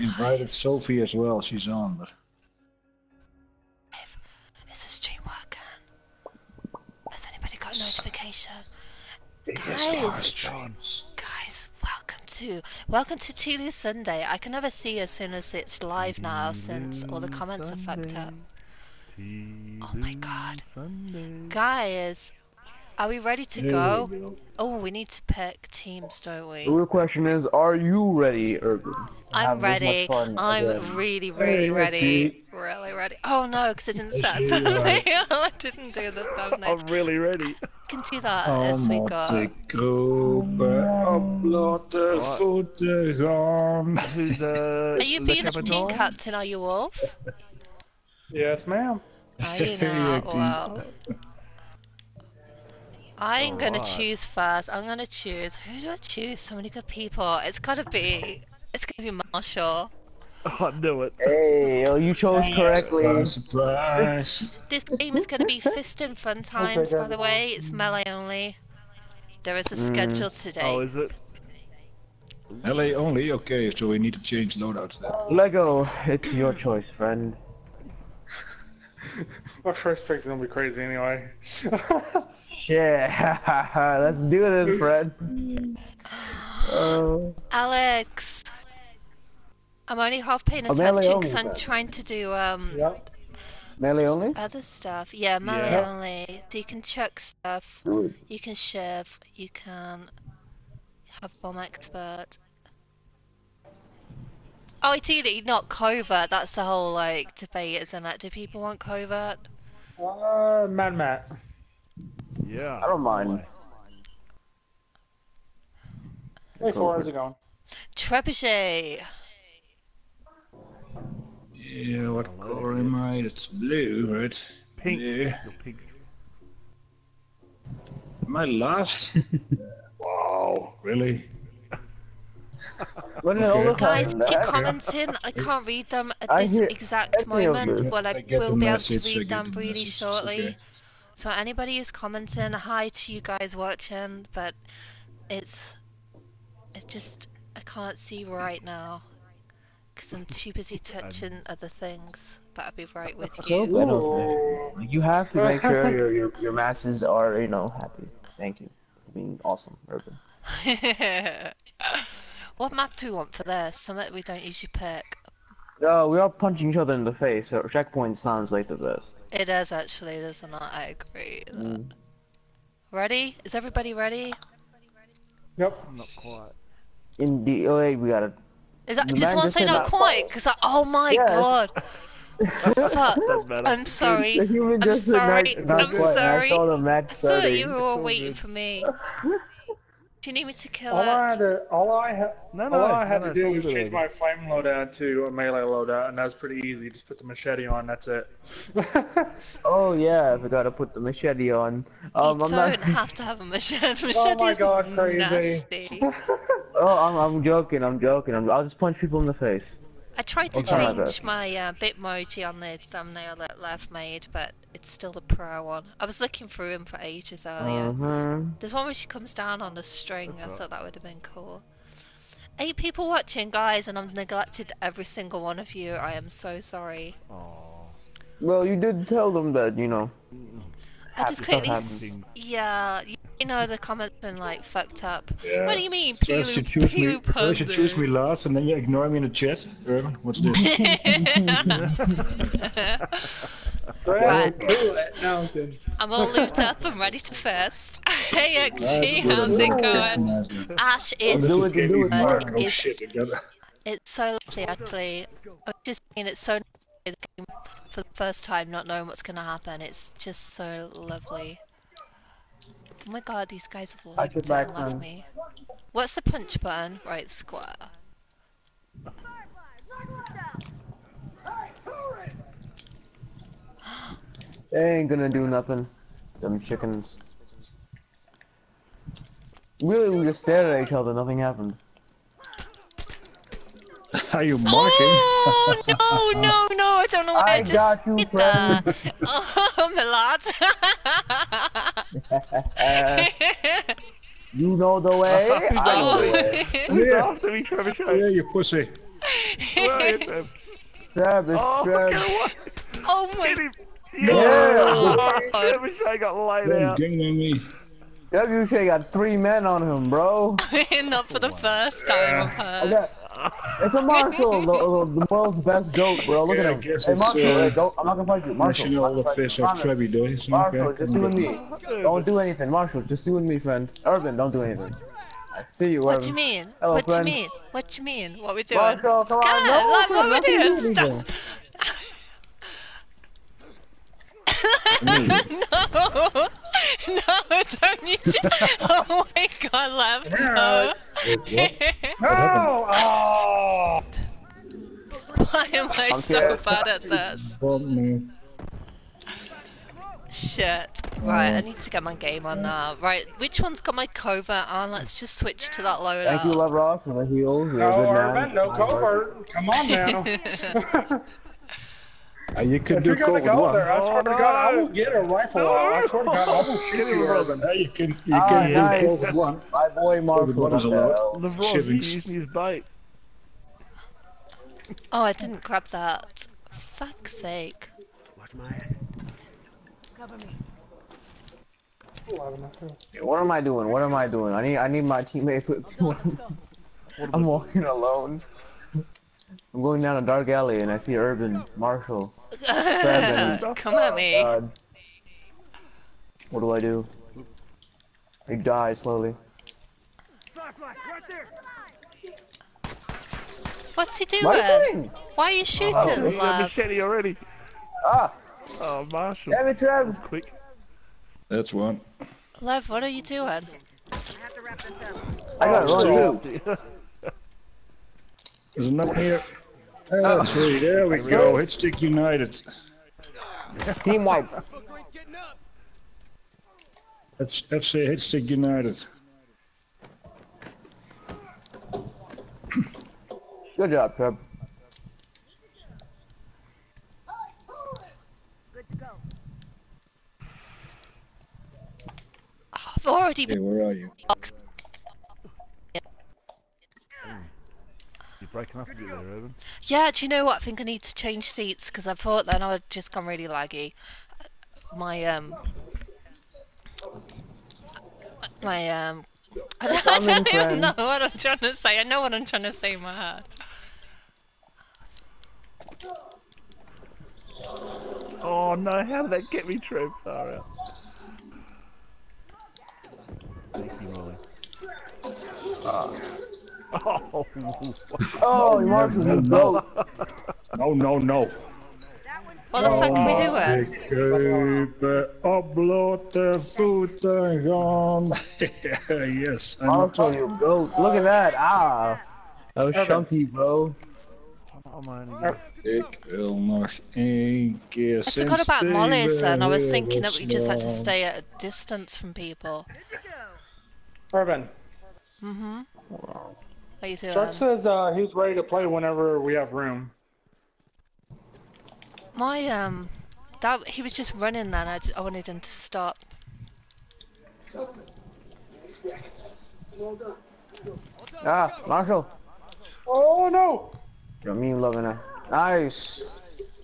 invited Sophie as well. She's on, but Is the stream working? Has anybody got a notification? it is Guys. Guys, welcome to welcome to TLOU Sunday. I can never see as soon as it's live now since all the comments are fucked up. Oh my god. Guys, are we ready to go? Oh, we need to pick teams, don't we? The real question is, are you ready, Urban? I'm Have this much ready. I'm again? really, really Hey, ready. Ricky. Really ready. Oh no, because I didn't set Yes, the you thumbnail. I didn't do the thumbnail. I'm really ready. can do that as we Om go. te kopen op blote What? voeten gaan. Who's uh? Are you being a team captain, are you Wolf? Yes, ma'am. Are you not? Well. I'm gonna Alright. choose first. I'm gonna choose. Who do I choose? So many good people. It's gotta be. It's gonna be Marshall. I knew it. Hey, oh, you chose correctly. Surprise, surprise. This game is gonna be Fist and Fun Times, by the way. It's melee only. There is a Mm. schedule today. Oh, is it? LA only? Okay, so we need to change loadouts then. Lego, it's your choice, friend. My first pick's gonna be crazy anyway. Yeah, let's do this, Fred. Oh, Alex! I'm only half paying Oh, attention because I'm then. trying to do um yep. melee only? other stuff. Yeah, melee Yeah. only. So you can chuck stuff. Good. You can shiv. You can have bomb expert. Oh, ideally not covert. That's the whole like debate, isn't it? Do people want covert? Uh, Mad Matt. Yeah. I don't mind. Hey, four, how's it going? Trebuchet. Yeah, what color am I? It's blue, right? Pink. Yeah. You're pink. Am I last? wow, really? When all Guys, time, keep that- commenting. I can't read them at this exact moment, this. but I, I will the be able to read them the really message, shortly. okay. So anybody who's commenting, hi to you guys watching, but it's it's just I can't see right now because I'm too busy touching other things. But I'll be right with you. beneficial. You have to make sure your, your your masses are, you know, happy. Thank you for being awesome, Urban. what map do we want for this? Something that we don't usually pick. Uh, we are punching each other in the face, so checkpoint sounds like the best. It is actually, doesn't it? I agree. Mm. Ready? Is everybody ready? Yep. I'm Not quite. In the OA, we gotta. Is that just man want to say said not that- quite? Because oh my Yeah. god! Fuck. I'm sorry. I'm sorry. not- not I'm sorry. I the match I thought you were all all waiting for me. Do you need me to kill All I had to, all I had, No, all no, I had no, to do no, was don't change my flame loadout to a melee loadout, and that was pretty easy. Just put the machete on. That's it. Oh yeah, I forgot to put the machete on. Um, you I'm don't not. have to have a machete. Machete Oh my is God, crazy. nasty. Oh, I'm, I'm joking. I'm joking. I'm, I'll just punch people in the face. I tried to I'll try my change my uh, Bitmoji on the thumbnail that Lev made, but it's still the pro one. I was looking through him for ages earlier. Uh-huh. There's one where she comes down on a string. That's I right. thought that would have been cool. Eight people watching, guys, and I've neglected every single one of you. I am so sorry. Oh. Well, you did tell them that, you know. I just quickly, stuff s- happens. yeah, you- you know the comments been like fucked up. Yeah. What do you mean, First you Peelu choose me, Peelu first you choose me last, and then you ignore me in the chat. Urban, what's this? Right. Do it. I'm all looped up and ready to first. hey, Nice, XG, how's it going? nice, nice. Ash, it's this is it, it, even do more- it. It's- shit, I got it's so lovely actually. I'm just saying it's so nice to play the game for the first time, not knowing what's gonna happen. It's just so lovely. Oh my god, these guys have it and left me. What's the punch button? Right, square. They ain't gonna do nothing. Them chickens. Really, we just stared at each other. Nothing happened. Are you marking? Oh no, no, no! I don't know why I, I just got you, did friend. that. Oh, my. You know the way. I know the way. Who's Yeah. after me, Trevor Show? Yeah, you pussy. Right, Trev. Trev, Oh, Trev. look oh my Get him. Yeah. god. Trev O'Shea got laid Don't out. gang on me. Trev usually got three men on him, bro. Not for the first time I've I heard. got, it's a Marshall, the, the world's best goat, bro. Look Yeah, at him. guess Hey, it's, Marshall, uh, hey, don't, I'm not gonna fight you. Marshall, I'm National not gonna fight you. Fish of Promise. Trevi Days. Marshall, Okay, just you and me. Don't do anything. Marshall, just you and me, friend. Urban, don't do anything. I see you, Urban. What you mean? Hello, what friend. you mean? What do you mean? What we doing? Marshall, come on. Scan, No, like, what nothing we doing? to do with Stop. no, no, don't you just... Oh my god, left. Come here, No. Alex. No! Oh! Why am I I'm so scared. bad at this? Bump me. Shit. Right, I need to get my game on now. Right, which one's got my covert on? Let's just switch to that loadout. Thank you, Levroz, for the heals. No, good. Urban, no covert. Come on now. Uh, you can if do you're gonna go one. there, I swear to God, I will get a rifle out. I swear to God, I will shoot you, Urban. Urban. Uh, you can you Ah, can nice. do COVID one. My boy Marshall. what is what the allowed? hell? The Ross, Shivings. he's using his bait. Oh, I didn't grab that. Fuck's sake. What am I doing? What am I doing? I need I need my teammates with me. I'm walking alone. I'm going down a dark alley and I see Urban, Marshall. Seven. Come at me. God. What do I do? I die slowly. What's he doing? What are you doing? Why are you shooting, Oh, He's got lad? machete already. Ah! Oh, Marshall. Damn it, Trev! Quick. That's one. Lev, what are you doing? I got Oh, run stop. too. There's enough here. Uh, three. There we go. Hitstick United. Team wipe. That's FC Hitstick United. Good job, Trev. I've already Hey, where are you? Breaking up a bit there, Urban. Yeah, do you know what? I think I need to change seats because I thought then I would just gone really laggy. My um, my um, I don't, I don't even know what I'm trying to say. I know what I'm trying to say in my head. Oh no, how did that get me, Trev? Far out. Thank you, Molly. Oh. Oh, Marshall, you goat. No, no, no. What the fuck are we doing? Ik kruipen op blote voeten gaan. yes, I'm Marshall, you goat. Look at that. Ah. That was chunky, bro. Oh, man. Ik wil nog één keer I forgot about sinds mollies then. I was thinking that we just had to stay at a distance from people. Urban. Mm-hmm. What are you doing? Shark says uh, he's ready to play whenever we have room. My um, that he was just running then. I, just, I wanted him to stop. Ah, Marshall. Oh no! You're a meme loving it. Nice.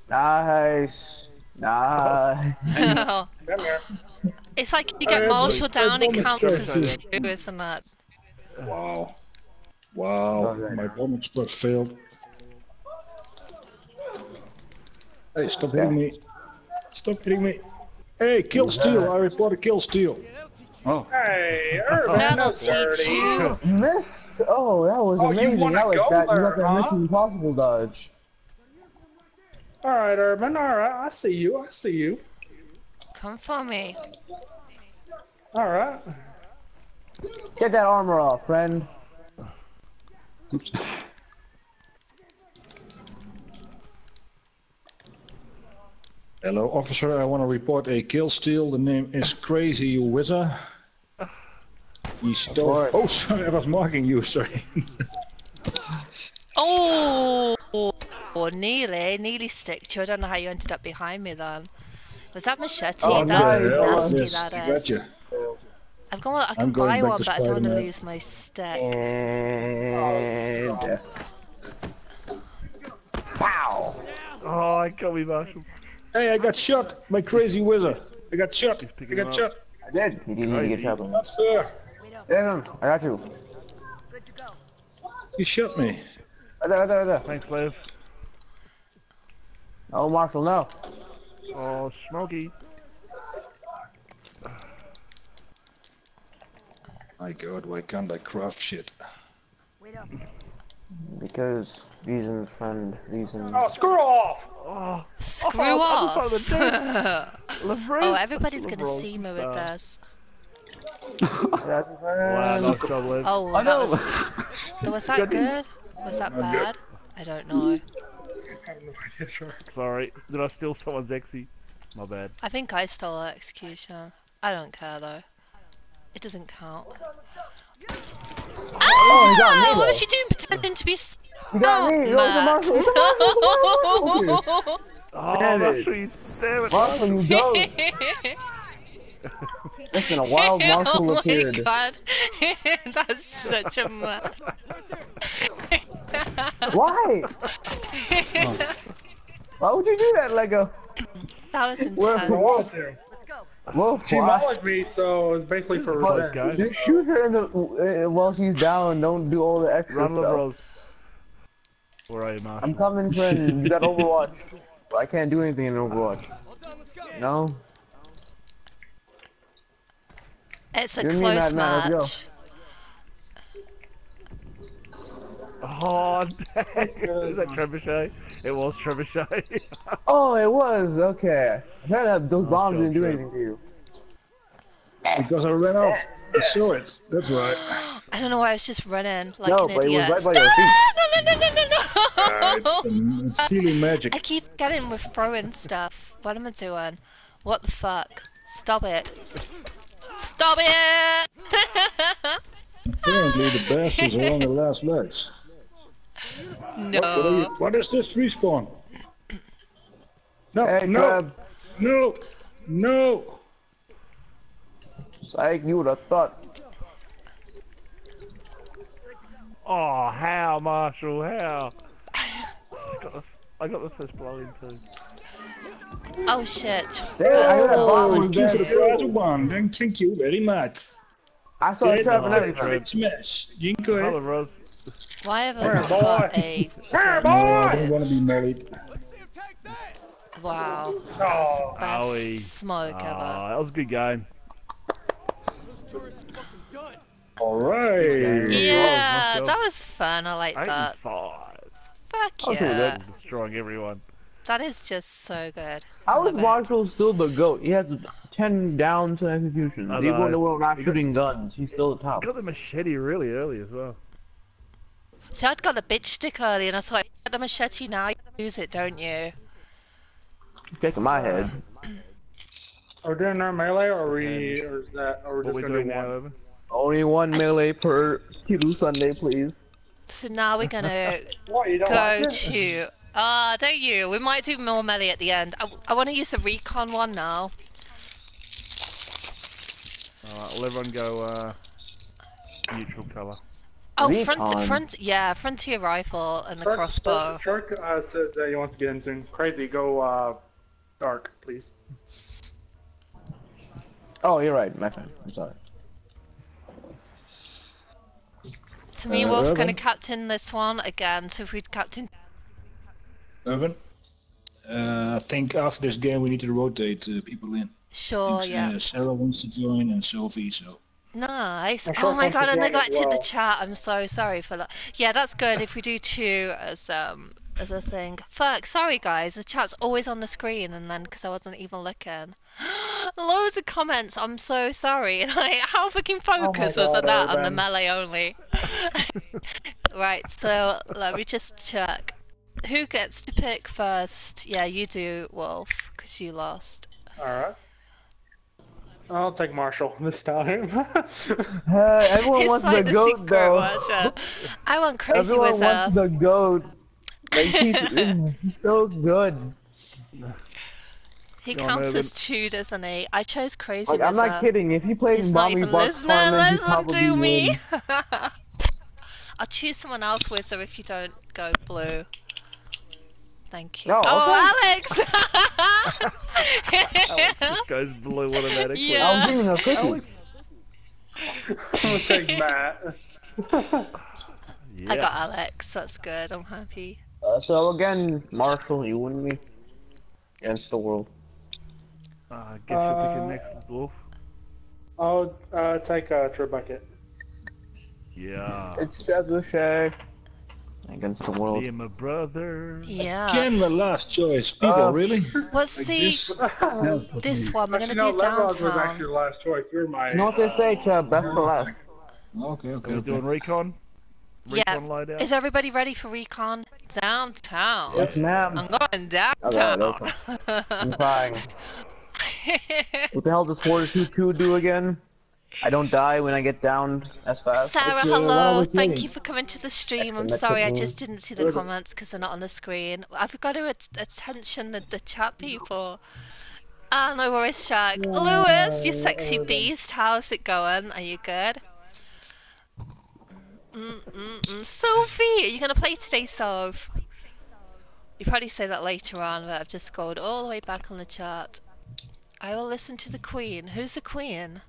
Nice. Nice. Come here. it's like you get Marshall down, it counts as two, isn't that? Wow. Wow, Okay. my bomb expert failed. Hey, stop hitting me. Stop hitting me. Hey, kill steal. I report a kill steal. Oh, Hey, Urban, That'll teach you. Miss. Oh, that was Oh, you amazing. wanna That was go that. You there, got that huh? Mission Impossible dodge. All right, Urban. All right, I see you. I see you. Come for me. All right. Get that armor off, friend. Oops. Hello, officer. I want to report a kill steal. The name is Crazy Wizard. He stole. Oh, sorry, I was marking you. Sorry. Oh, oh, nearly, nearly sticked you. I don't know how you ended up behind me then. Was that machete? Oh, That's nice. nasty. yes, that I is. got you. I've got. I can I'm buy one, but I don't want to lose my stick. And oh, oh, I got me, Marshall. Hey, I got shot My crazy wizard. I got shot. I got him shot. I did. You didn't even get shot. by me. Not fair. I got you. You shot me. Right there, right there, right there. Thanks, Lev. Oh, Marshall, no. Oh, Smoggy. My god, why can't I craft shit? Wait up. Because reasons, friend, reasons. Oh, screw off! Oh, Screw Oh, off. I'm just on oh, everybody's gonna see me and with stuff. this. That's Wow, nice job, Lev. Oh, I that know. was. Was that good? Was that bad? I don't know. I have no idea, sure. Sorry. Did I steal someone's exy? My bad. I think I stole an execution. I don't care though. It doesn't count. Oh, he got me, Ah, what was she doing pretending to be s- You got Oh, me. Yo, it's a Matt. Marshall. It's a Marshall. It's. Oh, Damn it. Marshall, you damn it. Marshall, you go. Listen, a wild Marshall oh appeared. my god. That's such a mess. Why? Why would you do that, Lego? that was Where- I intense. wanted to. Well, She why? mollied me, so it was basically for Well, Those revenge. guys. Just shoot her in the, uh, while she's down. Don't do all the extra Run, stuff. Levroz. Where are you, Marshall? I'm coming, friend. You got Overwatch. I can't do anything in Overwatch. No? It's a You're close Matt, Matt, match. Oh, dang. Is that Trebuchet? It was Trebuchet. Oh, it was. Okay. Apparently that- those bombs didn't do anything to you. Because I ran off. I saw it. That's right. I don't know why I was just running like No, an but it was idiot. right by your feet. no, no, no, no, no, no, Uh, it's, the, it's stealing magic. I keep getting with throwing stuff. What am I doing? What the fuck? Stop it. Stop it! Apparently the bastards are on the last legs. What, are no. you, what is this respawn? No, Hey, no, Treb. no, no. Psych, you would have thought. oh, how, Marshall? How? I got the, I got the first blow in too. Oh shit. There, I heard a bomb two was to the there. prize of one. Thank you very much. I saw a It's trap and a everything. smash. You can go Hello, ahead. Rose. Why haven't Where, I got boy? a No, I don't want to be married. wow? Oh, Best Owie. smoke ever. Ah, that was a good game. All right. Yeah, job. that was fun. I like Eight that. and five. Fuck Okay, yeah. then. Destroying everyone. That is just so good. How is Love. Marshall still the GOAT? He has 10 down to execution. I Even know. though we're not shooting guns, he's still the top. Got the machete really early as well. See, I'd got the bitch stick early, and I thought, get the machete now, you use it, don't you? He's taking my head. are we doing our melee, or are we, or is that, or we're What just we gonna doing do one? Only one melee per TLOU Sunday, please. So now we're gonna What, go to. Ah, don't you? We might do more melee at the end. I, I want to use the recon one now. Alright, will everyone go uh, neutral colour? Oh, front, Recon. front, yeah, frontier rifle and the Shark, crossbow. Shark, Shark uh, says that he wants to get in soon. Crazy, go uh, dark, please. Oh, you're right, my friend. I'm sorry. So me and Uh, Wolf gonna captain this one again. So if we'd captain, Urban. Uh, I think after this game we need to rotate uh, people in. sure, Think, yeah. uh, Sarah wants to join and Sophie, so. Nice. I'm Oh my god, I won as neglected the chat. I'm so sorry for that. Yeah, that's good. If we do two as um as a thing. Fuck. Sorry guys. The chat's always on the screen, and then because I wasn't even looking. Loads of comments. I'm so sorry. Like, how fucking focus was God, on that on the Urban. melee only? right. So let me just check. Who gets to pick first? Yeah, you do, Wolf, because you lost. Alright. I'll take Marshall this time. Uh, everyone It's wants like the the goat, secret though. Russia. I want crazy Everyone wizard. wants the goat. Like he's, he's so good. He Go counts Urban. as two, doesn't he? I chose crazy Like I'm not kidding. If he played He's in not Bomby even Bucks listening. He Listen probably to me. I'll choose someone else wizard if you don't go blue. Thank you. No, oh, Alex! Alex just goes blue automatically. Yeah. I was eating a cookie. I'm gonna take Matt. Yeah. I got Alex. That's good. I'm happy. Uh, so again, Marshall, you and me against the world. Uh, I guess you're Uh, picking next, Wolf. I'll uh, take uh, Trebuchet. Yeah. It's Trebuchet against the world. Me and my brother. Yeah. Again, the last choice. People, Uh, really? What's Like the this? this one? We're gonna no, do Legolas was downtown. actually the last choice. You're my. You know what they say, Chubb? Best for last. Okay, Are okay, we doing okay. recon? Yeah. Recon loadout? Is everybody ready for recon? Downtown. Yes, ma'am. I'm going Okay, downtown. I'm crying. What the hell does Fortitude 2 do again? I don't die when I get downed as fast. Sarah, It's, hello. Thank you for coming to the stream. I'm sorry, I just didn't see the comments because they're not on the screen. I've got to at- attention the, the chat people. Ah, no worries, Shaq. Lewis, you sexy beast. How's it going? Are you good? Mm-mm-mm. Sophie, are you going to play today, Soph? You probably say that later on, but I've just scrolled all the way back on the chart. I will listen to the Queen. Who's the Queen?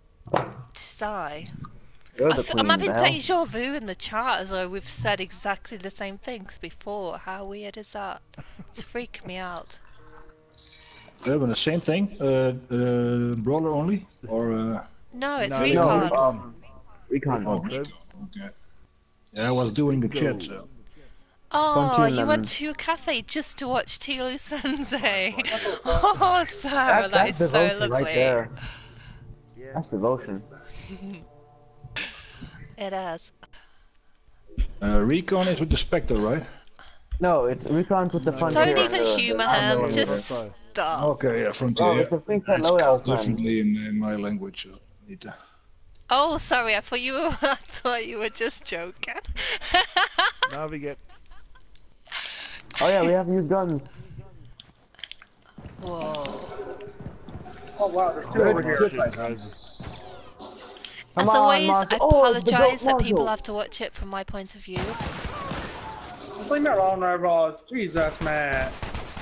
Tis I. You're I the f- queen, I'm having the deja vu in the chat as though we've said exactly the same things before. How weird is that? It's freaking me out. We have the same thing. Uh, uh, brawler only? Or, uh, No, it's No, No, recon. um, Recon. Oh. Treb? okay. Yeah, I was doing the chat, so. oh, you Lemon. went to a cafe just to watch Tilo Sensei. oh, Sarah, That, that is that's so lovely. right there. That's devotion. It is. Uh, Recon is with the Spectre, right? No, it's Recon with the frontier. Don't even the- humour the him. unknown Just stop. Okay, yeah, Frontier. Oh, yeah. it's a thing that It's loadout called time. differently in, in my language. So need to... Oh, sorry. I thought you were. I thought you were just joking. Navigate. Oh yeah, we have used guns. Whoa. Oh wow, there's two over here. Shooting hoses. Come As on, always, Marshall. I Oh, apologise goat that people have to watch it from my point of view. Just leave me alone, Rebels. Jesus, man.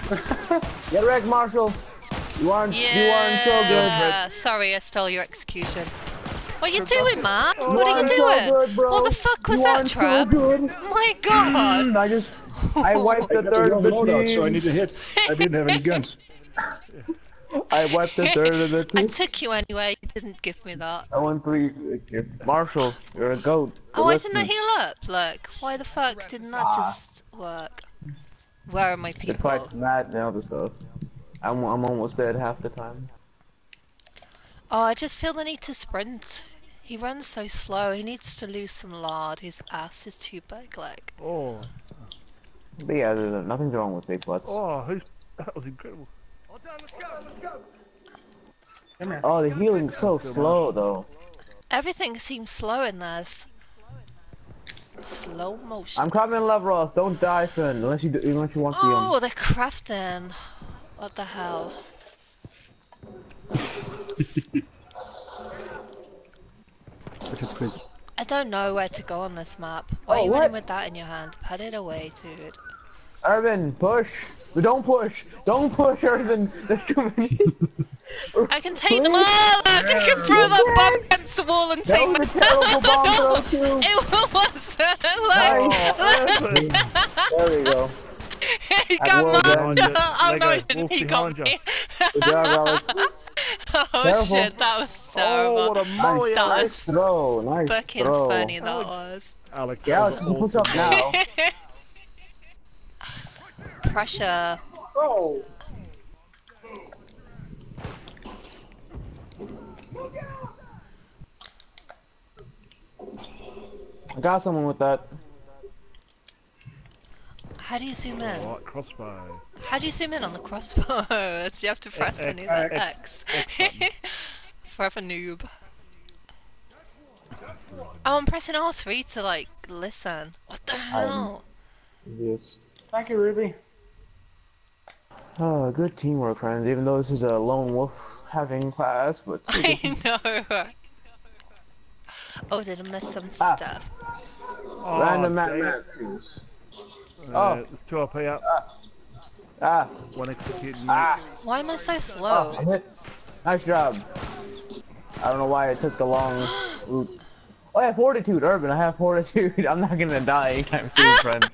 Get wrecked, Marshall. You aren't. Yeah. You aren't so good. Sorry, I stole your execution. What are you doing, man? You What are you aren't so doing? good. What the fuck was you that, aren't Trap? So good. My god! Mm, I just. I wiped the I third wrong of the loadout, team. so I need to hit. I didn't have any guns. I wiped the dirt of the I took you anyway. You didn't give me that. I went three. Marshall, you're a goat. Oh, why Listen, didn't I heal up? Look, why the fuck didn't that just work? Where are my The people? fight Matt and all the stuff. I'm I'm almost dead half the time. Oh, I just feel the need to sprint. He runs so slow. He needs to lose some lard. His ass is too big. Like, Oh, But yeah, there's nothing's wrong with big butts. oh, who's that was incredible. Come here. Oh, the healing's so slow though. everything seems slow in this. Slow motion. I'm coming, Levroz. Don't die, son. Unless you do, unless you want the um. Oh, they're crafting. What the hell? I don't know where to go on this map. Why Oh, are you what? running with that in your hand? Put it away, dude. Urban, push. But don't push. Don't push, Urban. There's too many. I can take them all! I can throw that bomb against the wall and that save was a myself! terrible bomb throw too. It was! Nice. Look! There we go. he At got world mine! Oh no, he didn't. wolf He behind got me. Good job, Alex. oh Careful. shit, that was Oh, terrible. what a molly, That Alex. was Throw. Nice fucking throw. funny, that Alex. was. Alex, Yeah, that Alex, was push up now. Pressure. Oh, I got someone with that. How do you zoom in? Right, crossbow. How do you zoom in on the crossbow? So you have to press X, any that uh, X, X. Forever noob. Oh, I'm pressing R3 to like listen. What the um, hell? Yes. thank you, Ruby. Oh, good teamwork, friends. Even though this is a lone wolf having class, but I know. Oh, did I miss some Ah. stuff? Oh, random Matt dang it. Matthews. Uh, Oh. There's two up here. Ah, One executing ah. Why am I so Oh, slow? I'm. Nice job. I don't know why it took the long route. Oh, I have fortitude, Urban. I have fortitude. I'm not gonna die anytime soon, friend.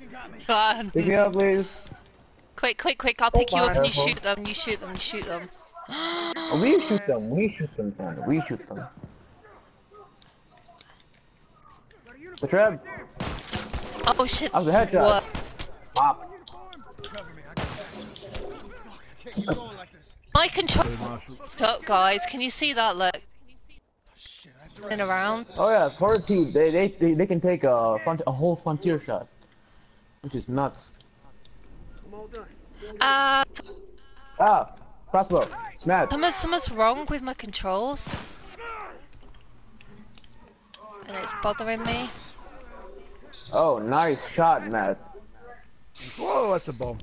God. Pick me up, please. Quick, quick, quick! I'll pick you up and you shoot them. You shoot them. You shoot them. Oh, we shoot them. We shoot them. We shoot them. The trap. Oh shit! That was a headshot. What? Pop. My control up, guys. Can you see that? Look. In around. Oh yeah, fortitude. They they they, they can take a front a whole frontier shot, which is nuts. Uh, Ah, crossbow. Smash. something's, something's wrong with my controls. And it's bothering me. Oh, nice shot, Matt. Whoa, that's a bomb.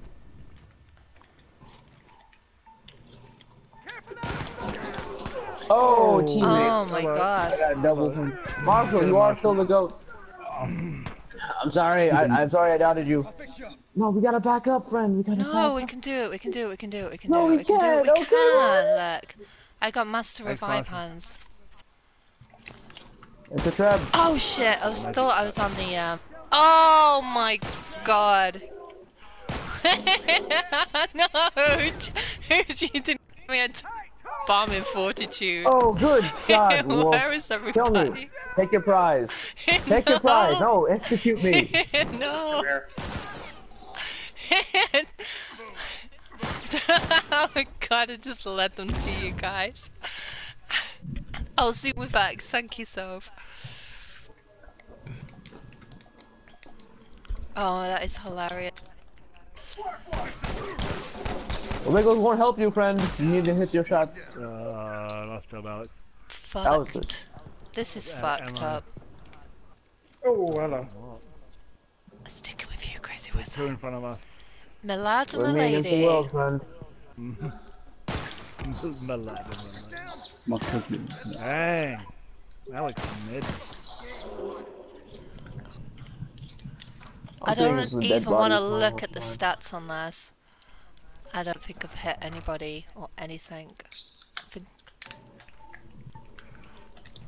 Oh, Oh my Hello. I god. got a double. him. Marshall, you are still the goat. I'm sorry. I, I'm sorry. I doubted you. No, we gotta back up, friend. We gotta No, back we up. can do it. We can do it. We can do it. We can No, do it. we We can do it. We can't, okay. can. Look. I got master Thanks, revive Marshall. hands. It's a trap. Oh shit! I was thought I was on the um. Oh my god! no, you didn't give me a t- bomb in fortitude. Oh, good shot. Wolf. Where is Kill everybody? me. Take your prize. Take your prize. No, execute me. no. There. oh my god! I just let them see you guys. I'll zoom with back. Thank you, Soph. Oh, that is hilarious. Wiggles won't help you, friend. You need to hit your shot. Uh, nice job, Alex. Fucked. That was good. This is Uh, fucked Emma. up. Oh, hello. Sticking with you, crazy Two in front of us. My lad and my me the lady. world, friend. My lad, my Mag het niet. lad. Dang. Alex mid. I I'm don't this is a dead even want to look at the stats on this. I don't think I've hit anybody or anything. I think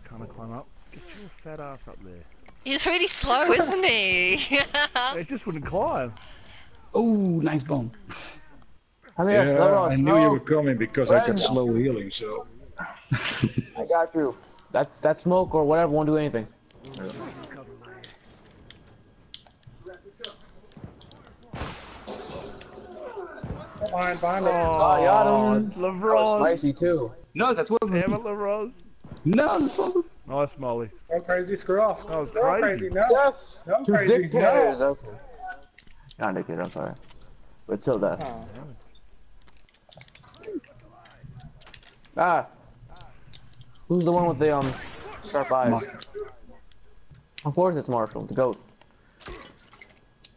Trying to climb up. Get your fat ass up there. He's really slow, isn't he? It just wouldn't climb. Oh, nice bomb. Come here, Yeah, Levroz. I knew no. you were coming because I got slow healing, so. I got you. That that smoke or whatever won't do anything. Behind, behind us. Oh, you got him. That was Levroz. spicy too. No, that wasn't. Damn it, Levroz. No, that wasn't. Nice, Molly. Go crazy, screw off. That was Go crazy. No. Yes. No, Two crazy. dictators. No. Okay. Not dictator. I'm sorry. But still that. Oh. Ah. Who's the one with the um sharp eyes? Mar- Of course it's Marshall, the goat.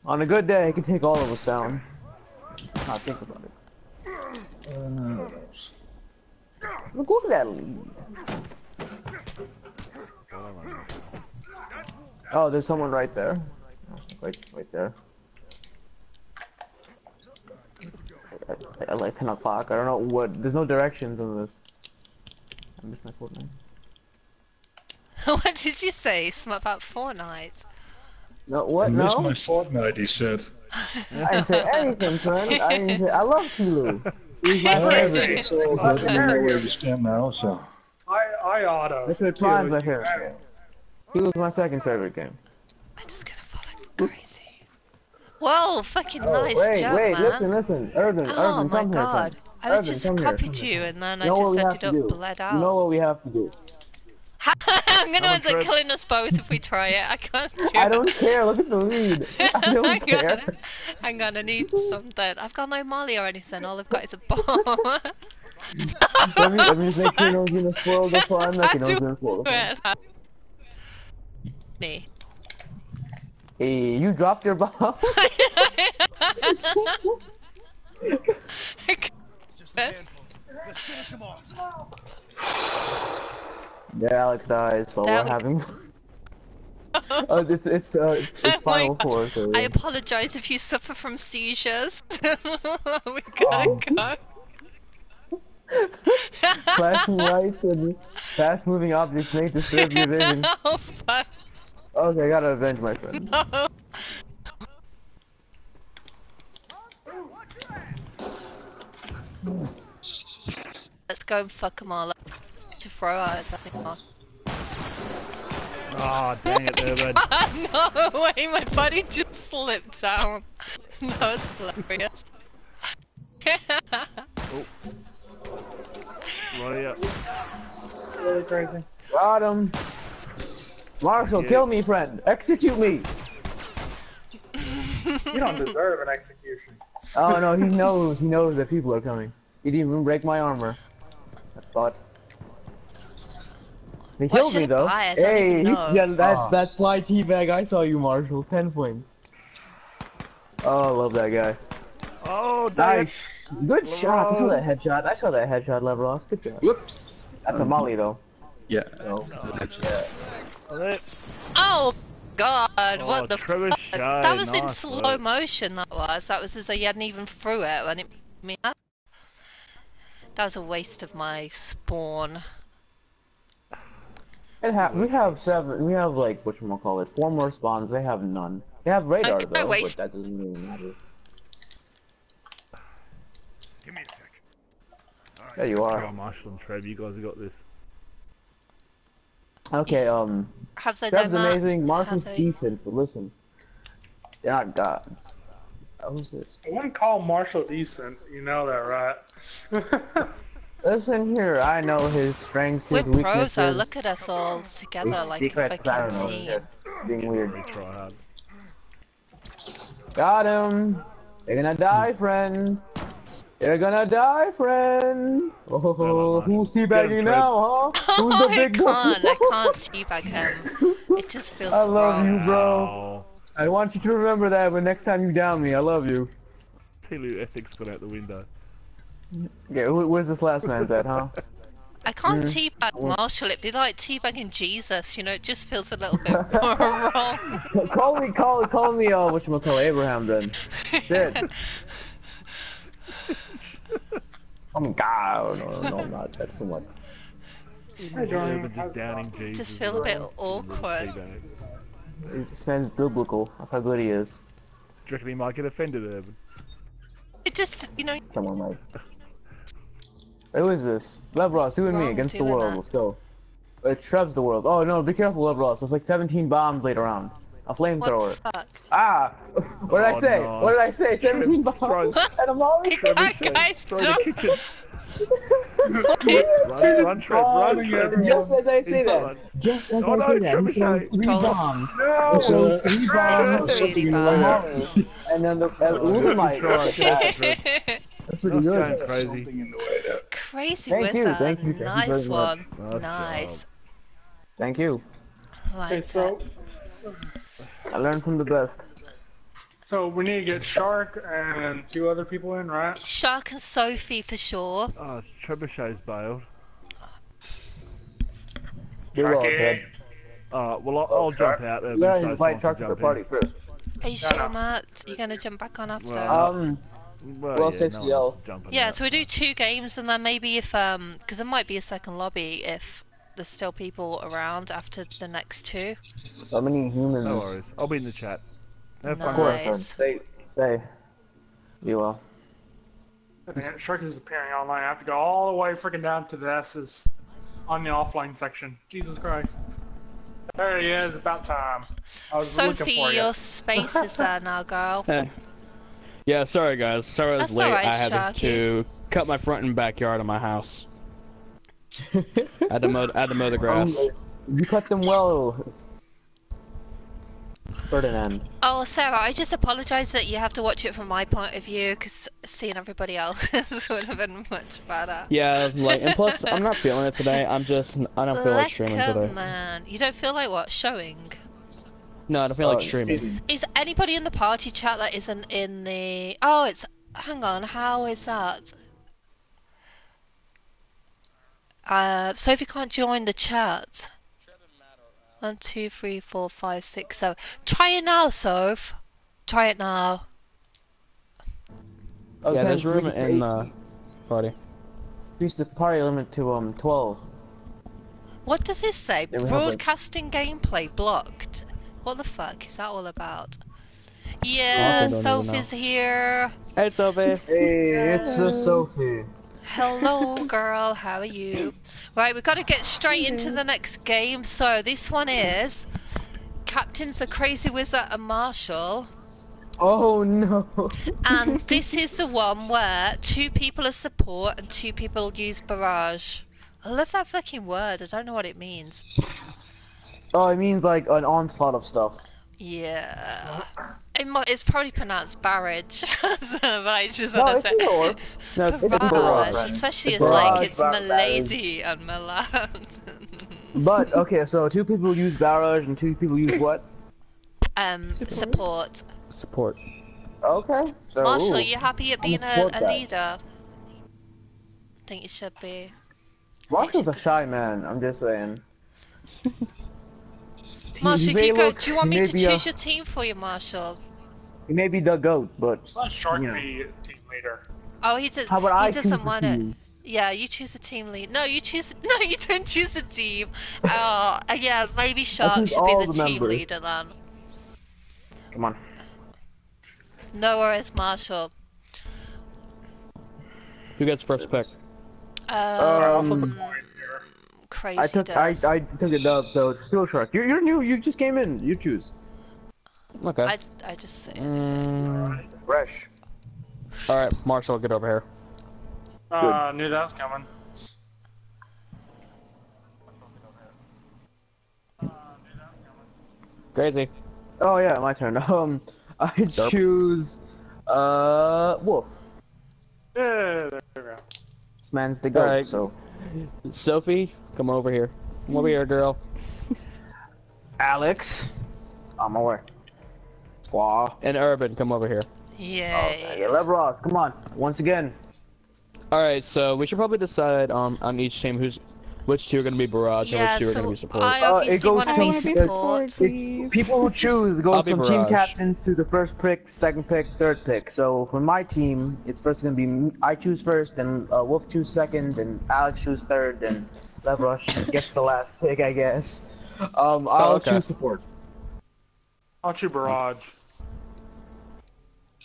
On a good day, he can take all of us down. Not think about it. Look, look at that lead. Oh, there's someone right there. Oh, right, right there. At like 10 o'clock. I don't know what. There's no directions on this. I missed my Fortnite. what did you say? Something about Fortnite? No, what? I what? missed No? my Fortnite, he said. I didn't say anything, friend. I didn't say. I love TLOU. He's my Oh, favorite. it's all good. We know where you stand now, so. I, I auto. That's what Prime's right here. was my second favorite game. I'm just gonna fall like crazy. Whoa, fucking Oh, nice wait, job, wait, man. listen, listen. Urban, oh Urban, my come god. here, I was Urban, just come copied here. you and then You know I just we have ended up bled out. You know what we have to do. I'm gonna Come on, end up killing us both if we try it. I can't do I don't care. Look at the lead. I I'm don't care. gonna, I'm gonna need something. I've got no molly or anything. All I've got is a bomb. Let me, let me just make sure you know you're gonna spoil the you know I you're gonna spoil the Hey, you dropped your bomb. yeah, Alex dies while That we're having. Uh, it's it's uh, it's Oh final God. four. So I apologize if you suffer from seizures. we gotta go. Flashing lights and fast moving objects may disturb your vision. oh fuck Okay, I gotta avenge my friend. no. Let's go and fuck them all up. To throw eyes at them all. Oh, dang it, Urban. no way, my buddy just slipped down. That was hilarious. Oh. Right up. Really crazy. Got him. Marshall, Yeah. kill me, friend. Execute me. You don't deserve an execution. Oh no, he knows. He knows that people are coming. He didn't even break my armor. I thought. He What killed me though. buy? I don't Hey, he- yeah, that Ah. that slide teabag. I saw you, Marshall. Ten points. Oh, I love that guy. Oh, dang it. Nice. Good shot. I saw that headshot. I saw that headshot, Levroz. Good job. Whoops. That's a molly though. Yeah. That's it. Oh god, Oh, what the Trevor fuck? Shay, That was in slow work. motion, that was. That was as though you hadn't even threw it when it me up. That was a waste of my spawn. It ha- we have seven. We have like what you call it? Four more spawns. They have none. They have radar Okay, though, waste- but that doesn't really matter. Give me a sec. There you are. Come on, Marshall and Trev, you guys have got this. Okay, um, Have they Trev's amazing. Marshall's decent, but listen, they're not gods. Uh, who's this? I wouldn't call Marshall decent. You know that, right? Listen here. I know his strengths, We're his pros weaknesses. though, look at us all together his like secrets. a I don't fucking know. team. they're Being weird. We try hard. Got him. You're gonna die, friend. You're gonna die, friend. Oh, who's Get him, teabagging Trev. now, huh? Who's Oh, the I big boy? can't, I can't teabag him. It just feels I love wrong. you, bro. I want you to remember that when next time you down me. I love you. TLOU ethics got out the window. Yeah, who, where's this last man's at, huh? I can't Mm. teabag Marshall, it'd be like teabagging Jesus, you know, it just feels a little bit wrong. call me, call, call me, uh, what you call Abraham then. Shit. Oh my god, no, no, no, I'm not. That's too much. Hi, Johnny. Urban just downing Jesus. Just feel a bit awkward. teabag. This man's biblical. That's how good he is. Do you reckon he might get offended, Urban? It just, you know, Come Someone might. Who is this? Levroz, you and me against the world. that. Let's go. Uh, Trev's the world. Oh no, be careful, Levroz. There's like 17 bombs laid around. A flamethrower. Ah! What did Oh, I say? no. What did I say? 17 Trev, bombs and a molly? That guy's Throw the kitchen. Run, run, Trev, run, Trev. Just as I say that. Just as Oh, I no, say that. He Trebuchet. throws three bombs. No! He throws three bombs. That's really a bad. molly. And then the Ultimate. Try, try, That's pretty That's going good. crazy. Crazy Thank you, wizard. thank you, thank nice very one. Nice Nice. Thank you. Like Okay, so I learned from the best. so we need to get Shark and two other people in, right? Shark and Sophie for sure. Oh, Trebuchet's bailed. You're well, Sharky. Uh, well, I'll, I'll jump out. Urban, You gotta so invite someone Shark can to the jump party in. first. Are you No, sure, no. Matt? You gonna jump back on after? Well, Um, Well, Well, yeah, 60 no L. one's jumping yeah, so we do two games and then maybe if um, because there might be a second lobby if there's still people around after the next two. so many humans. No worries. I'll be in the chat. Have No. fun. Of course, Nice. then. Say, say. You will. Man, Shark is appearing online. I have to go all the way freaking down to the S's on the offline section. Jesus Christ. There he is. About time. I was looking Sophie, for you. your space is there now, girl. Hey. Yeah, sorry guys. Sorry I was That's late. alright, I had Sharky. to cut my front and backyard of my house. I had to mow, I had to mow the grass. Um, you cut them well. Ferdinand. Oh, Sarah, I just apologise that you have to watch it from my point of view because seeing everybody else would have been much better. Yeah, like, and plus, I'm not feeling it today. I'm just, I don't feel like streaming today. man. You don't feel like what? Showing? No, I don't feel Oh, like streaming. Is anybody in the party chat that isn't in the. Oh, it's. Hang on, how is that? Uh, Sophie can't join the chat. One, two, three, four, five, six, seven. Try it now, Soph. Try it now. Oh, yeah, there's room in the- the party. Increase the party limit to um 12. What does this say? Yeah, we like- Broadcasting gameplay blocked. What the fuck is that all about? Yeah, don't even Soph know. is here. Hey, Sophie. Hey, it's uh, Sophie. Hello, girl. How are you? Right, we've got to get straight into mm-hmm. the next game. So this one is Captain's a Crazy Wizard and Marshall. Oh no. And this is the one where two people are support and two people use barrage. I love that fucking word. I don't know what it means. Oh, it means like an onslaught of stuff. Yeah. It mo- it's probably pronounced barrage, but I just No, want to say or. No, it's barrage, barrage. especially It's as like it's barrage. milady and milan. But okay, so two people use barrage and two people use what? um, support. Support. Okay. So, Marshall, ooh. you happy at being a a, support a guy. leader? I think you should be. Marshall's a shy man. I'm just saying. Marshall, if you go, do you want me to be a- choose your team for you, Marshall? He may be the goat, but Let's let Shark Yeah. be team leader. Oh, he does. how about he I choose doesn't the want it. Yeah, you choose a team lead. No, you choose. No, you don't choose a team. Oh, uh, yeah, maybe Shark should be the, the team members. leader then. Come on. No worries, Marshall. Who gets first pick? Um, Um, crazy I took I does. I took a dub, so Steel Shark. You're you're new. You just came in. You choose. Okay. I, I just say. Mm, Fresh. all right, Marshall, get over here. Uh, knew that was coming. Crazy. Oh yeah, my turn. Um, I choose uh Wolf. Yeah, there we go. This man's the goat. Alright. So Sophie, come over here. Come over here, girl. Alex, I'm aware. Squaw. And Urban, come over here. Yay. Okay, Levroz, come on. Once again. All right, so we should probably decide um, on each team who's which two are going to be barrage Yeah, and which two are going to be support. I Uh, it goes to to- be I wanna be support. It's people who choose goes I'll be from team captains to the first pick, second pick, third pick. So for my team, it's first gonna be me- I choose first, then uh, Wolf choose second, then Alex choose third, then Lev gets the last pick, I guess. Um, I'll Oh, okay. choose support. I'll choose Barrage.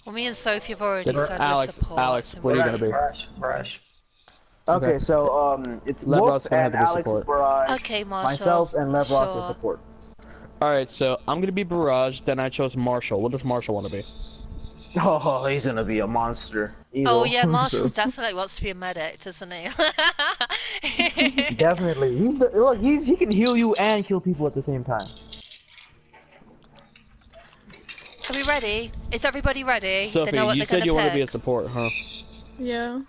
Well, me and Sophie have already Then said Alex, we're support. Alex, what are you going to be? Okay, Okay. so um, it's Lev Wolf and to be Alex is support. Barrage. Okay, Marshall. Myself and Levroz Sure. is support. All right, so I'm going to be barrage. Then I chose Marshall. What does Marshall want to be? Oh, he's gonna be a monster. Oh yeah, Marshall's definitely wants to be a medic, doesn't he? Definitely. He's the look. He's he can heal you and kill people at the same time. Are we ready? Is everybody ready? Sophie, know what you said gonna you want to be a support, huh? Yeah.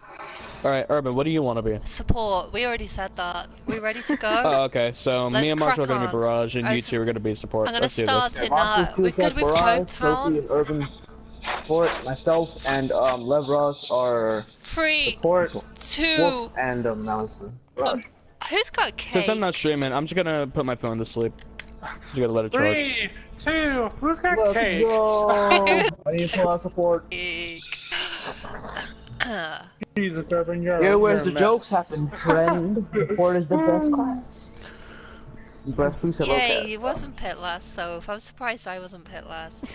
All right, Urban, what do you want to be? Support. We already said that. We ready to go? Oh, okay. So Let's me and Marshall are going to be on. barrage, and Alright, you so two are going to be support. I'm gonna start this. it Marcus, now. We're good with Barrage, Code Sophie, and Urban support. Myself and um, Levroz are Three, support. two. Wolf and um, Alex. Rush. Who's got cake? Since I'm not streaming, I'm just gonna put my phone to sleep. You gotta let it charge. Three, two, who's got Let's cake? go. I need to pull out support. cake. Jesus, Urban, you're Here you're where a the mess. jokes happen, friend. Support is the best class. Breath who said Yay, okay. you wasn't pit last, so if I'm surprised I wasn't pit last.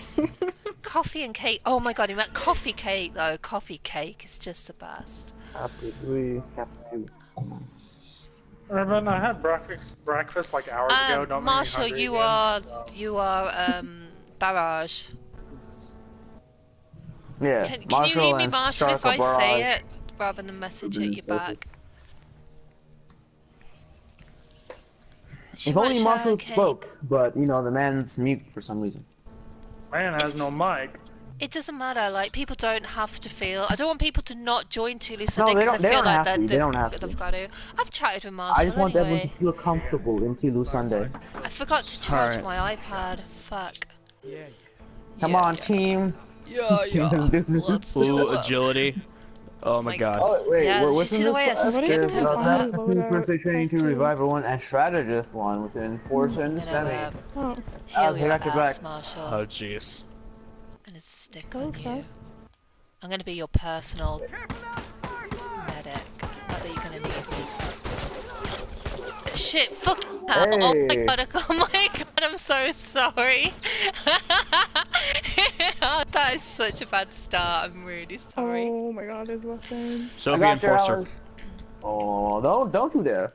coffee and cake. Oh my god, he meant coffee cake though. Coffee cake is just the best. Happy three, happy two. Urban, I had breakfast breakfast like hours ago. Um, Don't Marshall, you again, are so- you are um barrage. Yeah, Can, can you hear me, Marshall, if I Sharka say it rather than message Urban it you back? If only share Marshall cake. spoke, but you know the man's mute for some reason. Man has no mic. It doesn't matter. Like people don't have to feel. I don't want people to not join TLOU No, Sunday they because don't- I they feel like that they they've, don't have they've got to. I've chatted with Marshall I just want anyway. everyone to feel comfortable in TLOU Sunday. I forgot to charge Alright. my iPad. Fuck. Come Yeah, on, yeah. team. Yeah, yeah. Let's do Ooh, this. agility. Oh my My god. Oh wait, Yeah, we're did within see the way I class, skipped there's over that? two first aid training two reviver one and strategist one within force and I'm semi. gonna Oh, uh, Uh, heal your back ass, back. Marshall. Oh jeez. I'm gonna stick go on you. I'm gonna be your personal medic. Not that you're gonna need me. Shit, fuck that. Oh my god, oh my god, I'm so sorry. oh, that is such a bad start, I'm really sorry. Oh my god, there's weapon. I Sophie got your Enforcer. hours. Oh, don't do that.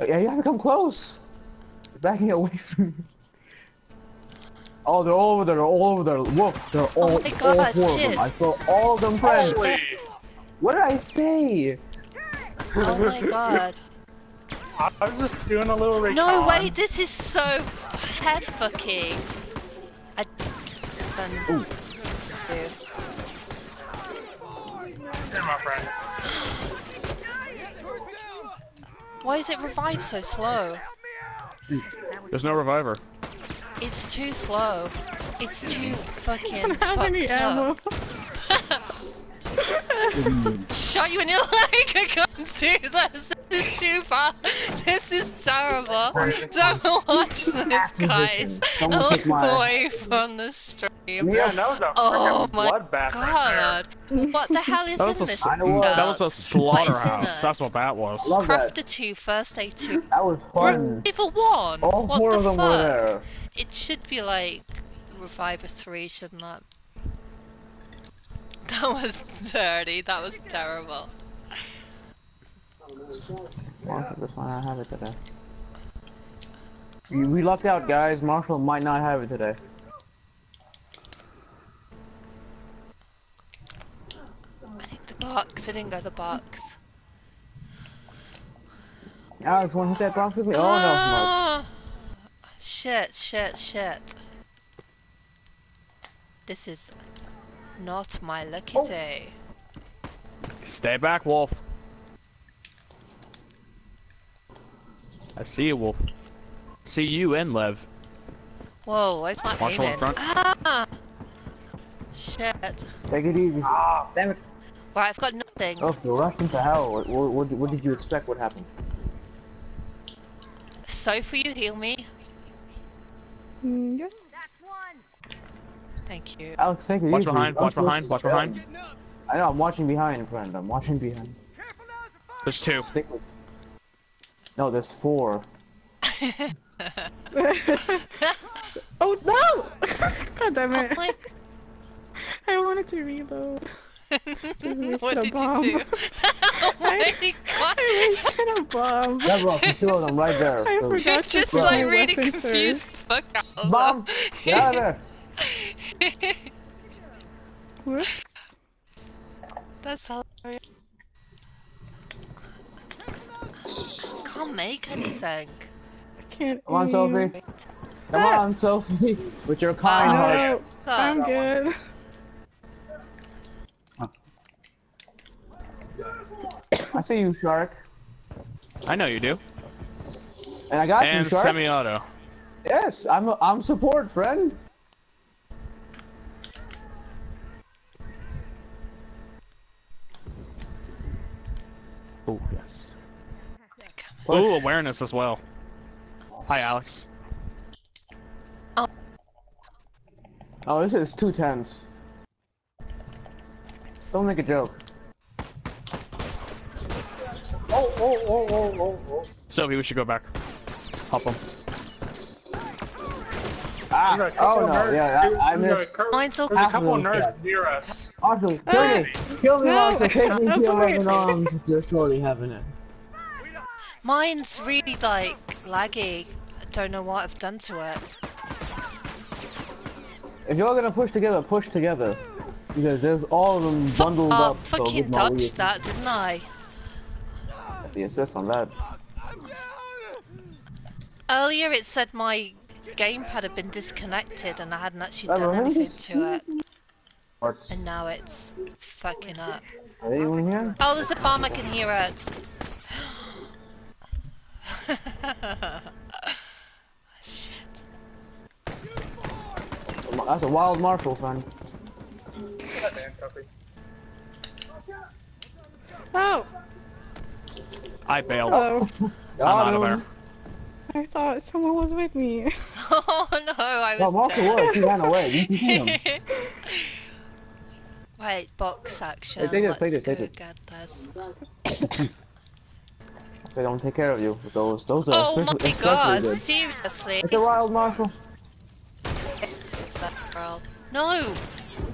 Yeah, you have to come close. Backing away from me. Oh, they're all over there. They're all over there. Look, they're oh all, my all God, four of them. I saw all of them, friends. Holy! What did I say? Oh my god. I I was just doing a little recon. No, wait, this is so head fucking. I. Then, Here, my friend. Why is it revived so slow? There's no reviver. It's too slow. It's too fucking I don't have any fucked ammo. up. Shot you in your leg! I can't do this! This is too far! This is terrible! Don't watch this, guys! Look away from the stream. Yeah, that was a Oh my bloodbath right god! What the hell is That in was a, this? s- I that was a slaughterhouse. That's what that was. Love that. Crafter 2, First Aid 2. That was fun. Reviver 1! All what four the of them fuck? were there. It should be like Reviver 3, shouldn't that? That was dirty, that was terrible. Marshall might not have it today. We we lucked out, guys. Marshall might not have it today. I need the box, I didn't go the box. Alex, want to hit that box with me? Oh no, Mark. Ah! Shit, shit, shit. This is not my lucky Oh. day. Stay back, Wolf. I see you, Wolf. See you and Lev. Whoa, where's my Marshall in aiming? front. Ah! Shit. Take it easy. Ah, Damn it. Right, I've got nothing. Oh, you're rushing to hell. What, what, what, what did you expect would happen? Sophie, you heal me? Mm, yes. Thank you. Alex, take it Watch behind, watch behind, watch behind. I know, I'm watching behind, friend. I'm watching behind. There's two. Stick with. No, there's four. oh no! God damn Oh it! my I wanted to reload. wasted what a did bomb. you do? oh my god! I wasted a bomb. Yeah, bro, there's two of them right there. I So- forgot You're just like really confused first. fuck out of Bomb! them. Get out of there! Whoops. That's hilarious. I Can't make anything. I can't Come on, aim. Sophie. Come on, Sophie. With your kind Oh. heart. No, I'm good. I see you, Shark. I know you do. And I got And you, Shark. And semi-auto. Yes, I'm I'm support, friend. Oh yes. Push. Ooh, awareness as well. Hi, Alex. Oh, oh this is too tense. Don't make a joke. Oh, oh, oh, oh, oh, oh. Sophie, we should go back. Help him. Ah, we got a couple oh no, yeah, too. I, I We got a missed. cou- Mine's all There's a couple of nerds near us. Arthur, kill me! Kill me, No, Arthur! Take me to your avoid. loving arms you're surely having it. Mine's really like laggy. I don't know what I've done to it. If you're gonna push together, push together. Because there's all of them bundled Oh, up. so fucking good my dodged wheels. that, didn't I? The assist on that. Earlier it said my gamepad had been disconnected and I hadn't actually done anything to it. Works. And now it's fucking up. Are anyone here? Oh, there's a bomb, I can hear it. Shit. That's a wild marshal, friend. Oh, I bailed. oh. I'm out of Got there. I thought someone was with me. Oh no, I was Marshall dead. was. He ran away. You can see him. Right, box action. Hey, take this, Let's take this, go take get this. So they don't take care of you those. Those are Oh especially, my especially god, good. seriously? It's a wild Marshall. That girl. No!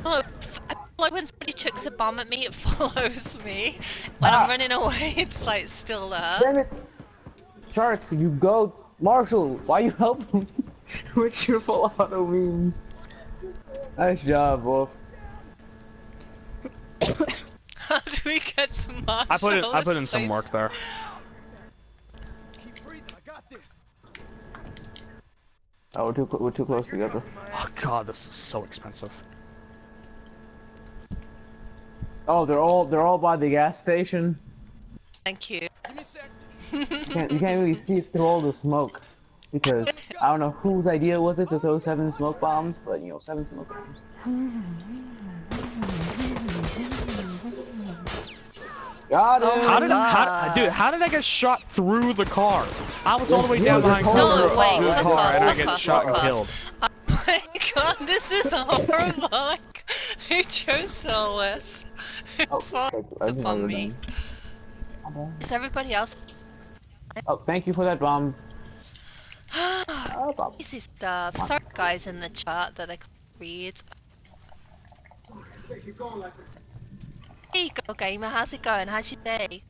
No! I feel like when somebody chucks a bomb at me, it follows me. When Ah. I'm running away, it's like still there. Damn it! Shark, you go. Marshall, why you helping? him with your full auto means? Nice job, Wolf. How do we get some Marshall? I put in I put in This some work there. Oh, we're too cl- we're too close together. Oh god, this is so expensive. Oh, they're all they're all by the gas station. Thank you. You can't, you can't really see through all the smoke because I don't know whose idea was it to throw seven smoke bombs, but you know seven smoke bombs. Got him. How did how, God. dude? How did I get shot through the car? I was all the way Yeah, down the behind car- No, wait, the car, and I fuck get shot and killed. Oh my god, this is horrible. Who chose all this? Who Oh, forced thank you. I didn't know upon me? Is everybody else? Oh, thank you for that bomb. Oh, bomb. Easy stuff. Sorry, guys in the chat that I can't read. Hey, go gamer. How's it going? How's your day?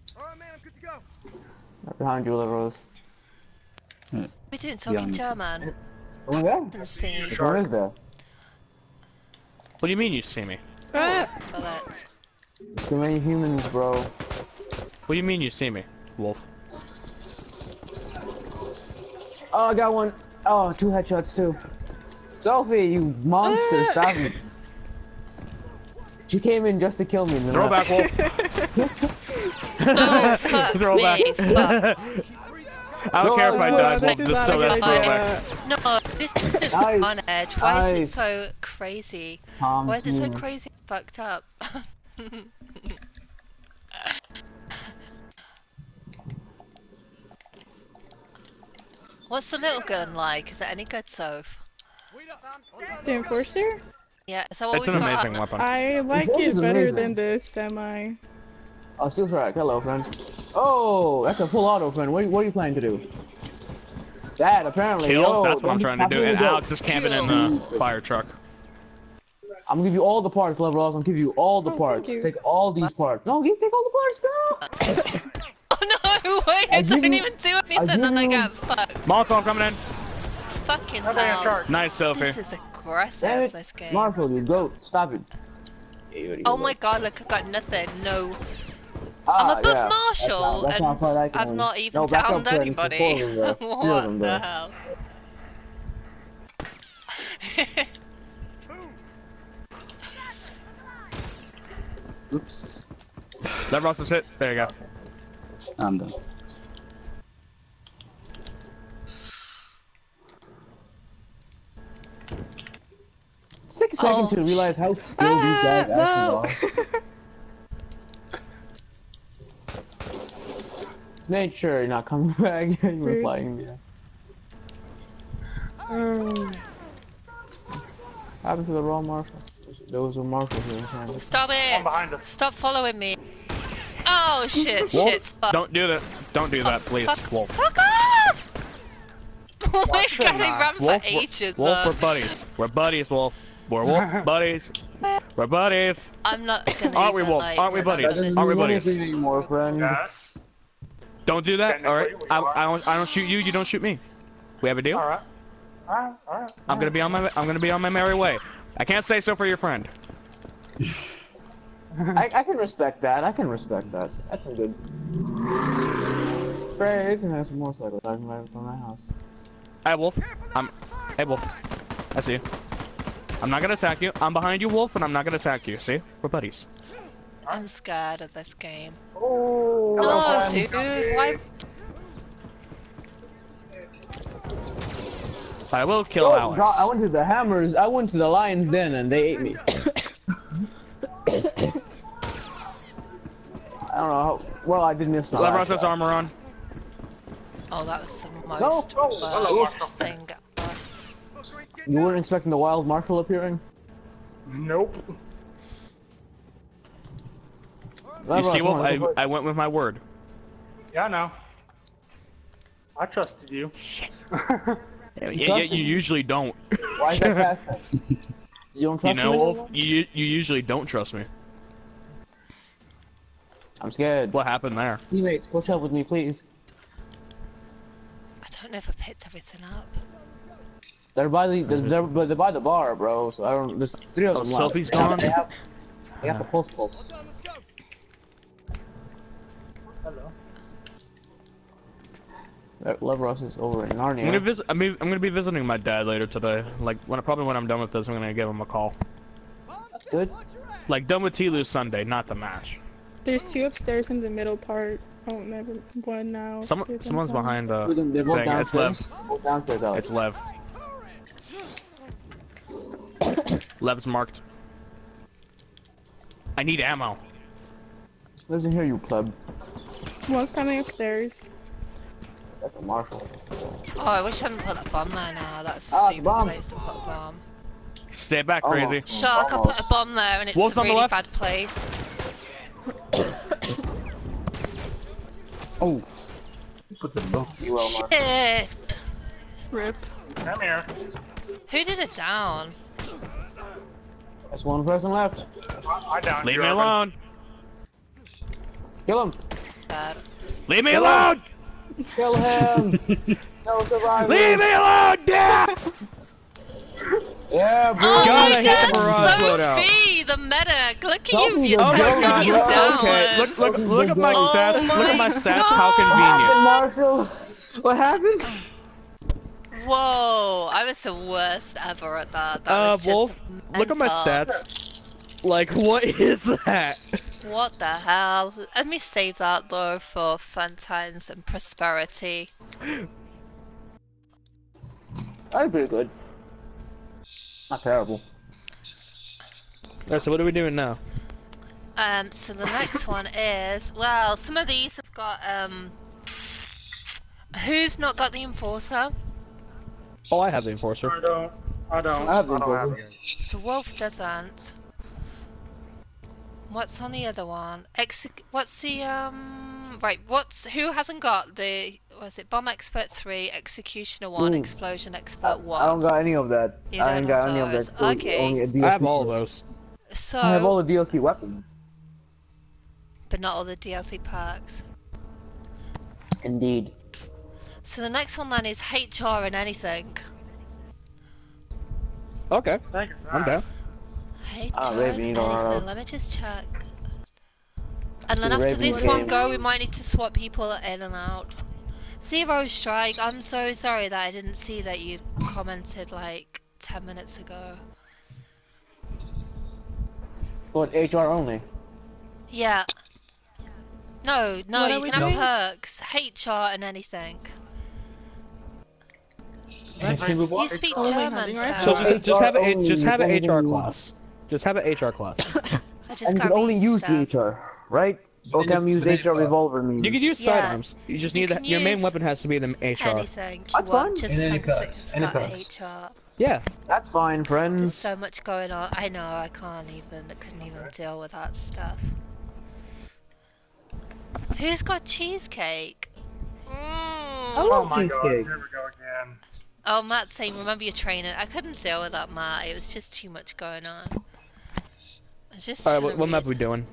Right behind you, little Rose. We're doing talking Young. German. Oh yeah. Insane. Which one is there? What do you mean you see me? Ah, Bullets. Too many humans, bro. What do you mean you see me, Wolf? Oh, I got one. Oh, two headshots too. Sophie, you monster! Eh. Stop it. She came in just to kill me. and then Throw back, Wolf. Oh, fuck Throw me. back. Fuck. I don't No, care if I die, Wolf. Just so a that's good throw idea. back. No, this is just Nice. on edge. Why is it so crazy? Tom Why is it so Cruise. crazy fucked up? What's the little gun like? Is it any good, Soph? the enforcer? Yeah, is that what It's an we've got? amazing weapon. I like it better amazing. than the semi. Oh, steel strike. Hello, friend. Oh, that's a full auto, friend. What, what are you planning to do? That apparently. Kill? Yo, That's what I'm trying to do. doing And that. Alex is camping in the fire truck. I'm gonna give you all the parts, level ups. I'm gonna give you all the Oh, parts. Take all these parts. No, you take all the parts, girl. No, wait, I, I don't even do I anything and I give you- get fucked. Molotov coming in. Fucking hell. Nice, Sophie. This is aggressive, this game. Marshall, you go. Stop it. Oh my god, look, I got nothing. No. Ah, I'm above yeah. Marshall, That's not- that's and quite I've one. not even No, downed anybody. There's four of them there. Three of what the there. hell? Oops. That Ross is hit. There you go. I'm done. Take a second Oh, to realize how skilled these Ah, guys no. actually are. Make sure you're not coming back. you were Rude. flying. Yeah. What happened to the raw marshal? There was a marshal here. Stop it! behind us. Stop following me. Oh shit, shit, fuck. Don't do that. Don't do that, please, fuck, Wolf. Fuck off! Oh my Watch god, him, I man. ran for ages. Wolf, we're buddies. We're buddies, Wolf. We're Wolf buddies. We're buddies. I'm not gonna Aren't we, Wolf? like, Aren't we buddies? Aren't we buddies? anything anymore, friend. Yes. Don't do that. All right. I. I don't. I don't shoot you. You don't shoot me. We have a deal. All right. All right. All right. I'm gonna be on my. I'm gonna be on my merry way. I can't say so for your friend. I, I can respect that. I can respect that. That's some good. Trey, you can have some motorcycles. I can ride from my house. Hey, Wolf. I'm. Hey, Wolf. I see you. I'm not gonna attack you. I'm behind you, Wolf, and I'm not gonna attack you. See? We're buddies. I'm scared of this game. Oh, oh No, friend. dude, why? I will kill Oh, Alex. God, I went to the hammers. I went to the lion's den and they ate me. don't know how. Well, I did miss my. Levroz last has armor on. Oh, that was the most no, hello. worst thing. ever. You weren't expecting the wild marshal appearing? Eh? Nope. You see come what? I, go for it. I went with my word. Yeah, I know. I trusted you. Yeah, yeah, trusted you usually don't. Why is that fast? You don't You know, me? Wolf, you you usually don't trust me. I'm scared. What happened there? Teammates, push up with me, please. I don't know if I picked everything up. They're by the they're, they're, but they're by the bar, bro. So I don't. There's three of Oh, them. left. Sophie's They have- gone? They have, they have the pulse pulse. Hello. Uh, Levroz is over in Narnia. I'm gonna visit. I mean, I'm gonna be visiting my dad later today. Like when probably when I'm done with this, I'm gonna give him a call. That's good. Like done with TLOU Sunday, not the match. There's two upstairs in the middle part. Oh, never. One now. Some Two of someone's gone. behind the Two of them, They're both thing. It's downstairs. Lev. Downstairs, Alex. It's Lev. Lev's marked. I need ammo. Lives in here, you pleb. One's coming upstairs. That's a marshal. Oh, I wish I hadn't put that bomb there now. That's a Ah, stupid bomb. place to put a bomb. Stay back, Oh. crazy. Shark, I put a bomb there and it's Wolf's a on the really left. bad place. Oh. Put the book. You well, Shit! Rip. Come here. Who did it down? There's one person left. I, I downed Leave me Urban. alone. Kill him. Bad. Leave me alone. Kill him. no survivors. Leave me alone, Dad. Yeah, bro. Oh God, my I hate the god, barrage Sophie, the medic! Look at you, Sophie's you're a Oh my God. down. Okay. Look, look, look at my Oh stats. Look at my my stats. How convenient. Marshall. What happened? Whoa, I was the worst ever at that. That Uh, was just Wolf, look at my stats. Like, what is that? What the hell? Let me save that though for fun times and prosperity. That's pretty good. Not terrible. Alright, so what are we doing now? Um, so the next one is well, some of these have got um. Who's not got the enforcer? Oh, I have the enforcer. I don't. I don't. I have the don't have enforcer. So Wolf doesn't. What's on the other one? Exec- what's the um? Right, what's who hasn't got the? Was it bomb expert three, executioner one, Ooh. explosion expert one? I don't got any of that. You I ain't don't got have any of that. Only- Okay. only a I DLC. have all of those. So, I have all the DLC weapons. but not all the DLC packs. Indeed. So the next one then is HR and anything. Okay, Thank you, I'm down. HR Ah, and Raven, you don't anything. Let me just check. And then after this one game. go, we might need to swap people in and out. Zero strike. I'm so sorry that I didn't see that you commented like ten minutes ago. But HR only. Yeah. No, no, What you we can have perks, HR and anything. You speak Oh, German, hunting so? So just, just have a just have an HR you class. Just have an HR class. I just And you can't only use stuff. the HR, right? Or can we use HR revolver means? You could use Yeah. sidearms. You just You need can to, your main weapon has to be the HR. Anything That's want, fine. just And any as long as perks, it's any got. HR. Yeah. That's fine, There's friends. so much going on. I know, I can't even, I couldn't even deal with that stuff. Who's got cheesecake? Mm. I Oh love my god, cheesecake. here we go again. Oh, Matt's saying, remember your training. I couldn't deal with that, Matt. It was just too much going on. I was just All right. What, to what map read- we doing?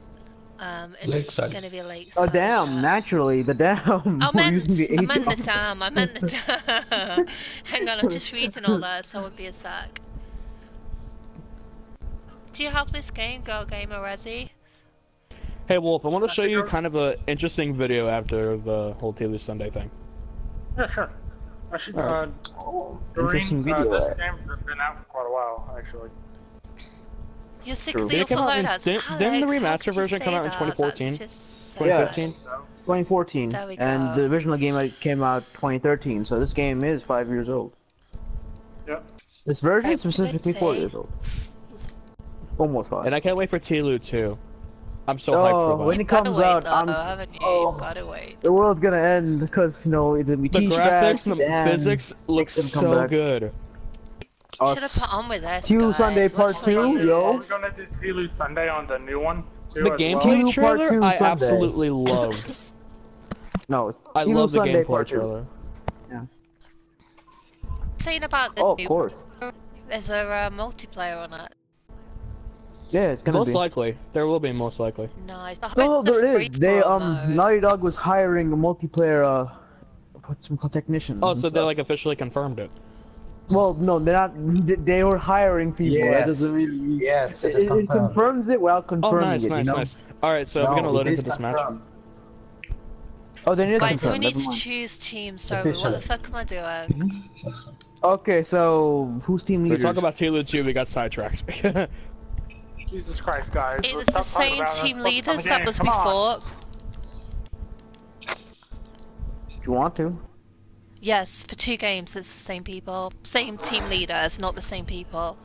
Um, it's Lakeside. gonna be Lakeside. Oh damn! yeah. Naturally, the dam. I We're meant, using the I meant the dam. I meant the dam. Hang on, I'm just reading all that, so it won't be a sec. Do you have this game, Girl Gamer Resi? Hey Wolf, I want to show you I'll- kind of an interesting video after the whole TLOU Sunday thing. Yeah, sure. I should. Uh, Alright. Oh, Doreen, interesting uh, video. this there. game's been out for quite a while, actually. You're sick True. of Did the it come out in- didn't- didn't the remaster version come out in that? 2014? That's just so Yeah. 2015? 2014, There we and go. the original game came out 2013. So this game is five years old. Yep. This version is specifically let's four eh? years old. Almost five. And I can't wait for TLOU too. I'm so oh, hyped Oh, for when that. it Gotta comes wait, out, though, I'm haven't you? oh. Gotta wait. the world's gonna end because you know the The teach graphics and the physics look them come so back. good. Us. Should have put on with this. Q guys. Sunday Part the Two, yo. We're gonna do TLOU Sunday on the new one. Too, The as gameplay Two part trailer, two I Sunday. absolutely loved. No, it's I Q love the Sunday gameplay Part Two. trailer. Saying about the Oh, of new, course. is there a multiplayer on it? Yeah, it's gonna be Most be. likely, there will be most likely. Nice. I No, hope the there is. They um, mode. Naughty Dog was hiring a multiplayer uh, what's it called technicians. Oh, and so they like officially confirmed it. Well, no, they're not. they- They were hiring people. That Yes. doesn't really. Yes, It, it is it confirmed. confirms it without Oh, confirming nice, it. nice, you know? nice. All right, so we're gonna load it into is this match. confirmed. Oh, they need to Right, so we need Never to mind. choose teams, don't? What the fuck am I doing? Hmm? Okay, so who's team We leader? talk about TLOU 2, we got sidetracked. Jesus Christ, guys. It was the same team Let's focus on leaders that was Come on. before. If you want to. Yes, for two games, it's the same people. Same team leaders, not the same people.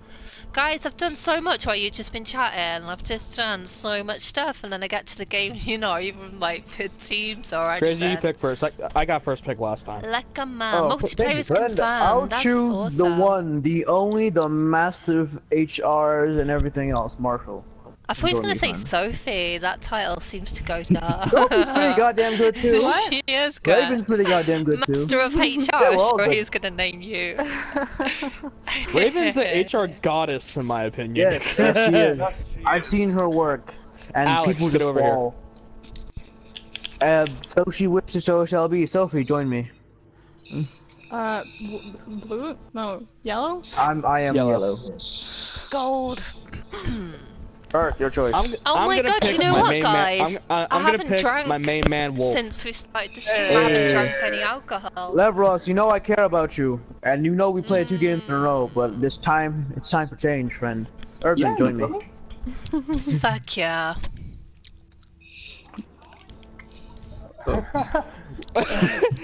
Guys, I've done so much while you've just been chatting. I've just done so much stuff, and then I get to the game, you know, even like pick teams or Crazy, you pick first. I, I got first pick last time. Like a man. Oh, Multiplayer is friend. confirmed. I'll That's choose awesome. the one, the only, the massive HRs and everything else, Marshall. I thought he was going to say man. Sophie. That title seems to go to her. Sophie's pretty goddamn good too. She is good. Raven's pretty goddamn good too. Master of HR, Yeah, I'm sure he's going to name you. Raven's an HR goddess, in my opinion. Yes, yes, she is. Yes, she I've is. seen her work, and Alex, people get just over here. Uh, so she wishes, so shall be. Sophie, join me. Uh, bl- blue? No, yellow? I'm, I am Yellow. yellow. Gold. Earth, your choice. I'm, Oh I'm my gonna God, pick you know what, main man- guys? I'm, uh, I I'm gonna haven't pick drank my main man, Wolf. Since we started the stream, I haven't drunk any alcohol. Levroz, you know I care about you, and you know we played two games in a row, but this time it's time for change, friend. Urban, join me. Fuck yeah.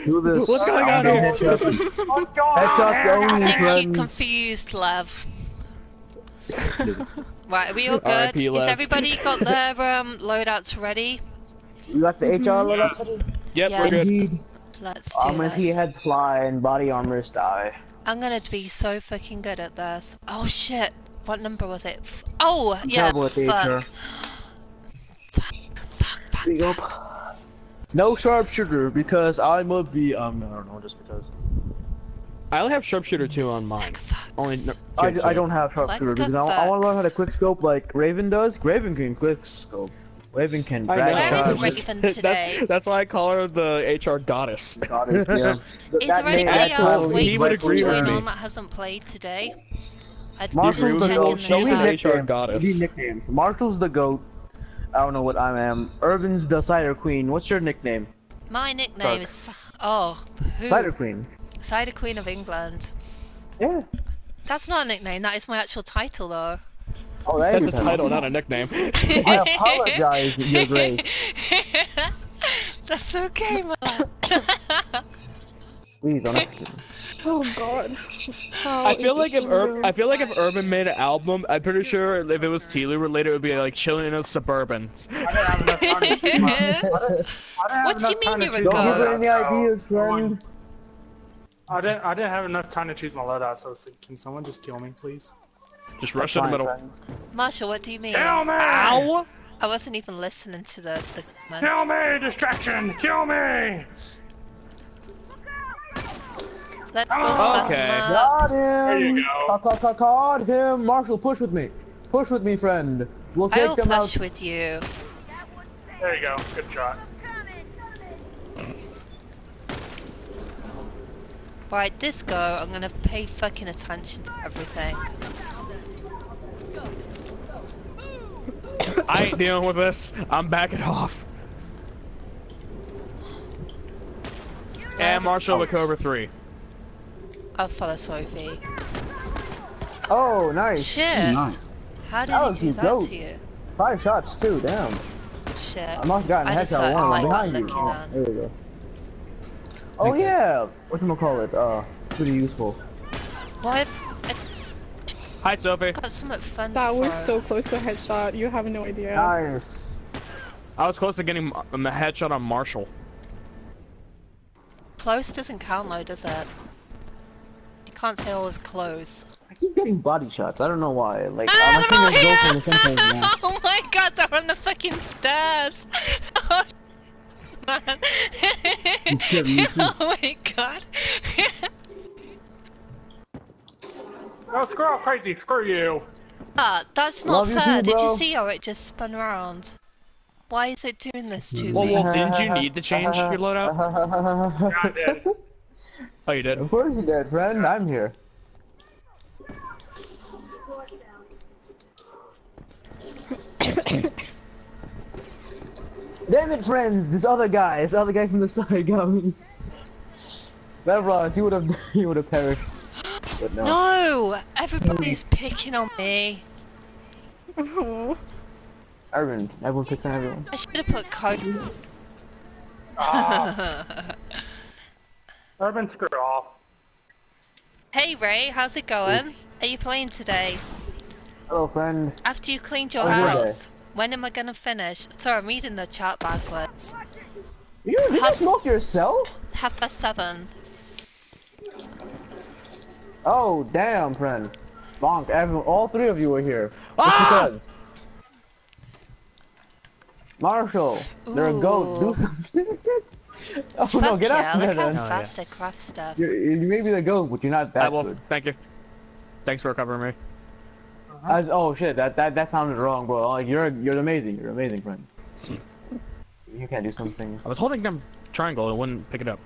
Do this. What's going on Okay, here? Headshots, What's going headshots on here? I only, think you friends. confused, Lev. Right, are we all good? R.I.P. Is Lev. everybody got their um, loadouts ready? You got the HR loadout ready? Yep, Yeah. we're good. Let's do I'm gonna see this. heads fly and body armors die. I'm gonna be so fucking good at this. Oh shit! What number was it? Oh I'm yeah. terrible at the Fuck. HR. Speak up. No sharpshooter because I would be um I don't know just because. I only have sharpshooter 2 on mine. Only no, I, I don't have sharpshooter because I, I want to learn how to quick scope like Raven does. Raven can quick scope. Raven can I drag know. Where is. Raven That's- today? That's, why I call her the HR goddess. Got it, yeah. Is That there name- anybody that's that's else cool. cool. He waiting would to agree with join me. on that hasn't played today? I'd Marshall's just the check in goat. the She's She's the the chat. HR nickname. goddess. She nicknames. Marshall's the goat. I don't know what I am. Urban's the cider queen. What's your nickname? My nickname is oh who? Cider queen. Cider Queen of England. Yeah. That's not a nickname. That is my actual title though. Oh, that That's is a title, not a nickname. I apologize, Your Grace. That's okay, man. Please don't ask me. Oh god. How I feel like if Ur- I feel like if Urban made an album, I'm pretty sure if it was TLOU related, it would be like chilling in a Suburbans. I didn't have enough time to choose my- I didn't- I didn't have What do you mean you're a choose Don't give any loadout, so ideas, someone- friend. I didn't. I didn't have enough time to choose my loadout. So s- can someone just kill me, please? Just rush in the middle. friend. Marshall, what do you mean? Kill me! Ow! I wasn't even listening to the the comments. Kill me! Distraction! Kill me! Let's go. Oh, okay. him up. Got him! There you go. Ca- ca- ca- Caught him! Marshall, push with me. Push with me, friend. We'll take I take will them push out. with you. There you go. Good shot. Right, this go. I'm gonna pay fucking attention to everything. I ain't dealing with this. I'm backing off. And Marshall with Cobra 3. I'll follow Sophie. Oh, nice. Shit. Nice. How did Alex, he you do that goat. to you? Five shots too, damn. Shit. I must have gotten a uh, I just headshot one I of might got behind you. lucky oh, then. There we go. Oh yeah, whatchamacallit, uh, pretty useful. What? I Hi, Sophie. got so much fun That was tomorrow. so close to a headshot. You have no idea. Nice. I was close to getting um, a headshot on Marshall. Close doesn't count though, does it? You can't say I was close. I keep getting body shots. I don't know why. Like, Ah, my they're all go the same place now. Oh my god, they're on the fucking stairs! Oh, man. scared me too. oh my god. Oh, screw off crazy, screw you. ah, that's not Love you fair. too, Did you see how it just spun around? Why is it doing this to Well, me? Wolf, didn't you need to change your loadout? Yeah, I did. Oh, you did. of course you did, friend. I'm here. Damn it, friends! This other guy, this other guy from the side got me. Levroz, you would have, you would have perished. But no. No! Everybody's picking on me. Irvin, everyone picks on everyone. I should have put code. Urban, screw off. hey Ray, how's it going? Are you playing today? Hello, friend. After you cleaned your Oh, yeah. house, when am I gonna finish? Sorry, I'm reading the chat backwards. You, did you How- smoke yourself? Half past seven. Oh, damn, friend. Bonk, everyone, all three of you were here. Ah! because. Marshall, they're a goat. Do oh Fuck no, get yeah, out of look there how then. fast they craft stuff. You're, you may be the goat, but you're not that Hi, Wolf. good. Thank you. Thanks for covering me. Uh-huh. I oh shit, that, that that sounded wrong, bro. Like you're you're amazing. You're amazing, friend. You can't do some things. I was holding down triangle, it wouldn't pick it up.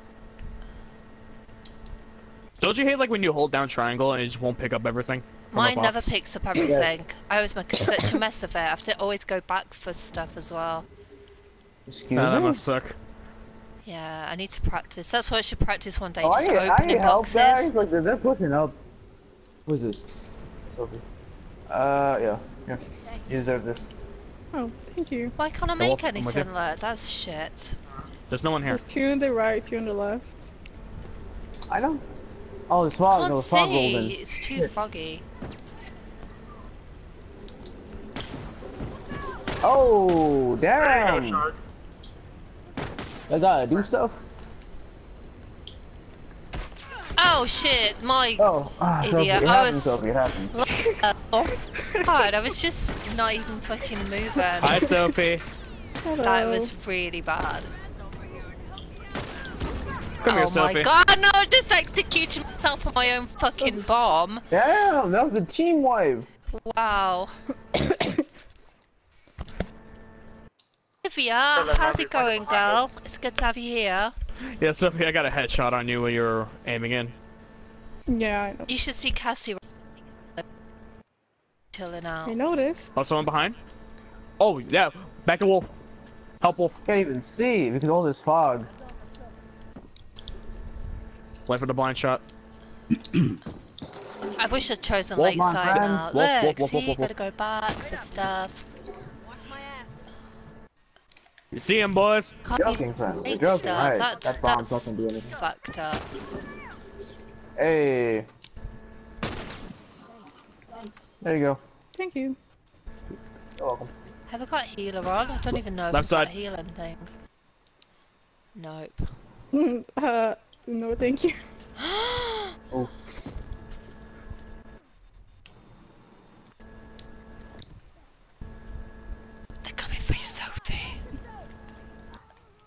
Don't you hate like when you hold down triangle and it just won't pick up everything? Mine never picks up everything. I always make such a mess of it. I have to always go back for stuff as well. Excuse Nah, that must suck. Yeah, I need to practice. That's what I should practice one day. Oh, I just need, I opening need help, boxes. guys. Like they're, they're pushing up. What is this? Sophie. Uh, yeah, yeah. You deserve this. Oh, thank you. Why can't I make up, I'm anything look? That's shit. There's no one here. There's two on the right, two on the left. I know. Oh, the fog. Can't No, the fog rolled in. It's too foggy. Oh, There you go, damn! I gotta do stuff. Oh shit, my Oh, ah, Sophie, Idiot, it I happens, was- Sophie. It happens. oh, God, I was just not even fucking moving. Hi, Sophie. Hello. That was really bad. Come oh here, my god, no, I just executed myself on my own fucking bomb. Damn, that was a team wipe. Wow. Olivia, how's it going, girl? It's good to have you here. Yeah, Sophie, I got a headshot on you when you were aiming in. Yeah, I know. You should see Cassie chilling out. I noticed. Oh, someone behind? Oh, yeah. Back to Wolf. Help Wolf. Can't even see because of all this fog. Wait for the blind shot. I wish I'd chosen Wolf, my Lakeside friend. now. Wolf, wolf, Look, wolf, see, wolf, wolf, gotta go back for stuff. You see him, boys? Can't Joking, even friend. You're make joking, stuff. right? That's, That bomb's not that's gonna do anything. fucked up. Hey. There you go. Thank you. You're welcome. Have I got a healer on? I don't even know if Left I've got a side. healing thing. Nope. uh, no, thank you. Oh.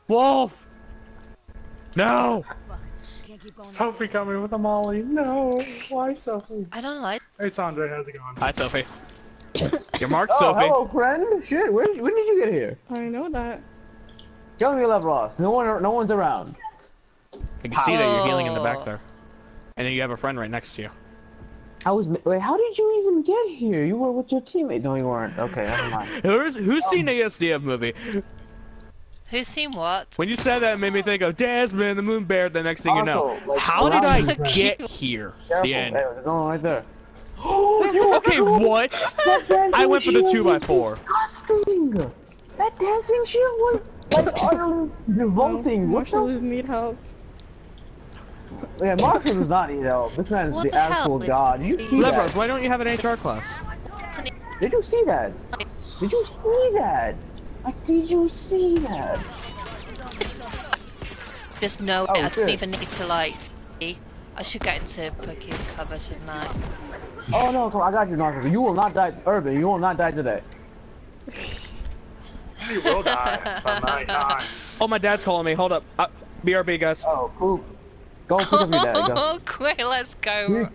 Wolf! No! Sophie coming with a molly. No. Why Sophie? I don't like. Hey Sandra, how's it going? Hi, Sophie. You're marked, Oh, Sophie. hello, friend. Shit, where, when did you get here? I know that. Tell me you left Ross. No one, no one's around. I can see that you're healing in the back Oh. there. And then you have a friend right next to you. I was. Wait, how did you even get here? You were with your teammate. No, you weren't. Okay, never mind. Who's, who's seen the ASDF movie? Who's seen what? When you said that, it made me think of Desmond, the Moon Bear, the next thing you know. Like, How did I around- get here? Careful. The end. There's no one right there. okay, what? I went for the 2x4. Disgusting. That dancing shit was like utterly revolting. What Marshall the? just need help. Yeah, Marshall does not need help. This man's What the, the actual god. Did you these- see that? Why don't you have an HR class? Did you see that? Did you see that? Like, did you see that? Just know Oh, it. I don't even need to like see. I should get into Pokemon cover, shouldn't Oh no, come on, I got you, Narcos. You will not die, Urban. You will not die today. You will die by. Oh, my dad's calling me. Hold up. Uh, BRB, guys. Oh, cool. Go pick up your dad. Go. Oh, quick, let's go.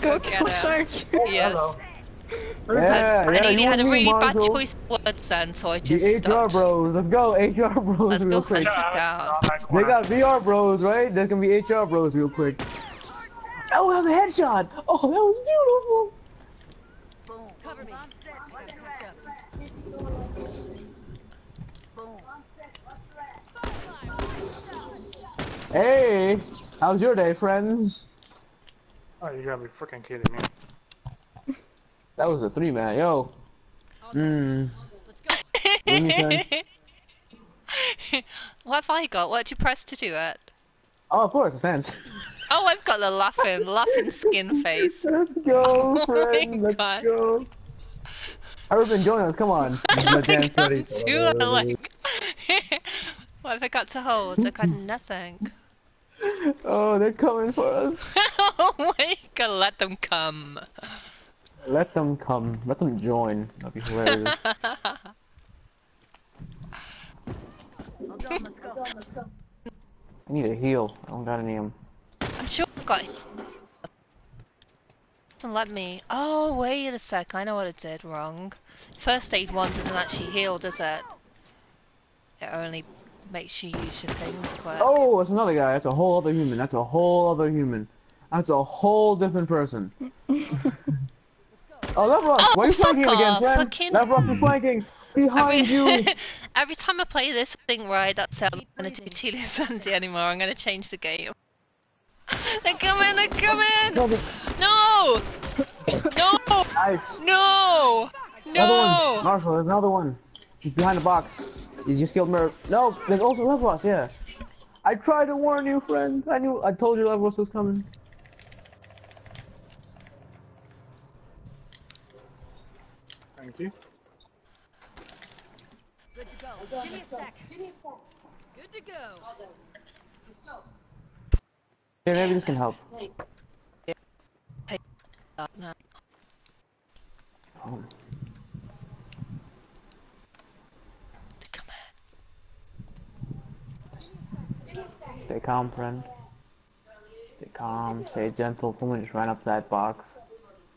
Go get kill. Shark. Yes. Hello. Yeah, I yeah, nearly you had a really bad Marshall. choice of words then, so I The just HR stopped. bros. Let's go, HR bros Let's real go quick. hunt Yeah, it down. it's not that They got VR bros, right? There's gonna be HR bros real quick. Oh, that was a headshot! Oh, that was beautiful! Cover me. I gotta. Hey, how's your day, friends? Oh, you gotta be freaking kidding me. That was a three man, yo. Mmm. What do you say? what have I got? What did you press to do it? Oh, of course, thanks. Oh, I've got the laughing, laughing skin face. Let's go, Oh. Let's God. go. Urban, join us. Come on. The dance buddy. Too like. what have I got to hold? I've got nothing. Oh, they're coming for us. oh my god, let them come. Let them come. Let them join. That'd be hilarious. I need a heal. I don't got any of them. I'm sure I've got. Doesn't let me. Oh wait a sec, I know what I did wrong. First aid one doesn't actually heal, does it? It only makes you use your things quick. Oh, it's another guy. That's a whole other human. That's a whole other human. That's a whole different person. oh, Levrock, Oh, why are you fuck flanking again, friend? fucking- Levrock, you're flanking. Behind you. Every, every time I play this thing right, that's it. I'm not gonna do TLOU Sunday anymore. I'm gonna change the game. They're coming! They're coming! No! No! Nice. No! Another one. No! Marshall, there's another one. He's behind the box. He's just killed Merv. No, there's also Levroz, yeah. I tried to warn you, friend. I knew, I told you Levroz was coming. Thank you. Good to go. Give me a sec. Good to go. Let's Yeah, maybe this can help. Uh, no. Oh. Come on. Stay calm, friend. Stay calm, stay gentle. Someone just ran up that box,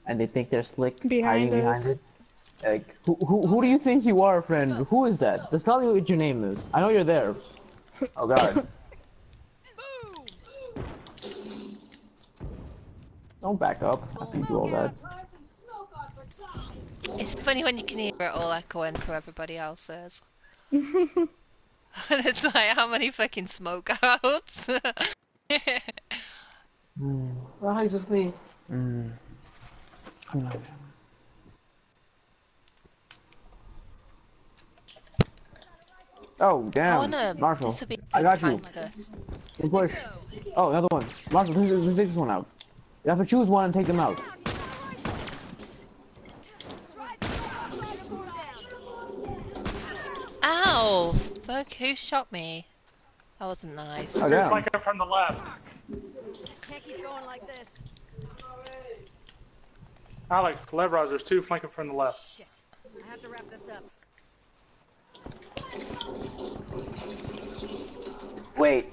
and they think they're slick, Behind hiding us. behind it. Like, who, who, who do you think you are, friend? Who is that? Just tell me what your name is. I know you're there. Oh God. Don't back up. I can do all that. It's funny when you can hear it all echoing for everybody else's. and it's like, how many fucking smoke outs? Mm. So how you just leave? Mm. Come on. Oh I damn, wanna. Marshall, This would be a I good got you. to. Good push. Oh, another one. Marshall, this is, take this one out. You have to choose one and take them out. Ow! Fuck, who shot me? That wasn't nice. Oh Two damn. flanking from the left. Can't keep going like this. Alex, Levroz, there's two flanking from the left. Shit. I have to wrap this up. Wait.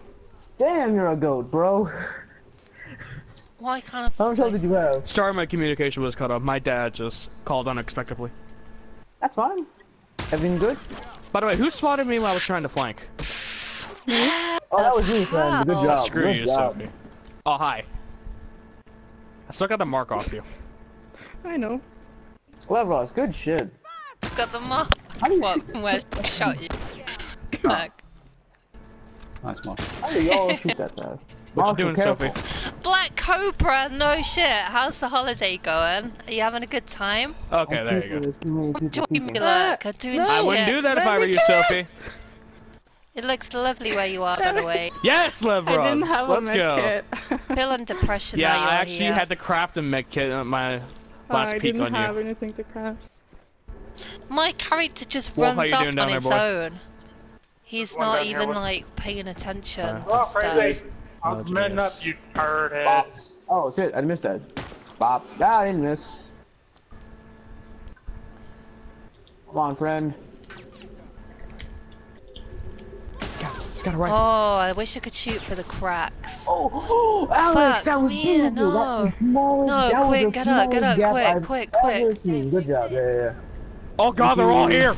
Damn, you're a goat, bro. Why can't I? How much health did you have? Sorry my communication was cut off. My dad just called unexpectedly. That's fine. Everything good? By the way, who spotted me while I was trying to flank? Oh, that was me, friend. Good job. Screw Good you, job. Sophie. Oh, hi. I still got the mark off you. I know. Levroz, good shit. Got the mark. How do What? shoot, Where's the shot you? Fuck. Ah. Nice, Mark. how do y'all shoot that fast? What you doing, careful. Sophie? Black Cobra, no shit. How's the holiday going? Are you having a good time? Okay, there you go. There's too many people Join me, look. I'm doing no. I wouldn't do that if I were you, Sophie. It looks lovely where you are, by the way. Yes, Lev I didn't have Let's a med go. kit. Feel under depression Yeah, now you're I actually here. had to craft a med kit on my last Oh, last I peek didn't on have you. anything to craft. My character just Wolf, runs off on there, its boy? own. He's One not down here, even what- like paying attention Uh, to Oh, stuff. crazy. I'm Oh, committing up, you turd head. Oh shit, I missed that. Bop. Ah, I didn't miss. Come on, friend. God, got a rifle. Oh, I wish I could shoot for the cracks. Oh, oh, Alex, Fuck that was me, beautiful. That no. was the smallest, No, that quick, was the get up, get up, gap quick, I've quick, quick. Good job, yeah, yeah, yeah. Oh god, they're all here!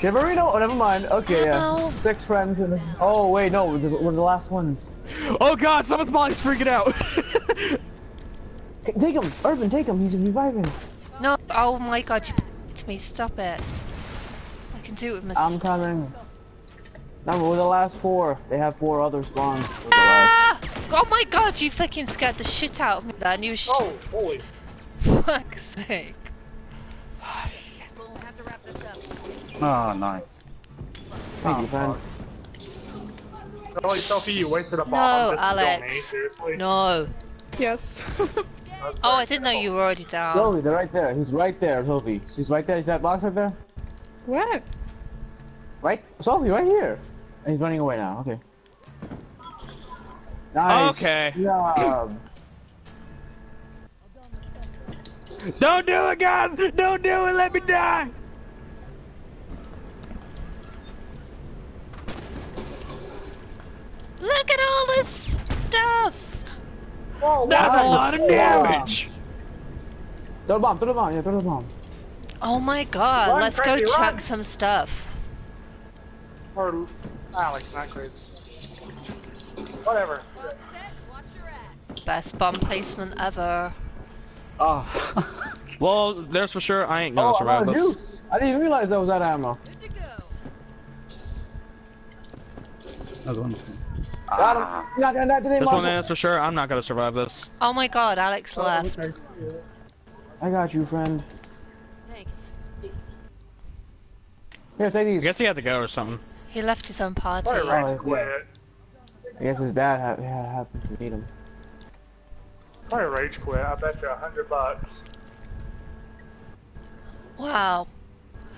Shiverino? Oh, never mind. Okay, yeah. Six friends and. Oh wait, no, we're the, we're the last ones. Oh god, someone's body's freaking out! Take him, Urban, take him. He's reviving. No, oh my god, you to me, stop it. I can do it with my I'm coming. No, we're the last four. They have four other spawns. We're the last. Ah! Oh my god, you fucking scared the shit out of me then. You sh- Oh, holy. Fuck's sake. We'll have to wrap this up. Ah, nice. Thank you, friend. Holy Sophie, you wasted a bomb No, just to me, Alex. seriously? Yes. Oh, I didn't know you were already down. Sophie, they're right there. He's right there, Sophie. She's right there. Is that box right there? What? Right? Sophie, right here. And he's running away now. Okay. Nice. Okay. job. Don't do it, guys! Don't do it! Let me die! Look at all this stuff! That's a lot of damage! Throw the bomb. Throw the bomb. Yeah, throw the bomb. Oh my god, Run, let's go Crazy, check run. some stuff. Or ah, Alex, not crazy. Whatever. All set, watch your ass. Best bomb placement ever. Ah. Well, there's for sure I ain't gonna Oh, survive this. juice. I didn't even realize that was that ammo. Good to go. That one. Got him. Not that, that didn't This one Marshall. is for sure I'm not gonna survive this. Oh my god, Alex left. I got you, friend. Thanks. Here, take I guess he had to go or something. He left his own party. Probably Oh, rage yeah. quit. I guess his dad ha yeah, happened to meet him. Probably rage quit. I bet you a hundred bucks. Wow.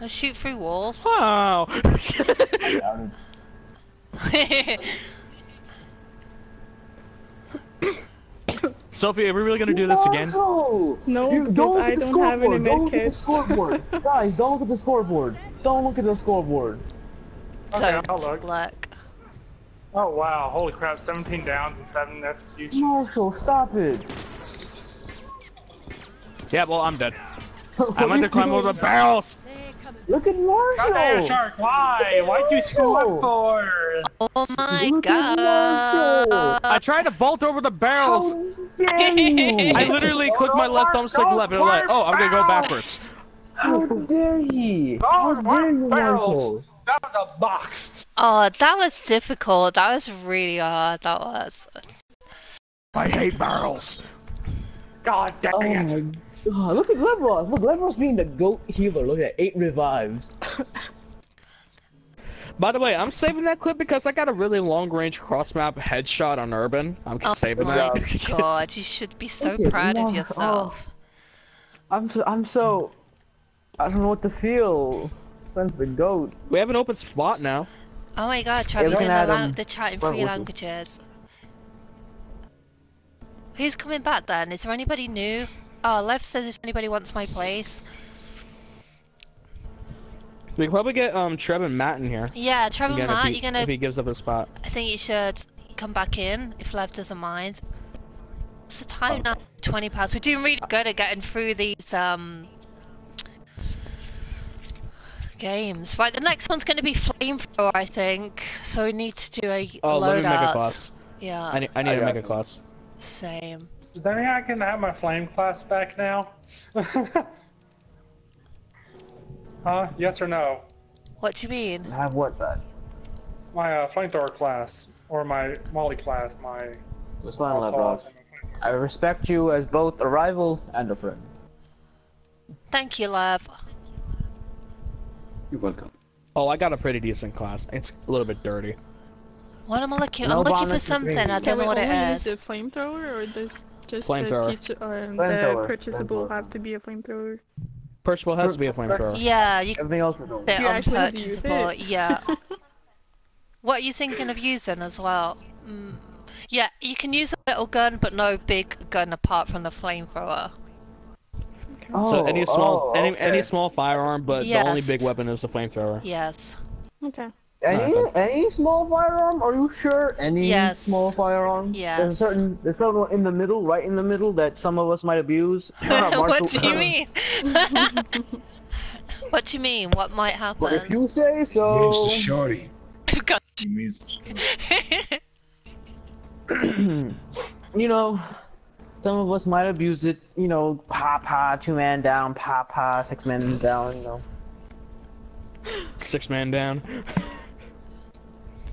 I shoot through walls? Wow! Sophie, are we really gonna do this again? No, No, you don't look I at the don't have any scoreboard. Don't look at the medkits. scoreboard. Guys, don't look at the scoreboard. Don't look at the scoreboard. so Okay, I'll look. black. Oh wow, holy crap, 17 downs and 7 executions. Marshall, stop it. Yeah, well, I'm dead. I'm went you to climb over the barrels! They ain't coming. Look at Goddamn Marshall. shark, why? Why'd you screw up for? Oh my Look at god. I tried to vault over the barrels! How dare? I literally clicked my left thumbstick left and I'm like, oh, I'm gonna go backwards. How dare he? Oh, How dare you, Marshall? Barrels? That was a box. Oh, that was difficult. That was really hard. That was. I hate barrels. God damn Oh it. my god, look at Levroz. Look, Levroz being the GOAT healer. Look at eight revives. By the way, I'm saving that clip because I got a really long range cross map headshot on Urban. I'm Oh saving my that. god, you should be so Look at proud of Mar- oh. yourself. I'm so, I'm so I don't know what to feel. Sven's the GOAT. we have an open spot now. Oh my god, Yeah, Trevor we doing can the, lang- the chat in three whistles. languages. Who's coming back then? Is there anybody new? Oh, Lev says if anybody wants my place. We can probably get um Trev and Matt in here. Yeah, Trevor Again, Matt, he, you're gonna. if he gives up his spot. I think you should come back in if Lev doesn't mind. It's the time now? 20 past. We're doing really good at getting through these um games. Right, the next one's going to be flamethrower, I think. So we need to do a Oh, let me make a class. Yeah, I need, I need I to got a you. class. same. Does that mean I can have my flame class back now? huh? Yes or no? What do you mean? Have what then? My uh, flamethrower class. Or my molly class, my... Just fine, Molotov Levroz. my flamethrower. I respect you as both a rival and a friend. Thank you, Lev. You're welcome. Oh, I got a pretty decent class. It's a little bit dirty. What am I looking? No I'm looking for something. I don't know what it is. only is. use the flamethrower, or there's Just the, Flamethrower. um, Flamethrower, the purchasable have to be a flamethrower. Purchasable has to be a flamethrower. Yeah, you Everything else is no. they're you actually have use unpurchasable. it. Yeah. what are you thinking of using as well? Mm, yeah, you can use a little gun, but no big gun apart from the flamethrower. So oh, any small oh, any okay. any small firearm, but the only big weapon is the flamethrower. Yes. Okay. Any Okay. any small firearm? Are you sure? Any Yes. small firearm? Yes. There's a certain there's someone in the middle, right in the middle, that some of us might abuse. What do you mean? what do you mean? What might happen? Well, if you say so. Means so. the shorty. God. He means you know, some of us might abuse it. You know, pa pa, two man down, pa pa, six men down. You know. Six man down.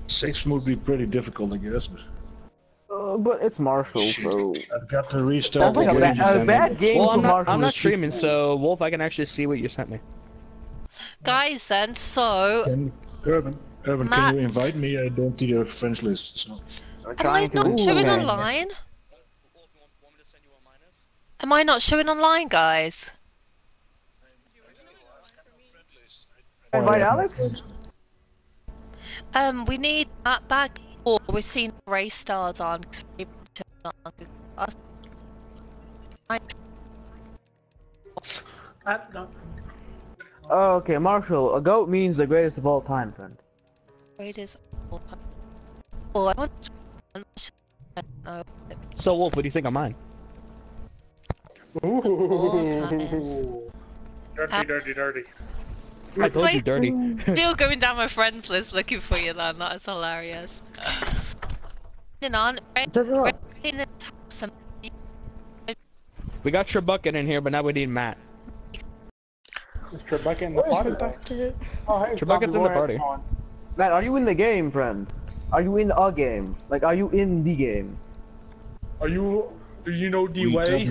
six would be pretty difficult, I guess. But Uh, but it's Marshall, so I've got to restart that's like the a, game. ba- a bad game Well, for I'm not, Marshall. I'm not streaming, so Wolf, I can actually see what you sent me. Guys, then, so Can, Urban, Urban, Matt. can you invite me? I don't see your friends list. So. We're am I trying to- not Ooh, showing okay. online? Am I not showing online, guys? Invite Oh, Alex? Um, we need that back. Or we've seen race stars on. Us- no. Oh, okay, Marshall. A goat means the greatest of all time, friend. Raiders. Oh, I want. No, So Wolf, what do you think of mine? All times. Dirty, dirty, dirty. I told you Wait. dirty. Still going down my friends list looking for you, then. That is hilarious. Moving on. Doesn't look. Raiding this house and- we got Trebuchet in here, but now we need Matt. Is Trebecca oh, in the party? Bucket. Oh, hey, Trebecca's Zombie in the Boy, how's party. it? Matt, are you in the game, friend? Are you in a game? Like, are you in the game? Are you? Do you know D-Way?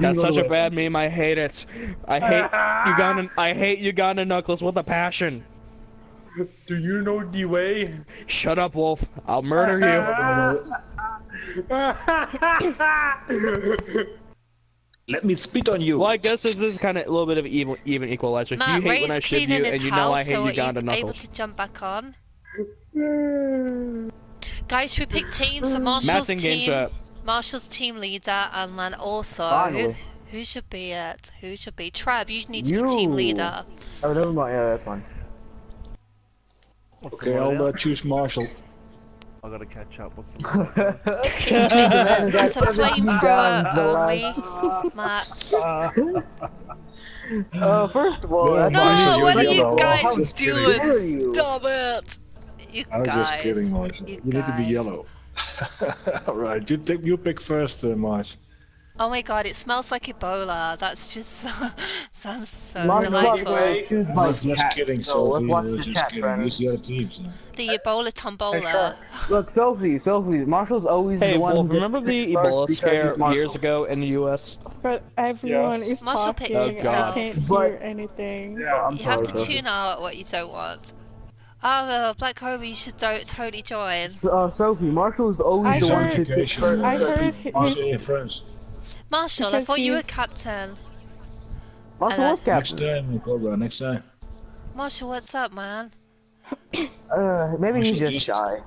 That's such a bad meme. I hate it. I hate Uganda. I hate Uganda Knuckles with a passion. Do you know D Way? Shut up, Wolf. I'll murder you. Let me spit on you. Well, I guess this is kind of a little bit of even even equalizer. Matt, you hate when Ray's I ship you, and you house, know I hate so are Uganda you able to jump back on? Guys, should we pick teams? The Marshall's Matt's in game team, chat. Marshall's team leader, and then also who, who should be it? Who should be? Trev, you need to be team leader. Oh, never mind. Yeah, that's fine. What's Okay, I'll uh, choose Marshall. I gotta catch up. What's the word? It's, it's, it's a flamethrower only, Matt. uh, first of all, that's No, Marshall, what you're you yellow. guys Just doing? You? Stop it! You guys, I was guys. just kidding, Marshall. you You, need to be guys. yellow. Alright, you, take, you pick first, uh, Marsh. Oh my god, it smells like Ebola. That's just sounds so Marshall, delightful. by choose I'm just chat. kidding, so so let's you watch know, the just chat, kidding. friend. Use the other teams. now. The Ebola tombola. sure. Look, Sophie, Sophie, Marshall's always Hey, the one Wolf, remember the Ebola scare years ago in the U.S.? But everyone Yes. is Marshall picked. Oh, God. I can't But- hear anything. Yeah. I'm you sorry, have to Sophie. tune out what you don't want. Oh, uh, Black Cobra, you should totally join. Uh, Sophie, Marshall is always I the one heard- who picked Education. first. I heard Marshall his- your friends. Marshall, I thought you were he's- captain. Marshall was Next captain. time, Cobra, next time. Marshall, what's up, man? Uh, maybe he's Marshall just just- shy.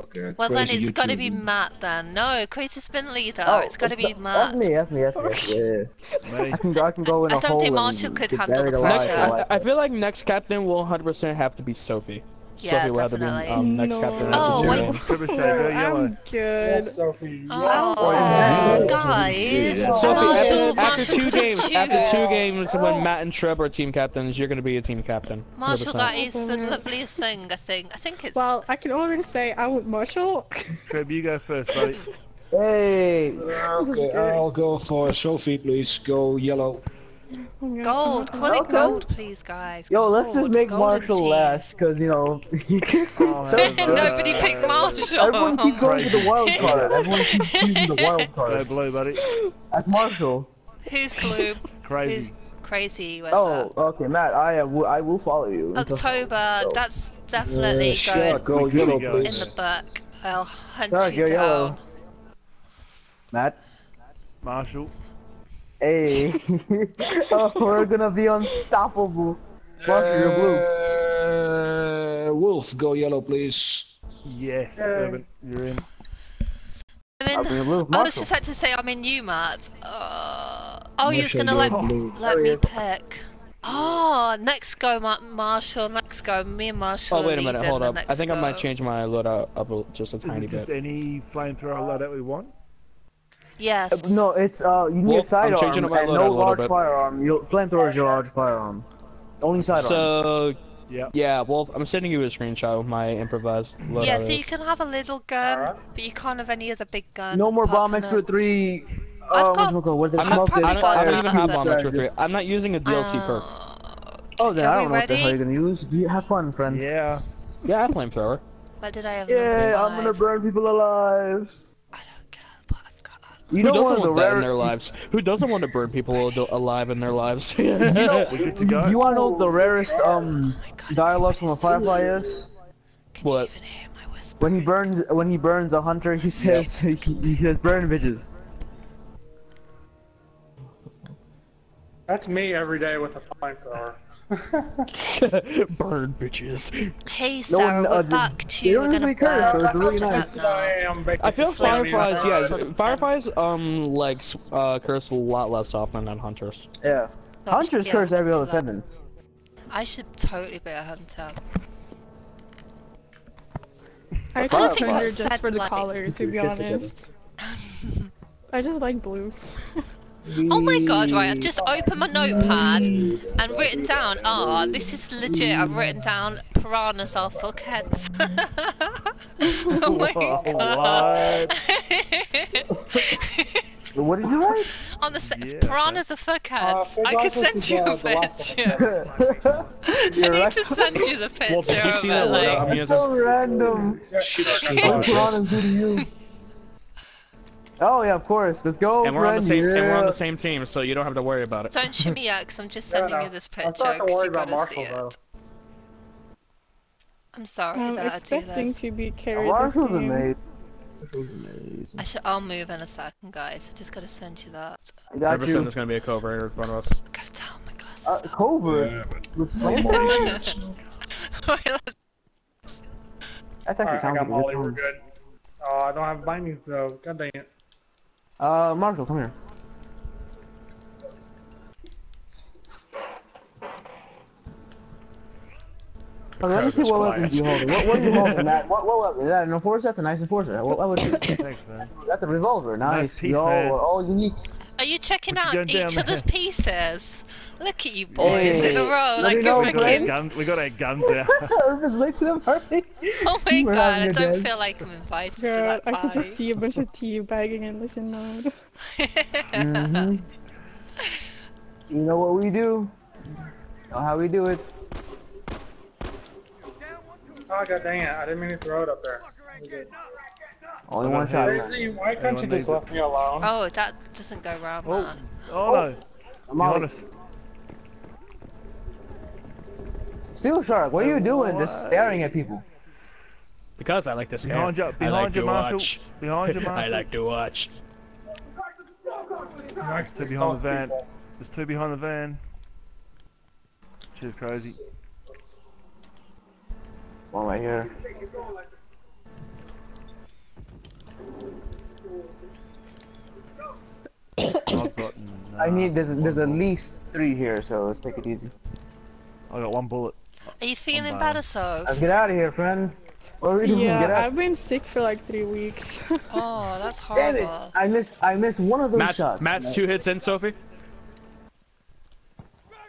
Okay, Well, then it's gotta be Matt then. No, Crazy's been leader. Oh, it's gotta be Matt. me. That's me. That's me. That's me. Yeah, yeah. I can, I can go in I a don't hole think and Marshall could get handle the buried alive pressure. for I, life. I feel like next captain will 100% have to be Sophie. Yeah, Sophie will have to definitely. um, next No. captain. Oh, after wait. Julian. Trebuchet, go yellow. I'm good. Sophie. Oh, Yeah. guys. Yeah. Sophie, Marshall, after, after two games, choose. after two games, when Matt and Treb are team captains, you're gonna be a team captain. Marshall, 100%. that is the loveliest thing, I think. I think it's... Well, I can already say I want Marshall. Treb, you go first, buddy. Hey, Okay, I'll go for Sophie, please. Go yellow. Gold, call it gold, please, guys. yo, let's just make golden Marshall team. last, cause you know. Oh, heavens, Nobody picked Marshall. Everyone keep going for the wild card. Everyone keep choosing the wild Go card. blue, buddy. That's Marshall. Who's blue? Who's Crazy. crazy? Where's Oh, okay, Matt. I uh, will. I will follow you. October. so. That's definitely Uh, sure, going go yellow, go. in the book. I'll hunt Sure, you go yellow. down. Matt. Marshall. Hey, oh, we're gonna be unstoppable. Marshall, you're blue. Uh, Wolf, go yellow, please. Yes, Urban, you're in. I'm I'll in. I was just had to say I'm in you, Matt. Uh, oh, you're Marshall, gonna let blue. let Oh, me yeah. pick. Oh, next go, Ma- Marshall. Next go, me and Marshall. Oh wait a minute, hold up. I next think I might change my loadout up a, just a Is tiny it just bit. any flamethrower loadout we want? Yes. Uh, No, it's uh, you need Well, a sidearm and no loadout a little large bit. firearm. You, flamethrower is your large firearm. Only sidearm. So Yeah. yeah, Wolf, I'm sending you a screenshot of my improvised loadout. Yeah, so you can have a little gun, but you can't have any other big gun. no more bomb from the- expert three. I've Uh, got- what I'm not, I, don't, I don't even have two bomb extra three. I'm not using a DLC perk. Uh, Oh, then I don't know what the hell you're gonna use. You have fun, friend. Yeah. Yeah, I have flamethrower. What did I have? Yeah, I'm gonna burn people alive. I don't care what I've got. You Who know doesn't want that in their lives? Who doesn't want to burn people alive in their lives? We good to go? You wanna know what the rarest um Oh dialogue from a firefly is? Can What? even hear my whisper? When he burns, when he burns a hunter, he says, he, he says, burn bitches. That's me every day with a flamethrower. burn bitches. Hey No Sarah, one, uh, we're back to. don't We're gonna burn so it's really nice. I I feel some flaming fireflies, Flames. yeah, fireflies um like uh curse a lot less often than hunters. Yeah. So Hunters curse every other do that. sentence. I should totally be a hunter. I Firefly. chose Thunder Said just for the like- color, to be honest. I just like blue. Oh my god, right, I've just opened my notepad and written down, ah, this is legit, I've written down piranhas are fuckheads. oh my god. What did you write? On the se- Yeah, piranhas are fuckheads. I can send you a picture. I need to send you the picture did you of it. Like, loadout It's so random. What piranhas do to you? Oh yeah, of course. Let's go, And we're on the friend. same and we're on the same team, so you don't have to worry about it. don't shoot me yet, because I'm just sending no. you this I'm picture, not gonna because you about gotta see Marshall though. it. I'm sorry I'm that I do expecting this. to be carried this Marshall's game. amazing. I should, I'll move in a second, guys. I just gotta send you that. I got Never said you. there's gonna be a covert in front of us. I gotta tell my glasses. Uh, covert. With flamethrowers? Right, let's- That's actually Alright, I sounds got Molly, we're good. Oh, I don't have bindings though. God dang it. Uh, Marshall, come here. Okay, let me see what was weapons you holding. What, what are you holding, Matt? What, what weapon? Is that an enforcer? That's a nice enforcer. What, what would you? Thanks, man. That's a revolver. Nice Nice. piece, Yo, man. all unique. Are you checking What out you each other's there? pieces? Look at you boys Hey, in a row, let like me know, a We got our freaking. gun. We got our guns out. Urban's late to the party. Oh my We're god, I don't day. feel like I'm invited to Girl, that I can just see a bunch of tea bagging in listen mode. Mhm. You know what we do? Know how we do it? Oh god dang it! I didn't mean to throw it up there. Only one shot. Crazy, why can't you just needs it? left me alone? Oh, that doesn't go round Oh, that. oh no. I'm Be out. Steel Shark, what are you doing? Just uh, staring at people. Because I like to scare. Behind you, I like you, to Marshall. watch. Behind you, I like to watch. Nice Two to behind the van. people. There's two behind the van. She's crazy. One right here. I've got. I nah, need there's there's at least three here, so let's take it easy. I got one bullet. Are you feeling bad. better, so? Let's get out of here, friend. What are we doing? Yeah, get out. I've been sick for like three weeks. Oh, that's Damn it! horrible. I missed I missed one of those Matt's, shots. Matt's two hits in, Sophie.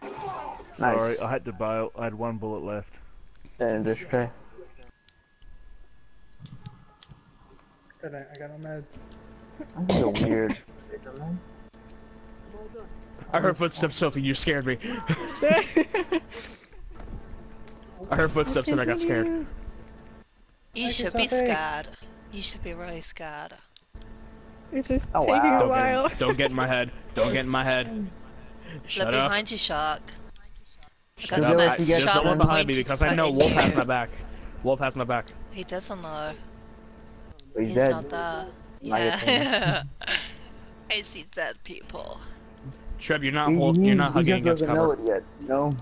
Nice. Sorry, I had to bail. I had one bullet left. And just okay. I got no meds. I feel weird. I heard footsteps, Sophie. You scared me. I heard footsteps and I got scared. You should be scared. You should be really scared. It's just Oh, taking wow. a Don't while. get, don't get in my head. Don't get in my head. Look up. behind you, Shark. I got Shut some up, that you get There's no one behind me because I know uh, Wolf has my back. Wolf has my back. He doesn't know. He's, He's dead. not there. Yeah. I see dead people. Trev, you're not He, hold, you're he's- not he hugging just against doesn't know it yet. You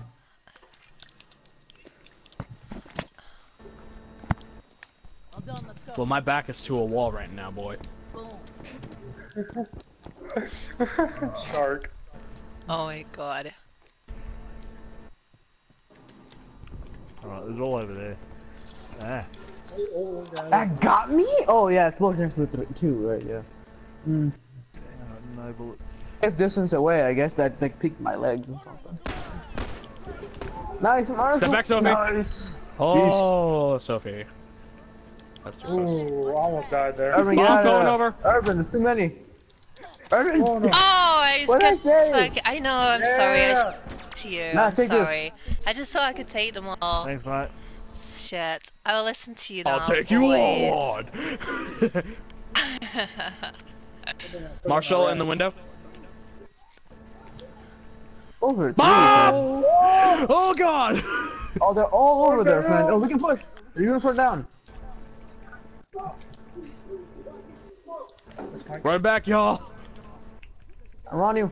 done, let's go. Well, my back is to a wall right now, boy. Boom. Shark. Oh my god. Alright, there's all over there. Ah. That got me? Oh yeah, explosion for th two, right? Yeah. Hmm. Uh, no bullets. If distance away, I guess that like piqued my legs or something. Nice, Marshall. Step back, Sophie. Nice. Oh, Sophie. That's too close. Ooh, almost died there. Urban, Mom, get out going there. over. Urban, there's too many. Urban. Oh, no. Oh, I was What'd I gonna say? fuck. I know. I'm sorry. I to you. Nah, I'm take this. sorry. I just thought I could take them all. Thanks, mate. Shit. I will listen to you now. I'll take you boys. on. Marshall in the window. Over three, Mom! Oh God! Oh, they're all over there, friend. Oh, we can push. Are you gonna put it down? Run back, y'all. I'm on you.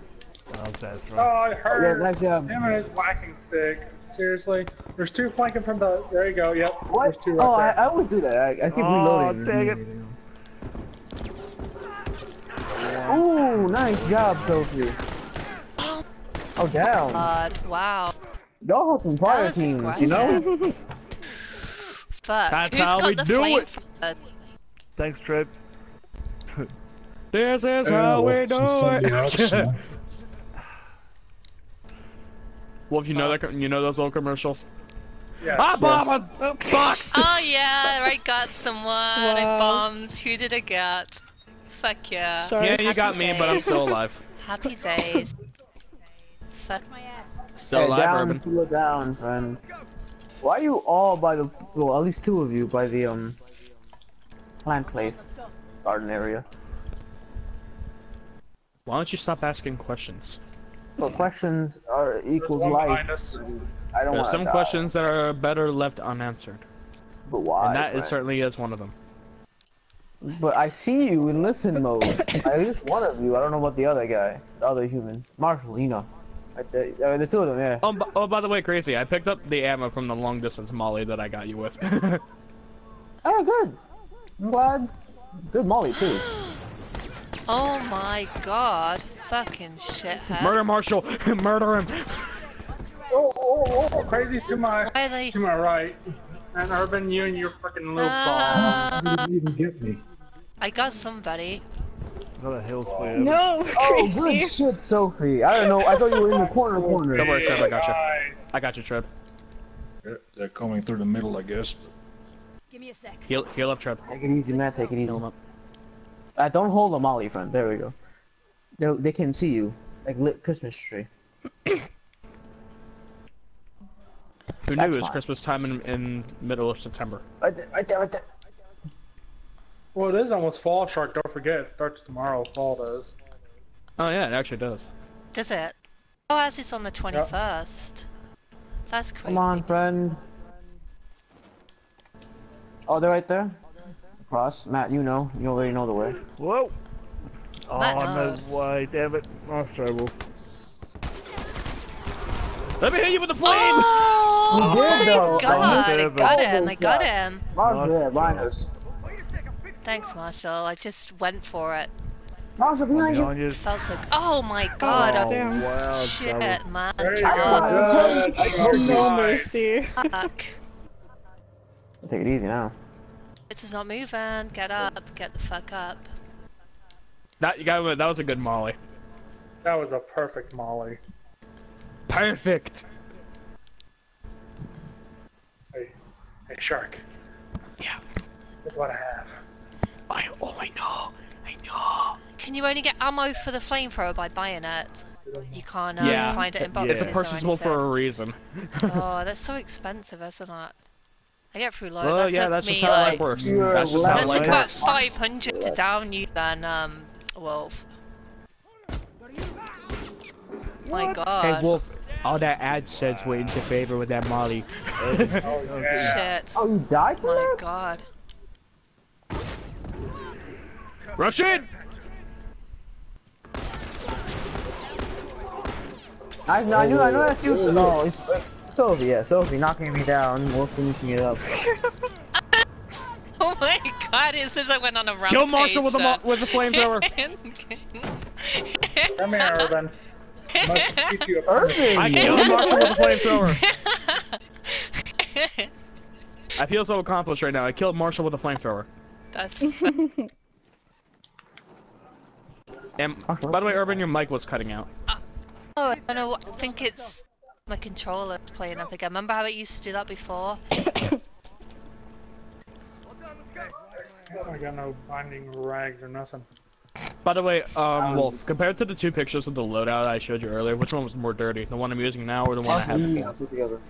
Oh, that's Oh, right. I Yeah, heard nice job. him and his whacking stick. Seriously. There's two flanking from the. There you go. Yep. What? There's two right oh, I, there. I always do that. I, I keep Oh, reloading. dang it. Ooh, nice job, Sophie. Oh, down. God. Wow. Y'all have some That fire was teams, you know? Fuck. That's Who's how got we the do flame it. Thanks, Trev. This is Yeah, how we do since somebody else, it. well, Wolf, you know that? You know those old commercials? Yes. Ah, bomb! a Box! Oh yeah, I got someone. I bombed. Who did I get? Fuck yeah. Sorry. Yeah, you got me, but I'm still alive. Happy days. Fuck. My ass. Still Hey, alive, down, Urban. pull down, friend. Why are you all by the, well, at least two of you by the, um, plant place, garden area? Why don't you stop asking questions? Well, questions are There's equals one life. behind us. I don't There's want some questions that are better left unanswered, But why? and that is friend? certainly is one of them. But I see you in listen mode. At least one of you. I don't know about the other guy, the other human. Marshall, you know. Right there, uh, the two of them, yeah. Oh, oh, by the way, crazy! I picked up the ammo from the long distance molly that I got you with. Oh, good. I'm glad. Good Molly too. Oh my god. Fucking shithead. Murder Marshall! Murder him! Oh, oh, oh, oh crazy's to my they? to my right. And Urban, you and your freaking little ah. ball. How did you even get me? I got somebody. Got a health flare. No, Oh, good shit, Sophie. I don't know. I thought you were in the corner corner. Don't worry, Trev, I got you. Nice. I got you, Trev. They're, they're coming through the middle, I guess. Give me a sec. Heal, heal up, Trev. Take it easy, man. Take it easy. Heal him up. Uh, don't hold a Molly, friend. There we go. They they can see you like lit Christmas tree. Who That's knew it was fine. Christmas time in, in middle of September? Right there, right there, right there. Well, it is almost fall, Shark. Don't forget, it starts tomorrow. Fall does. Oh yeah, it actually does. Does it? Oh, as it's on the 21st. That's crazy. Come on, friend. Oh, they're right there. Cross, Matt. You know, you already know the way. Whoa! Oh, Matt no way, damn it. Nice throw, Wolf. Let me hit you with the flame! Oh You my did, though. god, I I got him, I got him. Marshall, Nice there, behind job. us. Thanks, Marshall. I just went for it. Marshall, behind you. You. That oh my god, oh, I- damn. wow, shit, double. man. There you Jack. go. Ah, No mercy. Fuck. Take it easy now. It is not moving. Get up. Get the fuck up. That you got that was a good molly. That was a perfect molly. Perfect. Hey, hey, Shark. Yeah. Look what I have. I oh I know. I know. Can you only get ammo for the flamethrower by buying it? You can't um, Yeah. find it in boxes It's It's or purchasable for a reason. Oh, that's so expensive, isn't it? I get through low. Well, yeah, that's me, just how like, life works. That's just how about 500 to down you than um, Wolf. What? My god. Hey, Wolf, all that ad sense went into favor with that Molly. oh, yeah. Shit. Oh, you died My that? god. Rush in! I, I, knew, I know that's you. Oh, oh no, it's, it's Sophie. Yeah, Sophie knocking me down. We're finishing it up. Oh my god, it says I went on a rampage. Kill Marshall with a mo sir. with a flamethrower. Come here, Urban. Must teach you a Irving! I killed Marshall with a flamethrower. I feel so accomplished right now. I killed Marshall with a flamethrower. That's And by the way, Urban, your mic was cutting out. Uh, oh, I don't know. what- I think it's my controller playing up again. Remember how it used to do that before? I got no binding rags or nothing. By the way, um, Wolf, compared to the two pictures of the loadout I showed you earlier, which one was more dirty? The one I'm using now or the one I had before? together.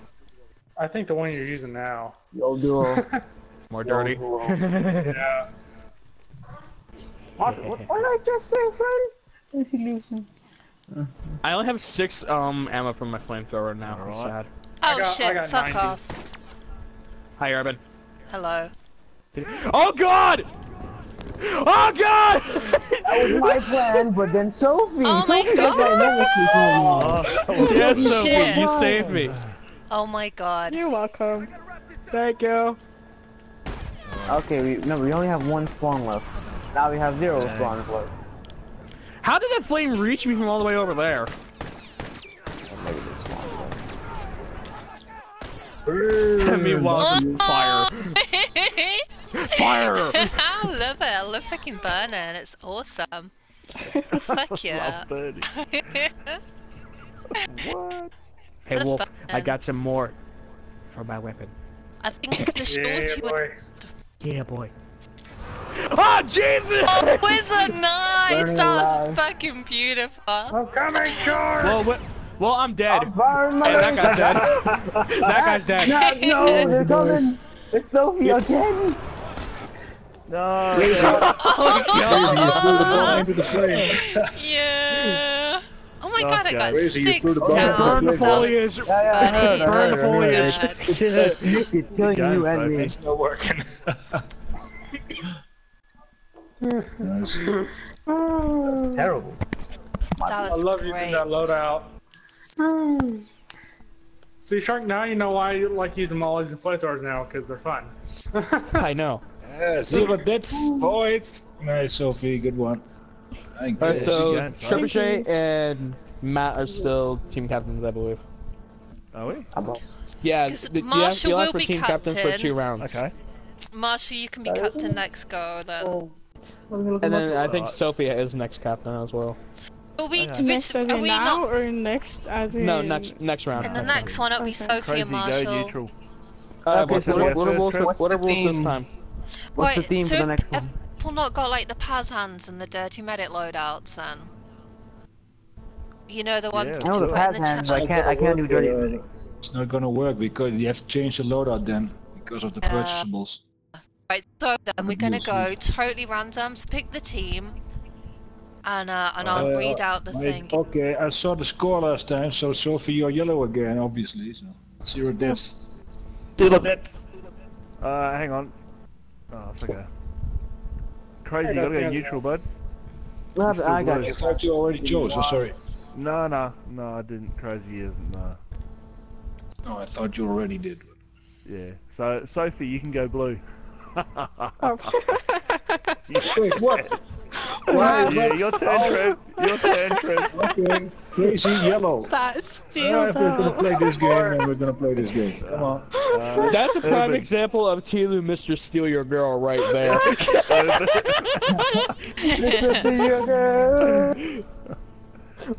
I think the one you're using now. Yo, duo. More dirty. Yeah. What, what, what did I just say, friend? Is he losing? I only have six um ammo from my flamethrower now. I'm sad. Oh got- I shit! got Fuck 90. off. Hi, Urban. Hello. Oh God! Oh God! That was my plan, but then Sophie. Oh my Sophie got that. Oh, yes, Sophie, Shit. you saved me. Oh my god. You're welcome. Thank you. Okay, we, remember, we only have one spawn left. Now we have zero spawns left. How did that flame reach me from all the way over there? Maybe there's spawns left. Meanwhile, just fire. Fire! I love it. I love fucking burning. It's awesome. Fuck yeah. love. What? Hey That's Wolf, I got some more for my weapon. I think the short Yeah, you boy. Yeah, boy. Oh Jesus! Oh, Wizard, nice! Burning That was fucking beautiful. I'm coming, Short! Well, wh- well, I'm dead. I'm firing my Hey, that guy's dead. that guy's dead. No, no, they're coming. It's Sophie again. No. into the. Yeah. Oh my god, I got. Crazy, six threw the down. bomb. Burn the That was foliage. Yeah, yeah, I Burn the foliage. It's killing you and me. Sophie. It's not working. Nice. Terrible. That I love great. using that loadout. Mm. See, Shark, now you know why you like using mollies and flamethrowers now, because they're fun. I know. Yeah, see, but that's points. Nice, Sophie. Good one. I Alright, guess. so Yeah, Trebuchet and Matt are still team captains, I believe. Are we? I'm boss. Yeah, 'Cause th- you have, you will have for be team captains for two rounds. Okay. Marshall, you can be captain next go then. And then I think Alright. Sophie is next captain as well. Are we, Okay. to be, Next as are we now not? or next as in? No, next next round. In the next one, it'll be Okay. Sophie Crazy, and go Marshall. neutral. Uh, Okay, what, so what, what's what, are the- rules, what's what are the rules this time? What's the theme so for the next if one? people not got like the Paz hands and the dirty medic loadouts then? You know the ones Yeah. I know the put pad in the hands. I can't, I can't do dirty. Uh, It's not gonna work because you have to change the loadout then because of the Yeah. purchasables. Right, so then we're gonna go totally random. So pick the team, and uh, and I'll Uh, read out the Mate, thing. Okay, I saw the score last time, so Sophie, you're yellow again, obviously. So zero deaths. Zero deaths. Uh, hang on. Oh, it's okay. Crazy, you gotta go neutral, bud. No, but I got you. thought you already chose. Oh, sorry. No, no, no, I didn't. Crazy isn't. No. No, I thought you already did. Yeah. So, Sophie, you can go blue. Oh. Wait, what? yeah, your turn, Trev. Your turn, Trev. Okay, crazy yellow. That's Yeah, still if we're gonna though. play this game, then we're gonna play this game. Come on. Uh, That's a prime Urban. example of TLOU Mr. Steal Your Girl right there. Mr. Steal Your Girl.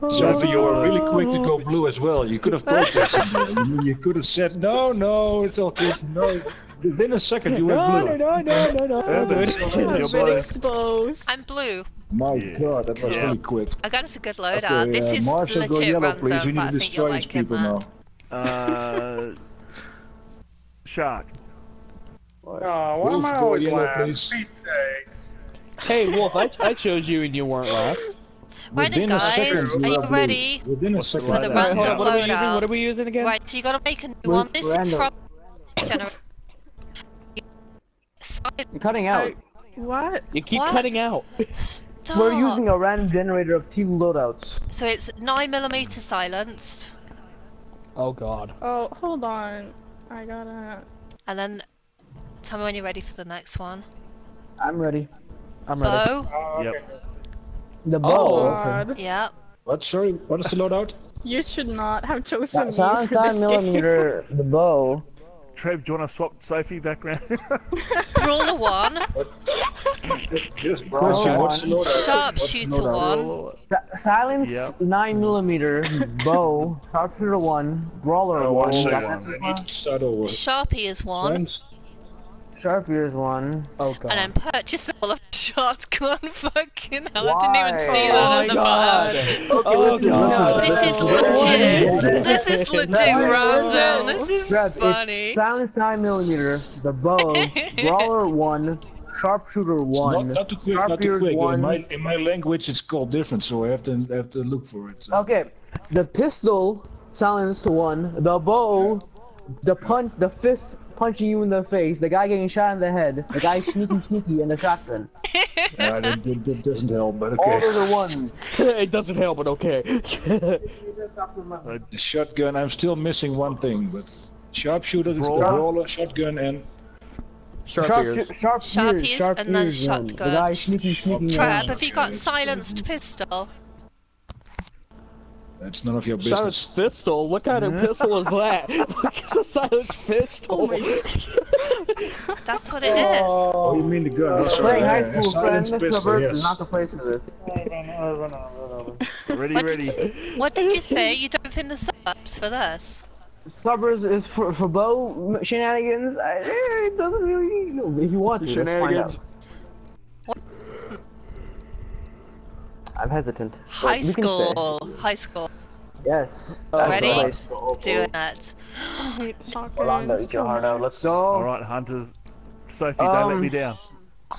Sophie, you were really quick to go blue as well. You could have protested there. You, you could have said, no, no, it's okay. No. Within a second, you went no, blue. no, no, no, no, no. Urban, Good. you're Been exposed. I'm blue. My Yeah. god, that was Yeah. really quick. I got us a good loadout. Okay, this uh, is Marshall, go legit yellow, random, please. We need but I to think you'll destroy like these it, people now. Matt. Uh, shark. Oh, why am Wolf, I go always yellow, last? please. Pete's sakes. Hey, Wolf, I, I chose you and you weren't last. Right then, Within a guys, second, are you are blue. ready? Within a second. For the you are Alright, random hold on, what are we using? loadout. What are we using again? Right, so you gotta make a new With one. This is random. from gener- Side- You're cutting out. What? You keep What? cutting out. We're using a random generator of team loadouts. So it's 9mm silenced, Oh god. Oh, hold on. I gotta. and then tell me when you're ready for the next one. I'm ready. I'm ready. Oh, bow. Oh, okay. Yep. The Oh, bow. God. Yeah. What? Sorry, what is the loadout? You should not have chosen me Silence for 9 this game. millimeter. The bow. Trev, do you want to swap Sophie background? Brawler 1, Just question, what's the loadout? Sharpshooter 1, Si- Silence Yep. 9 millimeter. bow. Sharpshooter 1. Brawler Oh, 1. one Got second. that so I far? need to start over. Sharpie is 1, Sharp ears 1. Oh god. and then purchase all of shotgun. Fucking hell, I didn't even see Oh that my at the God. bottom. Okay, Oh, listen, God. listen. This is listen. legit. This is legit random. This is Trev, funny. It's silence 9 millimeter. The bow. Brawler 1. Sharpshooter 1. not too quick, Sharp not too ears quick. In 1. my, in my language, it's called different, so I have to have to look for it. Okay, the pistol silenced one, the bow, the punch, the fist punching you in the face, the guy getting shot in the head, the guy sneaky sneaky, and the shotgun. Yeah, that, that, that doesn't help, but All okay. those are ones. it doesn't help, but okay. The shotgun, I'm still missing one thing, but sharpshooter, is the Brawler. brawler, shotgun, and Sharp, Sharp, ears. shoo- sharp, Sharp ears, ears sharp and then ears. The shotgun. guy sneaky sneaky. Trev, have you got silenced pistol? That's none of your Silence business. pistol? What kind of pistol is that? It's a silent pistol. That's what it is. Oh, you mean the gun? Oh, sorry. Playing high school friend, silence Mr. pistol, yes. is not the place for this. ready, What ready. did, what did you say? You don't think the subs for this? Suburbs is for, for bow shenanigans. I, eh, it doesn't really. No, if you want to, let's find out. I'm hesitant. High we school. High school. Yes. Ready? That's the high school. Doing it. I hate Rolando, shotguns eat your so heart out. much. Let's go. Alright, hunters. Sophie, don't let Um, me down.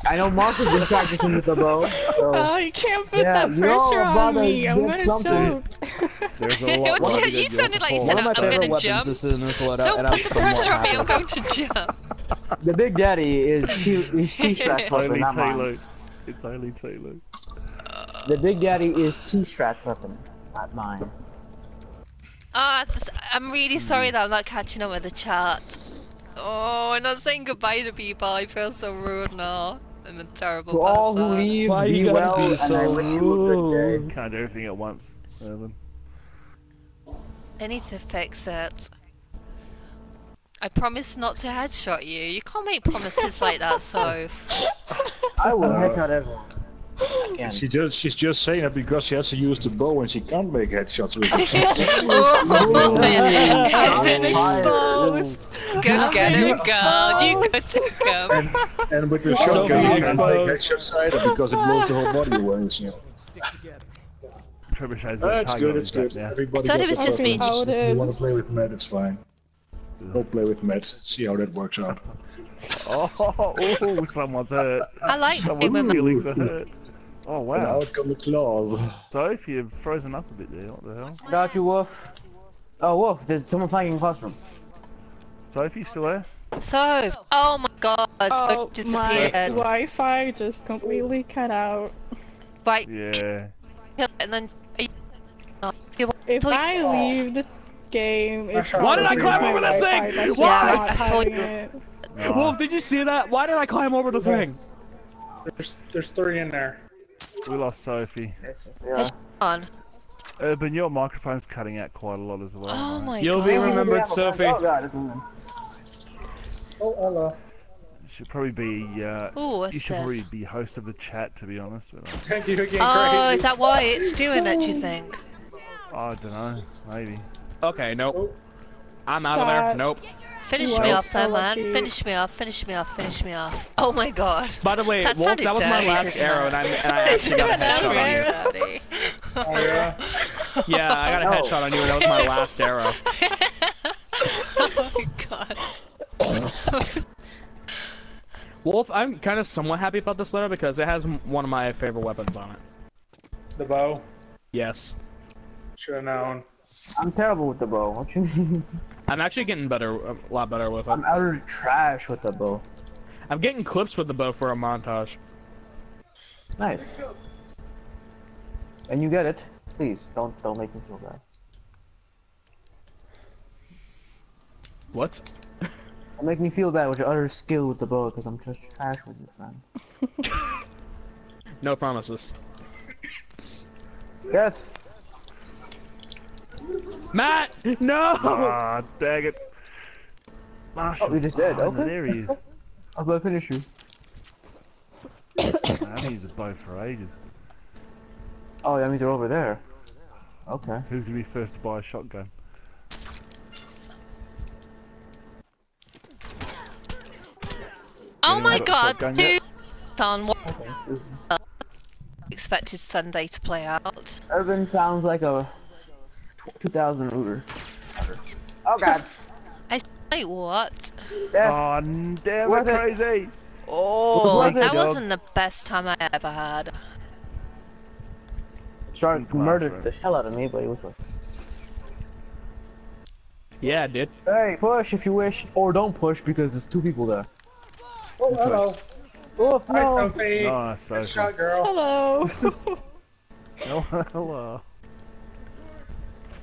I know Marcus is practicing with the bow. So. Oh, you can't put Yeah, that pressure on me. I'm gonna something. choke. There's a lot What more did to you sounded like you said, One of my I'm gonna jump. is in this loadout, Don't put the pressure on me. I'm going to jump. The Big Daddy is T is T Strat's weapon, Only not mine. TLOU. It's only TLOU. The Big Daddy is T Strat's weapon, not mine. Ah, this, I'm really sorry that I'm not catching up with the chat. Oh, I'm not saying goodbye to people. I feel so rude now. I'm a terrible To all who leave, Why be you well, be and I so wish you a good day. Can't do everything at once, Evan. I need to fix it. I promise not to headshot you. You can't make promises like that, so. I will headshot everyone. Again. She just, she's just saying that because she has to use the bow and she can't make headshots with it. oh, I've man. been exposed. Go get him, girl. You got to go. and with the Sophie shotgun, you can't make exposed. headshots either because it blows the whole body away. So. Trebuchet's got a That's good, on it's good. now. Everybody Thought it was just me. preference. If you want to play with Matt, it's fine. Go play with Matt. See how that works out. Oh, oh, someone's hurt. I like Someone's women. feelings are hurt. Oh And wow. out come the claws. Sophie, you've frozen up a bit there. What the hell? Got you, Wolf. Oh, Wolf, there's someone flying in the classroom. Sophie, still there? So, oh my god, so Oh, my disappeared. Wi-Fi just completely cut out. Right, Yeah. and then. Are you, no, you want If I leave the game, it's Why did I climb over this thing? that's Why? just I thought having you- it. Wolf, did you see that? Why did I climb over the thing? There's, there's three in there. We lost Sophie. Yeah. on. Urban, your microphone's cutting out quite a lot as well. Oh mate. my You'll god. be remembered, Sophie. Oh god, Oh, hello. You should probably be. Uh, Ooh, what's you should this? probably be host of the chat, to be honest. But uh, Thank you again, Oh, crazy. is that why it's doing it, you think? I don't know. Maybe. Okay, nope. I'm out of there. Nope. Finish me off there, so man. lucky. Finish me off, finish me off, finish me off. Oh my god. By the way, That Wolf, that was my last arrow, and I, and I actually got a headshot on you. Oh, yeah. Yeah, I got a Oh. headshot on you, and that was my last arrow. oh my god. Wolf, I'm kind of somewhat happy about this letter because it has one of my favorite weapons on it. The bow. Yes. Should have known. I'm terrible with the bow. What you mean? I'm actually getting better, a lot better with it. I'm utter trash with the bow. I'm getting clips with the bow for a montage. Nice. And you get it. Please, don't don't make me feel bad. What? Don't make me feel bad with your utter skill with the bow, because I'm just trash with you, friend. No promises. Yes! Matt! No! Ah, dang it. Marshall. Oh, you just did, Ah, okay. There he is. I'm gonna finish you. I haven't used a bow for ages. Oh, that means you're over there. Okay. Who's gonna be first to buy a shotgun? Oh Anyone my god, shotgun yet? dude! On what expected Sunday to play out. Urban sounds like a tw- 2000 Uber. Oh god. I Wait, what? Death. Oh, damn Worth it, it. crazy! Oh, was that dog? wasn't the best time I ever had. Shark murdered right? the hell out of me, but it was fun. Yeah, dude. Hey, push if you wish, or don't push because there's two people there. Oh, hello. Oh, Hi, no. Sophie. Nice, Good shot, girl. Hello. Oh, hello.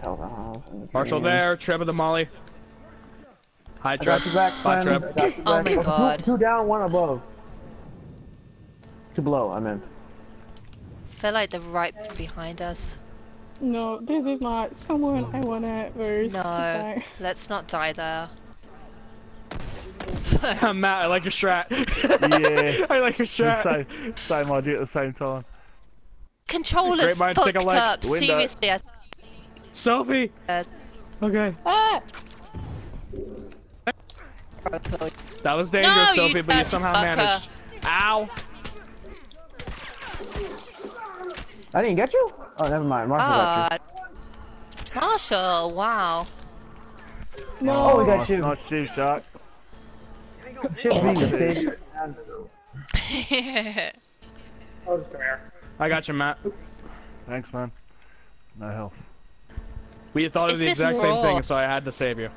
Hell no. Marshall there, Trevor the Molly. Hi, I Trev. got back, Bye. Trev. I got your Oh my God. Two, two down, one above. Two below, I'm meant. feel like they're right behind us. no, this is not someone I wanna verse. No, Goodbye. let's not die there. I'm Matt, I like your strat. Yeah. I like your The strat. same, same idea at the same time. Controllers Great minds fucked think up. Window. Seriously, I Sophie! Yes. Okay. Ah! That was dangerous, No, you Sophie, but you somehow fucker. managed. Ow! I didn't get you? Oh, never mind. Marshall got Ah, Marshall, wow. No. Oh, we got you. Nice shoot, Shark. you. Should be the savior. I'll just come here. I got you, Matt. Thanks, man. No health. We thought of Is the this exact same thing, so I had to save you.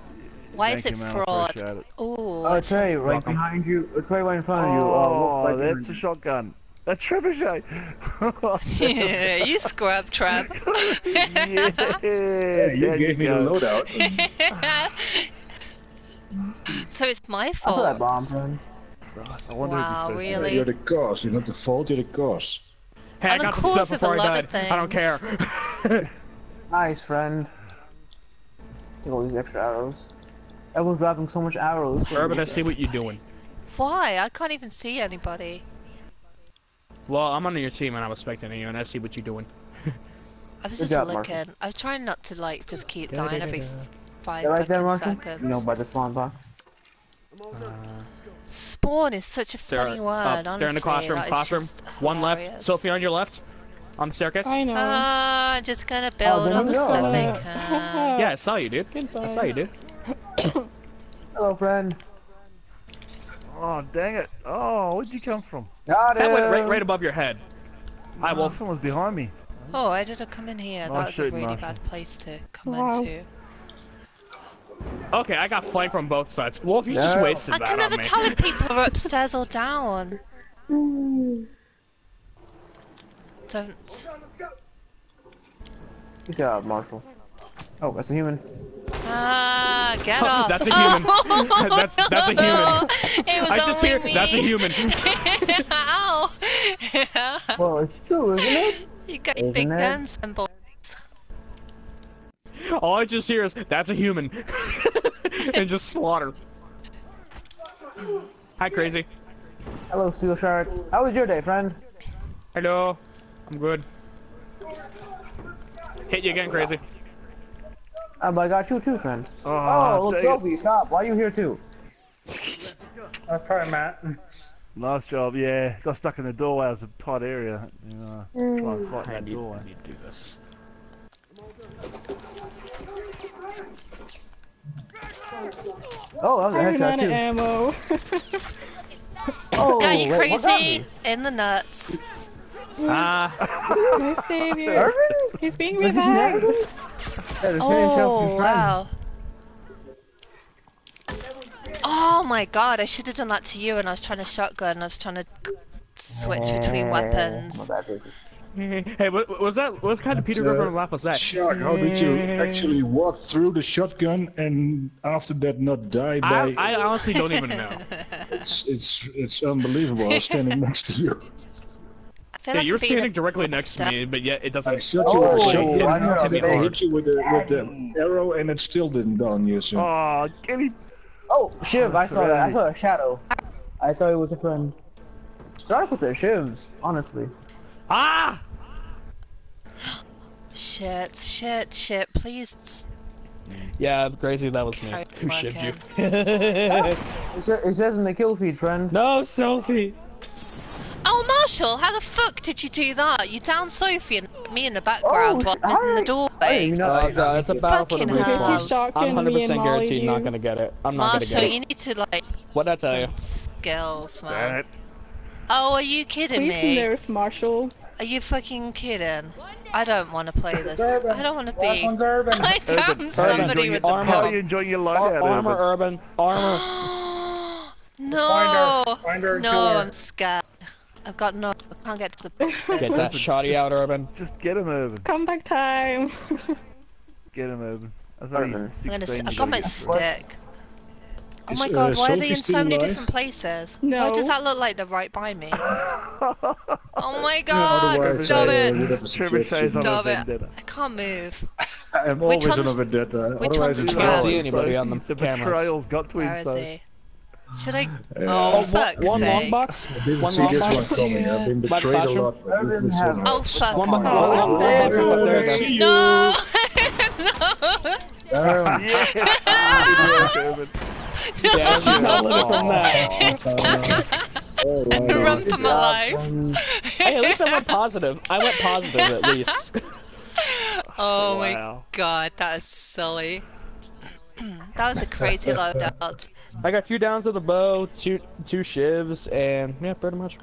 Why Thank is it you, man. I fraud? appreciate it. Ooh, Oh, it's- Trey, right Welcome. behind you. uh, Trey right in front of you. Uh, Oh, right that's behind a shotgun. A trebuchet. you scrub trap. yeah, Yeah, there you gave me the go. loadout. so it's my you. I put that fault. bomb, friend. Right, I wonder Wow, if Yeah, really? you're the cause. You're not the fault. You're the cause. Hey, I And the got the stuff before I died. I don't care. Nice, friend. Take all these extra arrows. Everyone's dropping so much arrows. Urban, I see what you're doing. Why? I can't even see anybody. Well, I'm on your team and I was spectating you, and I see what you're doing. I was Good just job, Marshall. looking. I was trying not to like just keep dying every five They're right there, seconds. You know, by the spawn box. Uh, spawn is such a They're funny up. word. They're in the classroom. Classroom. just One left. Sophie on your left. On the staircase. I know. Ah, just gonna build there all the stuff I Uh, can. Yeah, I saw you, dude. I saw you, dude. Hello, friend. Oh, dang it. Oh, where'd you come from? Got That it. went right, right above your head. Hi, Oh, Wolf. someone's behind me. Oh, I didn't come in here? Nice that was a really Marshall. bad place to come Wow. into. Okay, I got flanked from both sides. Wolf, you just No. wasted I that can never tell if people are upstairs or down. Don't. Good job, Marshall. Oh, that's a human. Ah, get off. That's a human. Oh, That's- that's a human. It was I just only hear me. that's a human. Ow. Well, it's true, isn't it? you got your Isn't big it? gun symbol. All I just hear is that's a human, and just slaughter. Hi, crazy. Hello, Steel Shark. How was your day, friend? Hello. I'm good. Hit you again, crazy. Uh, but I got you too, friend. Oh, Oh, look, dang it. Sophie, stop. Why are you here too? That's probably Matt. Nice job, yeah. Got stuck in the doorway. It was a tight area. You know, try and fight I that need, doorway. I need to do this. Oh, that was a I'm headshot out of too. ammo. Oh, got you wait, crazy in the nuts. Ah, My savior. Irvin? He's being revived. shenanigans? That is finish up Oh wow. Oh my god, I should have done that to you and I was trying to shotgun, I was trying to switch between weapons. my bad, baby. hey, what was that? What kind of Peter uh, Griffin laugh was that? Shark, how did you actually walk through the shotgun and after that not die I, by? I honestly don't even know. It's it's it's unbelievable. I was standing next to you. I feel Yeah, like you're standing directly next to me, but yet it doesn't. shot you with Oh, a shotgun I and know, after I hard. hit you with the with the arrow and it still didn't down you. So Oh, get him. Oh, Shiv, I saw that. I saw a shadow. I thought it was a friend. Start with their shivs, honestly. Ah! Shit, shit, shit. Please. Yeah, crazy. That was me. Carry Who on, shivved you? It, it says in the kill feed, friend. no, Sophie. Oh, Marshall, how the fuck did you do that? You down Sophie and me in the background Oh, while I'm in the I doorway. even know uh, Oh that. it's a battle for the Fucking hell. respawn. I'm 100% me and Molly guaranteed not gonna get it. I'm not Marshall, gonna get it. Marshall, you need to like What'd I tell you? skills, man. it. Oh, are you kidding Please me? nerf Marshall. Are you fucking kidding? I don't want to play this. Urban. I don't want to Last be. one's Urban. I Urban, downed somebody enjoy with your, the How are you enjoying your Ar- loadout, armor, Urban? urban, armor. no, her. Find her no, kill her. I'm scared. I've got no. I can't get to the box. Get that shoddy out, urban. Just get him, Urban. Comeback time. Get him, Urban. That's only Urban. 16 I'm gonna. I've got my stick. Oh Is, my uh, god, why are they in so many alive? different places? Why does that look like they're right by me? Oh my god, otherwise, stop uh, it! you'd have to Trebuchet's suggest on a Stop it. I can't move. I'm Which always on a one's- vendetta. which Otherwise, one's it's can't see wrong. anybody on the The cameras. betrayal's got to Where him, is so. he? Should I? Uh, Oh, one, fuck's one long sake. box. didn't One see long this box. one coming. I've been By the betrayed a classroom. lot. but this is Urban one. Oh fuck! One box. Oh, one long I'm box. dead. There you go. See No! no! Urban. Yes! Good work, Urban. Yeah, she's not living from that. Oh, right Run on. for my life. Hey, at least I went positive. I went positive at least. Oh my Wow. god, that is silly. that was a crazy loadout. I got two downs with the bow, two two shivs, and yeah, pretty much.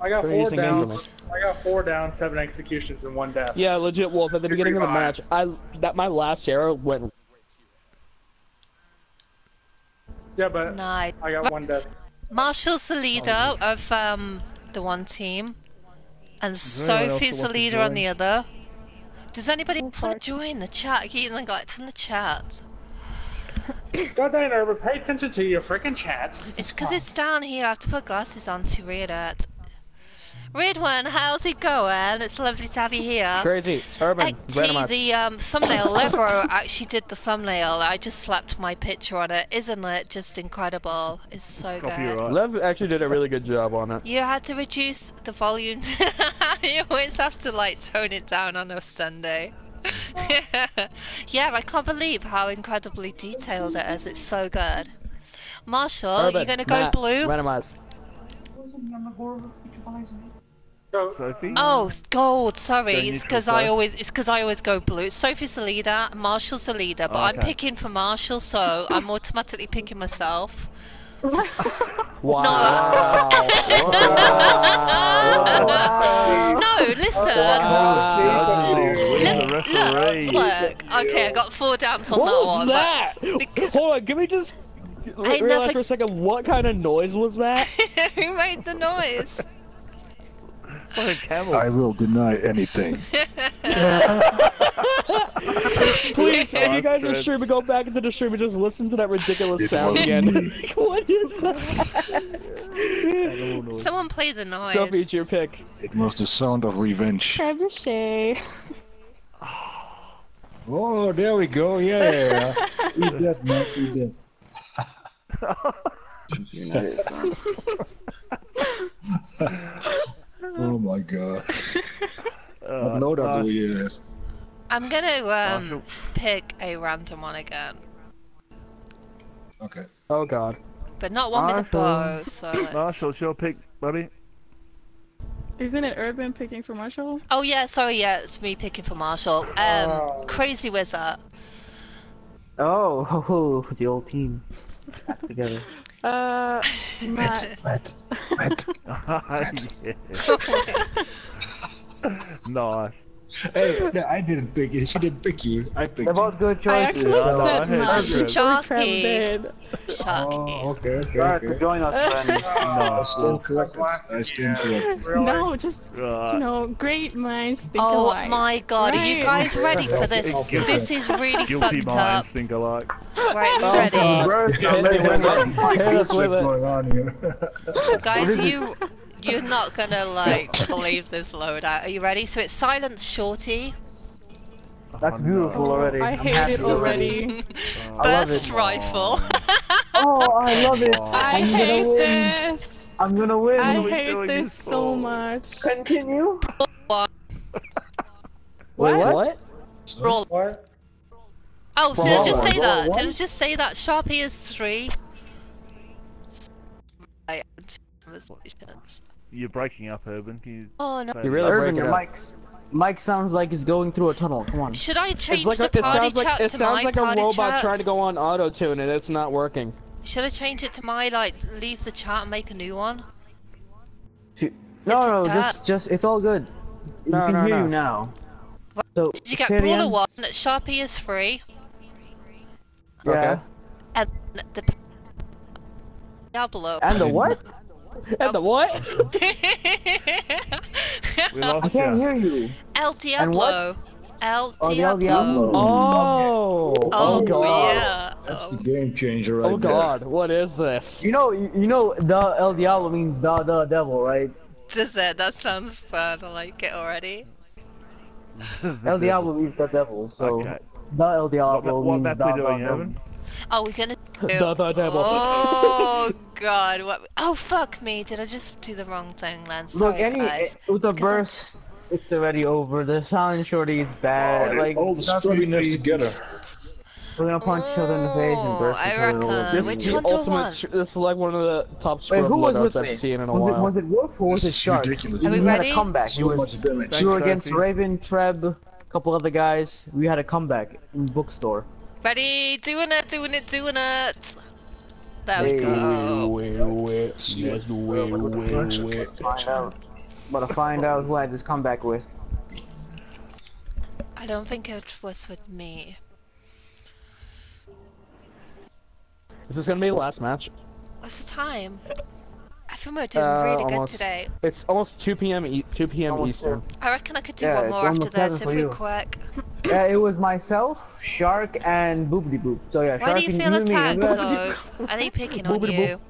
I got four decent game for down. me. I got four down, seven executions, and one death. Yeah, legit Wolf. At the Two beginning of the match. I that my last arrow went. Yeah, but Nice. I got one death. Marshall's the leader of um the one team, and Does anyone else Sophie's the leader on the other. Does anybody want to join the chat? Get in the neglect in the chat. God dang, Urban, pay attention to your freaking chat. It's because it's down here. I have to put glasses on to read it. Read one, how's it going? It's lovely to have you here. Crazy. Urban. Actually, randomized. the um, thumbnail, Levroz actually did the thumbnail. I just slapped my picture on it. Isn't it just incredible? It's so good. Copyright. Lev actually did a really good job on it. You had to reduce the volume. you always have to like tone it down on a Sunday. yeah, I can't believe how incredibly detailed it is. It's so good. Marshall, Urban. you gonna go Matt, blue? Randomized. So, Sophie? Oh, gold. Sorry, it's because I always it's because I always go blue. Sophie's the leader, Marshall's the leader, but I'm picking for Marshall, so I'm automatically picking myself. Wow. no, listen. Wow. Look, Look, referee. look. Okay, I got four downs on What that was one. that? because- Hold on, give me just I realize never- for a second what kind of noise was that? but- Who made the noise? Fucking camel. I will deny anything. Please, if you guys are streaming, go back into the stream and just listen to that ridiculous It sound again. what is that? Animal noise. Someone play the noise. Sophie, it's your pick. It was the sound of revenge. Trebuchet. Oh, there we go. Yeah. Eat that, man. Eat that. Oh my god. Uh, What loadout uh, do we? I'm gonna um Marshall. pick a random one again, Okay. Oh god. but not one with a Marshall. bow. So. let's- Marshall, it's your pick, buddy. Isn't it Urban picking for Marshall? Oh yeah, sorry, yeah, it's me picking for Marshall. Um, Oh. Crazy Wizard. oh, the old team together. Uh, Matt. Matt. Matt. Yeah. Nice. Hey, no, I didn't pick you. She didn't pick you. I picked They're you. both good I actually oh, no, I said hate mine. Sharky. Trap Sharky. Oh, okay, okay, Alright, so okay. join us, friends. No, still corrected. I stand corrected. No, just Right. you know, great minds think Oh alike. my god, are you guys ready for this? This is really Guilty fucked minds up. think alike. Right, we oh, ready? Bruh, Yeah, let it there's win. something Hit us good with it. going on here. Guys, you you're not gonna like believe this loadout. Are you ready? So it's silence shorty, That's beautiful no. already. I I'm hate it already. love burst rifle. Oh, I love it. I I'm gonna hate win. this. I'm gonna win. I hate this this so for? much. Continue. What? Wait, what? Roll. What? Oh, so did I just say that? Did I just say that? Sharpie is three. Right, resolutions. You're breaking up, Urban. Can you Oh no. You that? really Urban, break it your up. mic's mic sounds like it's going through a tunnel. Come on. Should I change It's like the a, it party sounds like chat it sounds like a party robot chat? trying to go on auto tune and it's not working. Should I change it to my like leave the chat and make a new one? No, It's no, that. just, just, it's all good. We No, can no, hear no. you now. So, Did you get say it Brawler one? Sharpie is free. Yeah. Okay. And the Diablo. And the what? And the what? We I lost can't you. hear you. El Diablo. El Oh, Diablo. Diablo. Oh, Oh, oh god. yeah. That's Oh. the game changer oh, right there. Oh god, what is this? You know, you, you know, the El Diablo means the the devil, right? Does it? That sounds fun. I like it already. El Diablo means the devil, so Okay. the El Diablo What, what means the, we the doing, devil. Oh, we're gonna do. The- the devil. Oh god. What? Oh fuck me. Did I just do the wrong thing, Lance? Sorry, Look, any guys. with the It's 'cause I'm- burst, it's already over. The silent shorty is bad. there. like all the that's gonna scrubbiness be- together. We're gonna punch each other in the face and Oh, burst I each other reckon. This Which is the one ultimate. This is like one of the top Wait, who was with I've me? seen in a was, while. it, was it Wolf or was it it is Shark? ridiculous. Are we we had a comeback. So it was, much damage. were against Raven, Treb, a couple other guys. We had a comeback in bookstore. Ready? Doing it, doing it, doing it. There we go. Wait, wait, yes, wait, wait, wait. Find out. But to find out who I had this comeback with. I don't think it was with me. Is this gonna be the last match? What's the time? I think we're doing Uh, really good today. It's almost 2 p.m. E 2 p.m. Eastern. I reckon I could do Yeah, one more after almost this if we're quick. Yeah, it was myself, Shark, and Boobity Boop. So yeah, Why Shark do you and feel you and me. attacked, remember? so are they picking on Boobity you?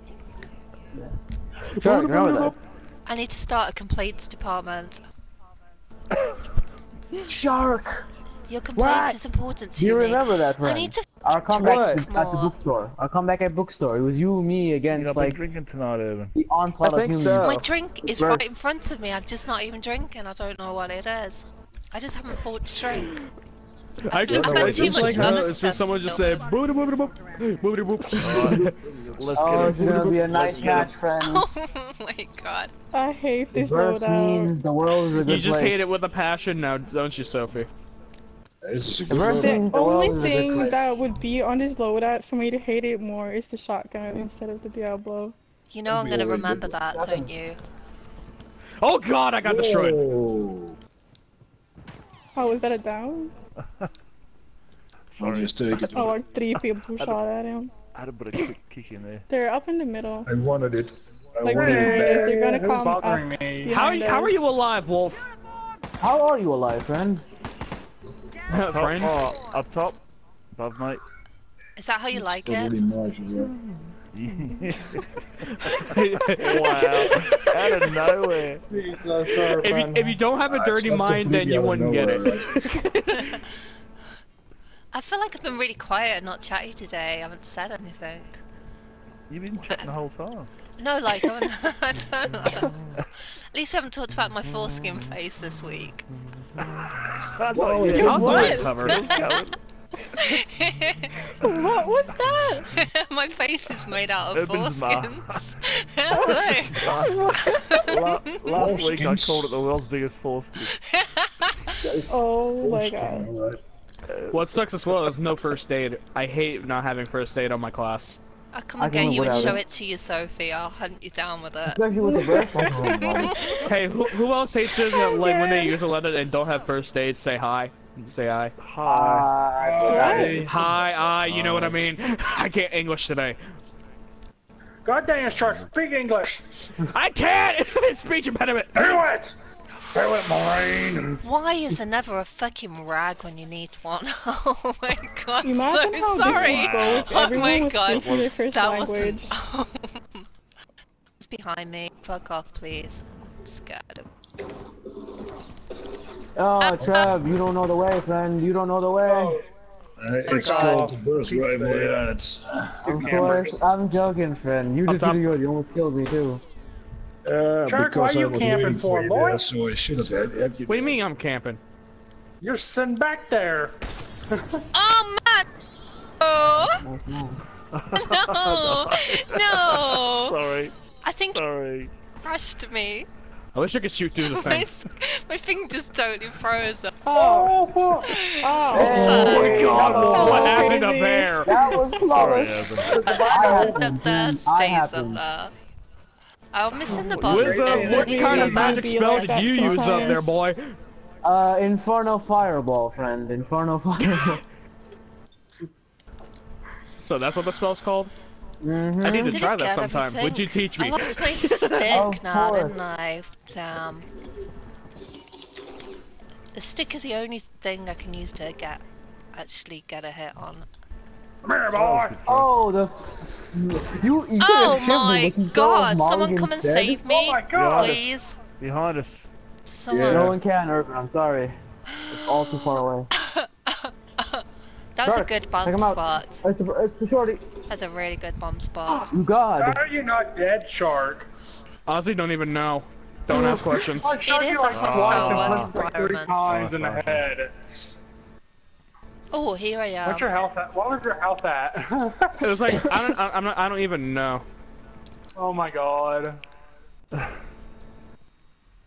Shark, remember that? I need to start a complaints department. Shark! Your complaint What? is important to Do you me. remember that, I need to Our comeback What? at the More. bookstore. Our comeback at bookstore. It was you, me You're against not been like drinking tonight, Urban. the onslaught I think of humans. so. My drink is First. right in front of me. I'm just not even drinking. I don't know what it is. I just haven't thought to drink. I I've just, I too just much like how money it's just someone just say spent boobity boobity boop, boobity boop. Oh, Let's Oh, get it's gonna be a nice get match, friends. Oh my god. I hate this Verse loadout. means the world is a good You just place. hate it with a passion now, don't you, Sophie? This is a The good verse loadout. The means the world only is a good thing that would be on this loadout for me to hate it more is the shotgun instead of the Diablo. You know I'm gonna remember did that, don't you? Oh god, I got destroyed. Whoa. Oh, is that a down? I'll just take it. Oh, like three people shot at him. I had a bit of quick kick in there. They're up in the middle. I wanted it. I Like wanted it it is. bad. They're gonna Who's come bothering up. me? How, behind how are you alive, Wolf? How are you alive, friend? Top, Friend? oh, up top. Above, mate. Is that how you like Probably it? nice as well. wow. Out of nowhere. Jesus, sorry, If you, if you don't have a dirty not mind, then you wouldn't get nowhere, it. I feel like I've been really quiet and not chatty today. I haven't said anything. You've been chatting the whole time. No, like, I, I don't know. At least we haven't talked about my foreskin face this week. I Whoa, thought you you had what? it covered. It was What's that? my face is made out of Urban's mouth. foreskins. La- last week I called it the world's biggest foreskin. Oh my god. Alright. Uh, what sucks as well is no first aid. I hate not having first aid on my class. I'll come I and get you and show without it to you, Sophie. I'll hunt you down with it. Especially with the burst. I Hey, who, who else hates it that, like when they use a letter and don't have first aid? Say hi. Say hi. Hi. Uh, Hi, I. You know what I mean? I can't English today. God dang it, Shark, speak English! I can't. Speech impediment. Do it! Do it, Maureen! Why is there never a fucking rag when you need one? Oh my god, Imagine so how sorry. would go if Oh my was god, speaking their first that language. wasn't. it's behind me. Fuck off, please. Scared. oh, ah. Trev, you don't know the way, friend. You don't know the way. It's God. called the burst rifle, yeah, it's... of course, I'm joking, friend. You Up did good. You almost killed me too. Uh, Shark, because why I you camping waiting for, you boy? there, so I should have had, had you. What do you mean I'm camping? You're sitting back there! Oh man! Oh no! No! Sorry. I think Sorry. crushed me. I wish I could shoot through the My, fence. s- my fingers totally froze. Up. Oh, fuck! oh. Oh my god, Oh, what happened up crazy. there? That was Sorry, flawless. Evan. I Up happened. there, I stays up there. I'm missing the bottom. Wizard, what Maybe kind of magic spell did that you use up there, boy? Uh, Inferno Fireball, friend. Inferno Fireball. So that's what the spell's called? mm-hmm. I need to Did try that sometime. everything? Would you teach I me? lost my stick now, didn't I? Damn. The stick is the only thing I can use to get actually get a hit on. Come here, oh, boy! Oh, the. You. you Oh could've killed me, my god! Someone come and instead. save me, Oh my god! please. Behind us. Someone. No one can, Urban. I'm sorry. It's all too far away. That was a good bomb spot. It's the, it's the shorty. That's a really good bomb spot. You God. Are you not dead, Shark? Honestly, don't even know. Don't ask questions. I shot It you is a like hostile twice and work punched like three environment. times in the Oh, head. Oh, here I am. What's your health at? What was your health at? It was like I don't, I- I'm not, I don't even know. oh my god.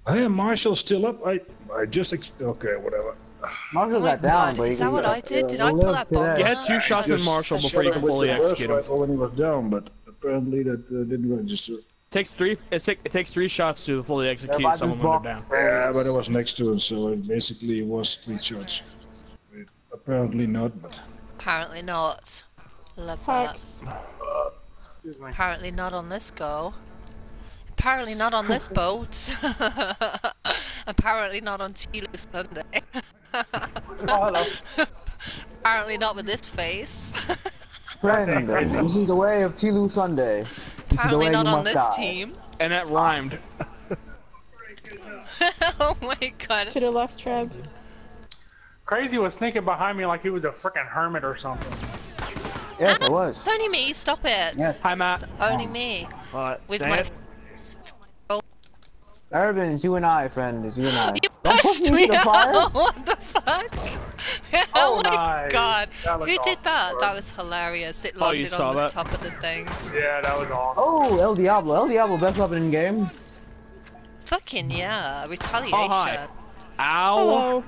Hey, Marshall's still up. I, I just, ex- okay, whatever. Marshall got down, but is that what I did? uh, Did I pull that bomb today. You had two shots in Marshall before you Shot can him with fully the burst execute him. when he was down, but apparently that uh, didn't register. Takes three. It, take, it takes three shots to fully execute Everybody someone when they're down. Yeah, but I was next to him, so it basically was three shots. Wait, Apparently not, Apparently not. Love that. Excuse me. Apparently not on this go. Apparently not on this boat. Apparently not on TLOU Sunday. Oh, hello. Apparently not with this face. Friend, this is the way of TLOU Sunday. This Apparently not on this die. team. And that rhymed. oh my god. To the left, Treb. Crazy was sneaking behind me like he was a freaking hermit or something. Yes, I was. It's only me, stop it. Yes. Hi, Matt. It's only me. Alright, With dang my it. Oh. Urban, it's you and I, friend. It's you and I. You Don't push pushed me me to the out! What the fuck? Oh, oh my nice. god. Who looked did awesome, that? bro. That was hilarious. It Oh, landed saw on the that? top of the thing. Yeah, that was awesome. Oh, El Diablo. El Diablo, best weapon in game. Fucking yeah, retaliation. Oh, hi. Ow. Hello.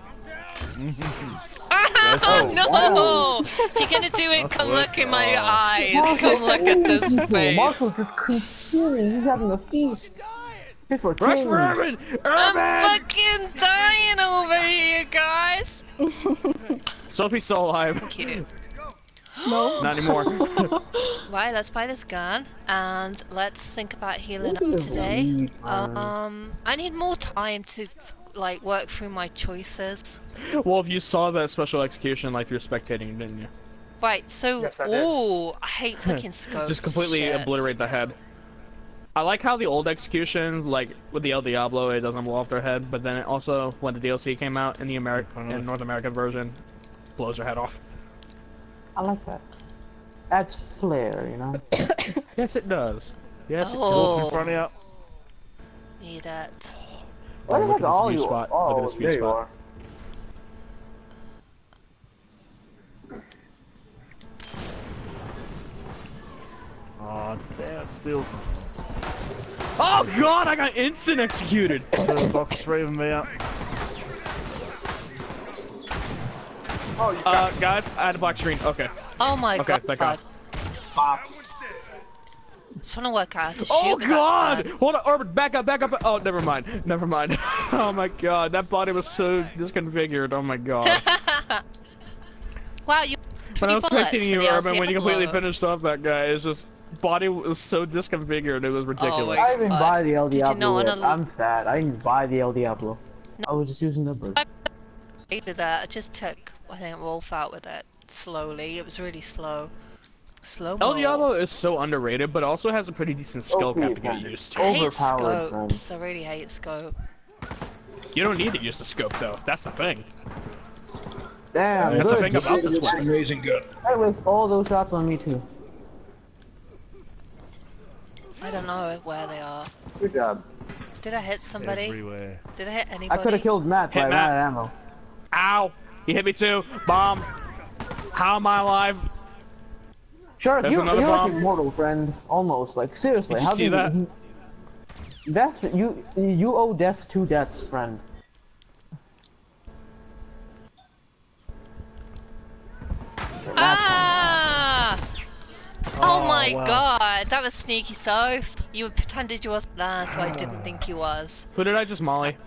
Oh, no! If you're gonna do it, come look in my eyes. Come look at this face. Marshall's just consuming. He's having a feast. Fit for Rush kings. for Urban. I'm fucking dying over here, guys. Sophie's still alive. Cute. No. Not anymore. Right, let's buy this gun and let's think about healing up today. Um, I need more time to like work through my choices. well, if you saw that special execution, like you're spectating, didn't you? Right, so Yes, I did. ooh, I hate fucking scopes. Just completely Shit. obliterate the head. I like how the old execution, like with the El Diablo, it doesn't blow off their head, but then it also, when the DLC came out in the American, in North American version, blows their head off. I like that. That's flair, you know. Yes, it does. Yes, Walk in Oh, front of you. need it. Where the look heck at this are you? spot. Oh, Look at this view there you spot. are. Oh, damn, still. Oh god, I got instant executed! There's box three of me up. Oh, you Uh, guys, I had a black screen. Okay. Oh my Okay, god. Okay, thank God. Just trying to work out to shoot Oh god! Hold on, Urban, back up, back up. Oh, never mind, never mind. oh my god, that body was so disconfigured. Oh my god. Wow, you. when I was bullets expecting you, the Urban, when you completely Diablo. finished off that guy, it's just body was so disconfigured. It was ridiculous. wait. I didn't But buy the El did you Diablo. not yet. wanna- I'm fat. I didn't buy the El Diablo. I was just using the burst. With that, I just took I think Wolf out with it slowly. It was really slow. Slow. El. Diablo is so underrated, but also has a pretty decent skill cap to get used to. I hate overpowered, man. scopes. I really hate scope. You don't need to use the scope though. That's the thing. Damn, That's the good. thing about this It's one. amazing gun. I waste all those shots on me too. I don't know where they are. Good job. Did I hit somebody? Everywhere. Did I hit anybody? I could have killed Matt, but Hit I Matt. ran out of ammo. Ow! He hit me too. Bomb. How am I alive? Shark, There's you're, you're like bomb. immortal, friend. Almost. Like seriously, Did you how see do that? you? Death, you you owe death two deaths, friend. Ah! Oh, Oh, my wow. god, that was sneaky so. You pretended you wasn't there, so I didn't think you was. Who did I just molly?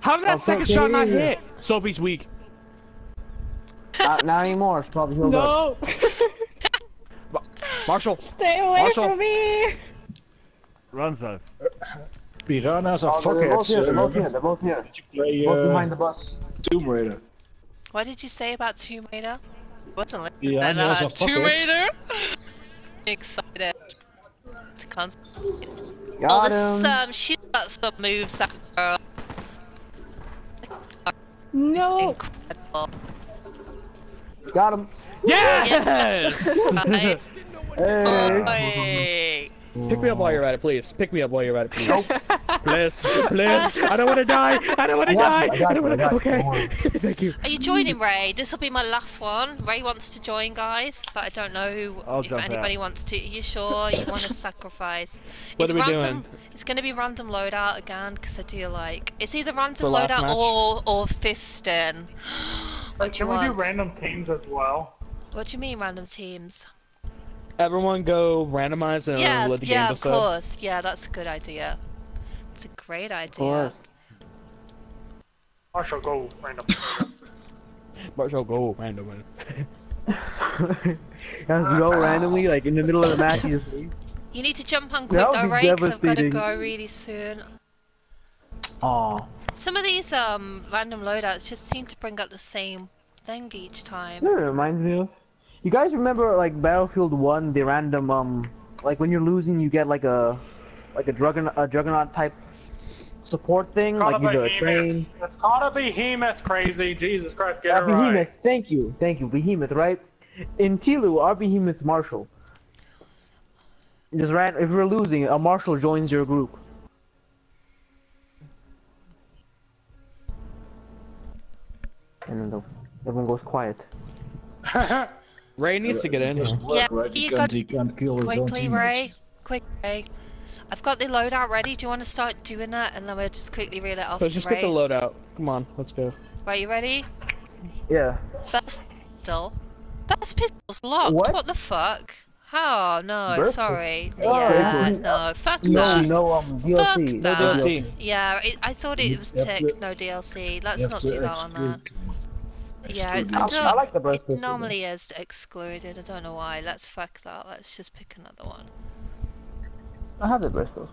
How did that Oh, second shot not hit? Sophie's weak. Not, not anymore. She's probably healed up. No! Marshall. Stay away Marshall. from me! Run, Soph. Piranhas are Oh, they're both fuckheads. here. They're both here. They're both here. Play Both uh, behind the bus. Tomb Raider. What did you say about Tomb Raider? Wasn't like Yeah, that. Uh, Tomb. Raider. Excited. To con- oh, Got this um, she's got some moves that girl. No! Incredible. Got him. Yes! Right. Hey. Pick me up while you're at it, please. Pick me up while you're at it, please. please, please. I don't want to die. I don't want to die. I I don't want to. got you, Okay. Thank you. Are you joining Ray? This will be my last one. Ray wants to join, guys, but I don't know who. I'll if anybody out. wants to. Are you sure you want to sacrifice? What it's are we random, doing? It's going to be random loadout again because I do like. It's either random For last loadout match? or or fisting. What do you Can we do random teams as well? What do you mean random teams? Everyone go randomize and yeah, let the yeah, game of course. Yeah, that's a good idea. It's a great idea. I shall go random. Marshall, go random. As you go randomly, like in the middle of the match, you just leave. You need to jump on quick That would though, be Ray, because I've got to go really soon. Aw. Some of these um random loadouts just seem to bring up the same thing each time. You it reminds me of? You guys remember like Battlefield One, the random um, like when you're losing, you get like a, like a juggernaut, a juggernaut type support thing, like you do a train. It's called a behemoth, crazy. Jesus Christ, get Uh, it behemoth. right. Thank you, thank you, behemoth. Right? In TLOU, our behemoth Marshall. Just ran. If we're losing, a Marshall joins your group. And then the, everyone goes quiet. Ray needs to get in. Doesn't work, Yeah, right? He you got- he can't kill Quickly. Ray. Quick, Ray. I've got the loadout ready. Do you want to start doing that, and then we'll just quickly reel it off Let's to just Ray? get the loadout. Come on, let's go. Right, you ready? Yeah. First pistol. First pistol's locked. What? the fuck? Oh no, Burst sorry. Oh, yeah, no, fuck No, that. no um DLC. Fuck No that. DLC. Yeah, it, I thought it was You have ticked, to- no DLC. Let's not do that on that. Exclude- Yeah, I, I I, don't. Like the burst It pistol. normally is excluded. I don't know why. Let's fuck that. Let's just pick another one. I have the burst pistol.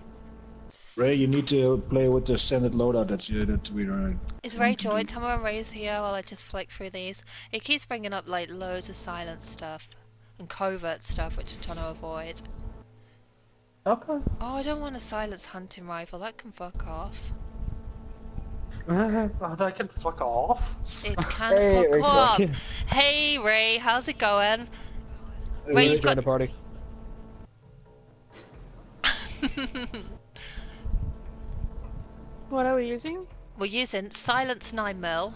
Ray, you need to play with the standard loadout that you that we are. Is Ray joined? Tell me when Ray's here while I just flick through these. It keeps bringing up like loads of silent stuff and covert stuff, which I'm trying to avoid. Okay. Oh, I don't want a silence hunting rifle. That can fuck off. oh, they can fuck off. It can Hey, fuck Rachel. off. Hey Ray, how's it going? Ray, Ray, you've join got. the party. What are we using? We're using silence 9mm.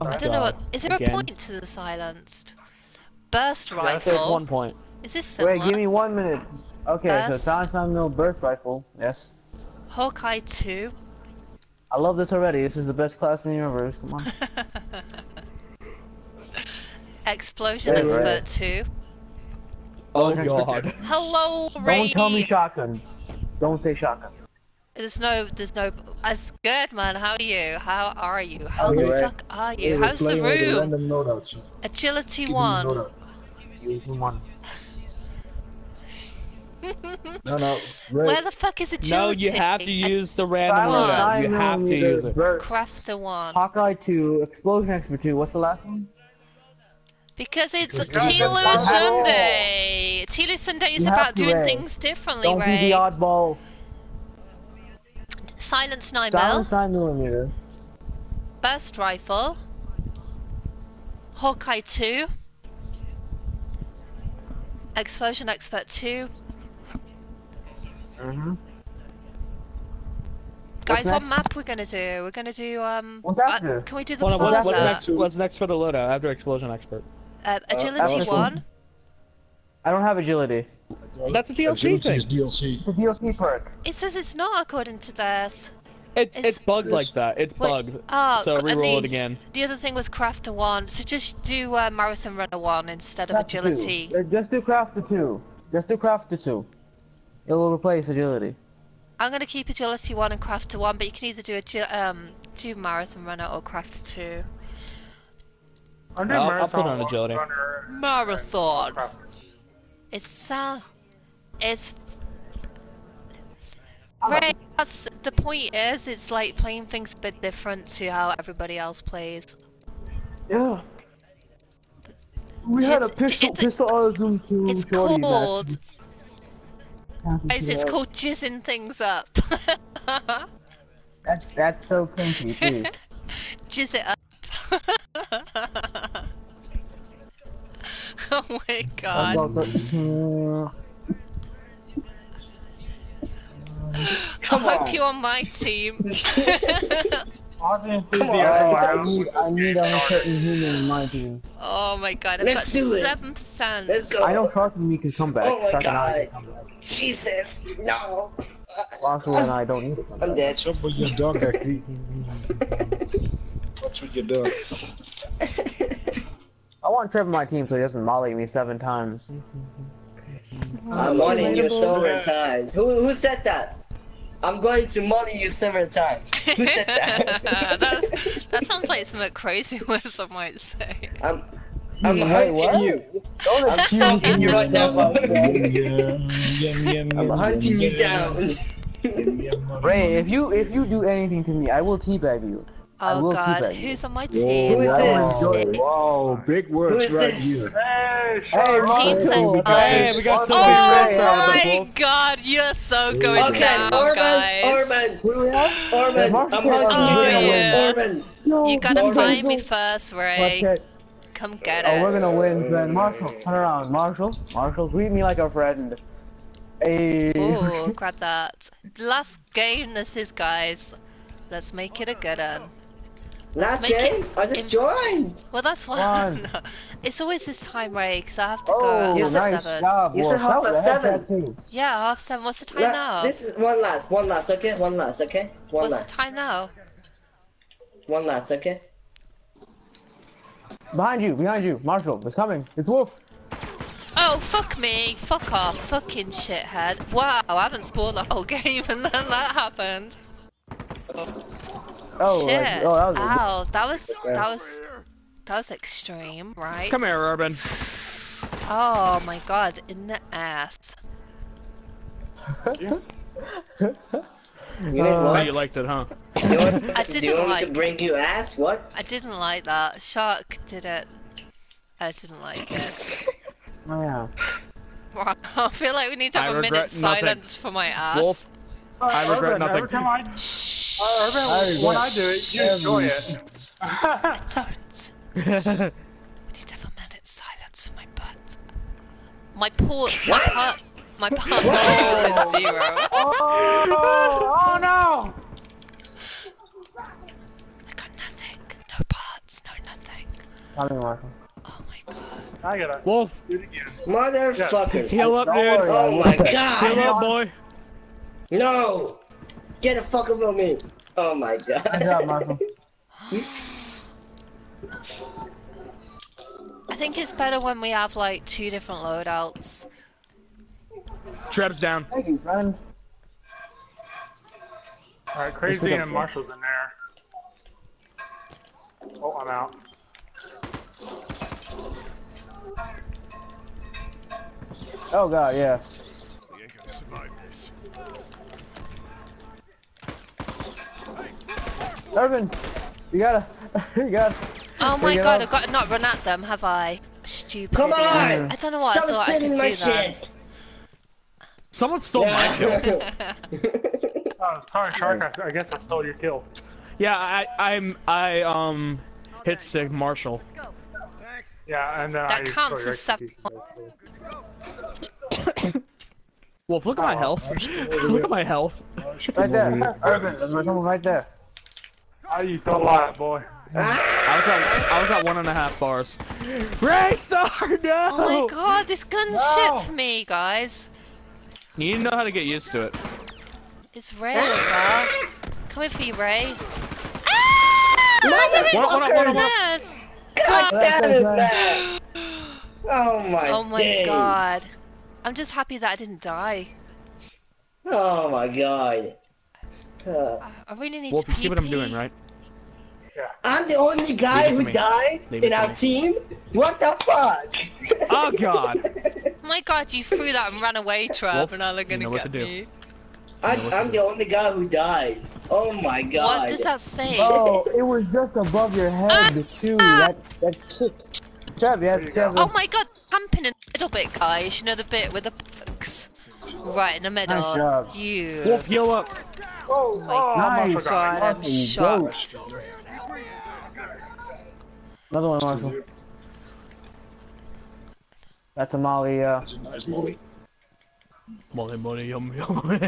Oh, I don't know what. God. Is there Again. a point to the silenced? Burst Yes. rifle. There's one point. Is this similar? Wait, give me one minute. Okay, so Burst. silence nine mil burst rifle. Yes. Hawkeye 2. I love this already. This is the best class in the universe. Come on. Explosion Hey, Expert Ray. 2. Oh Explosion god. Hello, Ray. Don't tell me shotgun. Don't say shotgun. There's no, there's no. That's good, man. How are you? How are you? How Okay, the Ray. fuck are you? We're How's the playing with a room? random Agility give one. loadout. Using one. No, no. Ray, Where the fuck is agility? No, you have to use the random one. You have to use it. burst. Crafter one. Hawkeye 2, Explosion Expert 2. What's the last one? Because it's a Because TLOU Sunday. TLOU Sunday is about to, doing Ray. things differently, Don't be the oddball. Silence 9 Silence mil. 9 millimeter. Burst rifle. Hawkeye 2. Explosion Expert 2. Mm-hmm. Guys, what map we're gonna do? We're gonna do um. What's uh, can we do the Hold on, what, plaza? what's that? next? What's next for the loadout after explosion expert? Uh, agility after- one. I don't have agility. That's a DLC agility thing. is DLC. It's a DLC perk. It says it's not according to this. It, It's- it's bugged like that. It's Wait, bugged. ah, so and re-roll it again. The other thing was crafter one, so just do uh, marathon runner one instead of Craft agility. Two. Uh, Just do craft 2. Just do craft the 2. It will replace agility. I'm gonna keep agility one and crafter one, but you can either do a um do marathon runner or craft two. I'm doing I'll- I'll marathon put on agility. runner- Marathon. crap. It's uh, it's. Right, that's, the point is, it's like playing things a bit different to how everybody else plays. Yeah. We had a It's- pistol, it's- pistol auto zoom to It's shorty called, match. Guys, it's called jizzing things up. That's that's so kinky. Jizz it up. oh my god. Oh, About I hope you're on my team. All Come on, enthusiasm I need I need a certain human in my team. oh my god, I've Let's got do it. 7%. Let's go. I know Shark and me can come back. Oh my Shark I God. can come back. Jesus, no. Roscoe and I don't need to come I'm back. dead. What's up with your dog, Aki? What's with your dog? I want Trev on my team so he doesn't molly me seven times. I'm moneying you Relatable. several times. Who who said that? I'm going to money you several times. Who said that? that, that sounds like some crazy words I might say. I'm I'm Wait, hunting what? you. Don't I'm stalking you right now. I'm I'm hunting you down. Ray, if you if you do anything to me, I will teabag you. I Oh god, who's on my team? Who is this? enjoy it. Wow, big words right this? here. Hey, Hey, Teams Marco, and. Hey, we got Marco, somebody Ray, out Oh my god, you're so going Okay, down, Orban, guys. Orban, Who do we have? Orban, Marco I'm said hunting Oh, you down, yeah. Orban. No, You gotta Orban. find me first, Ray. Come get Oh, we're gonna win, then. Marshall, turn around. Marshall, Marshall, greet me like a friend. Hey. Ooh, grab that. Last game this is, guys. Let's make it a good one. Last Make it game? I just joined. Well, that's One. one. it's always this time, Ray, because I have to go Oh, at You half said- nice seven. job. You said half past a seven. Yeah, half seven. What's the time La- now? This is one last, one last, okay? One last, okay? One What's last. the time now? One last, okay? Behind you, behind you. Marshall, it's coming. It's Wolf. Oh, fuck me. Fuck off. Fucking shithead. Wow, I haven't spawned the whole game and then that happened. Oh, Shit. like, oh, that was a- Ow. That was, that was, that was extreme, right? Come here, Urban. Oh my god, in the ass. You did Uh, Oh, you liked it, huh? You want, I do you didn't want me like to bring you ass? What? I didn't like that. Shark did it. I didn't like it. Oh, yeah. I feel like we need to have a regret minute's silence for my ass. Wolf, I regret Urban, nothing. Every time I, Shh. uh, Urban, I when I do it, you enjoy it. I Don't. We need to have a minute's silence for my butt. My poor. My What? part. My part is zero. oh, oh no! I got nothing. No parts. No nothing. Coming, Marshall. Oh my god. I gotta Wolf, do it again. Motherfuckers. heal up, Don't dude. Oh my god. Heal up, boy. No. Get the fuck away from me. Oh my Good god. job, Marshall. I think it's better when we have like two different loadouts. Trap's down. Thank you, friend. Alright, Crazy and that. Marshall's in there. Oh, I'm out. Oh god, yeah. Urban, you gotta, you gotta. Oh my Bring god, up. I've got to not run at them, have I? Stupid. Come idiot. on! I don't know what Stop I thought I could stealing do my that. shit! Someone stole my kill. Oh, sorry, Shark. I, I guess I stole your kill. Yeah, I, I'm, I, um, hit stick Marshall. Yeah, and then That I counts as stuff- execution, Wolf, look at my health. look at my health. Right there, Urban. There's someone right there. Basically. Oh, you so light, boy. I was at, I was at one and a half bars. Raystar, no! Oh my god, this gun's shit for me, guys. You need to know how to get used to it. It's Ray as well. Coming for you, Ray. Ah! What, what, what, what, what? God God. damn it, man! Oh my Oh my days. god. I'm just happy that I didn't die. Oh my god. Uh, I really need Wolf, to you see what I'm doing, right? I'm the only guy Leave it to who me. died Leave in our me. team? What the fuck? Oh god! Oh my god, you threw that and ran away, Trav, Wolf, and now they're you gonna know get to me. I, know what to I'm the only guy who died. Oh my god. What does that say? Oh, it was just above your head too. That that kick. Trev, you have you to go. Trev. Oh my god, camping in the middle bit, guys. You know the bit with the books? Right in the middle. Nice job. You. Wolf, heal up. Oh my Oh, god, nice. god, I'm Awesome, shocked. Another one, Marshall. That's a Molly. Uh, Nice molly. Molly, molly, yum, yum.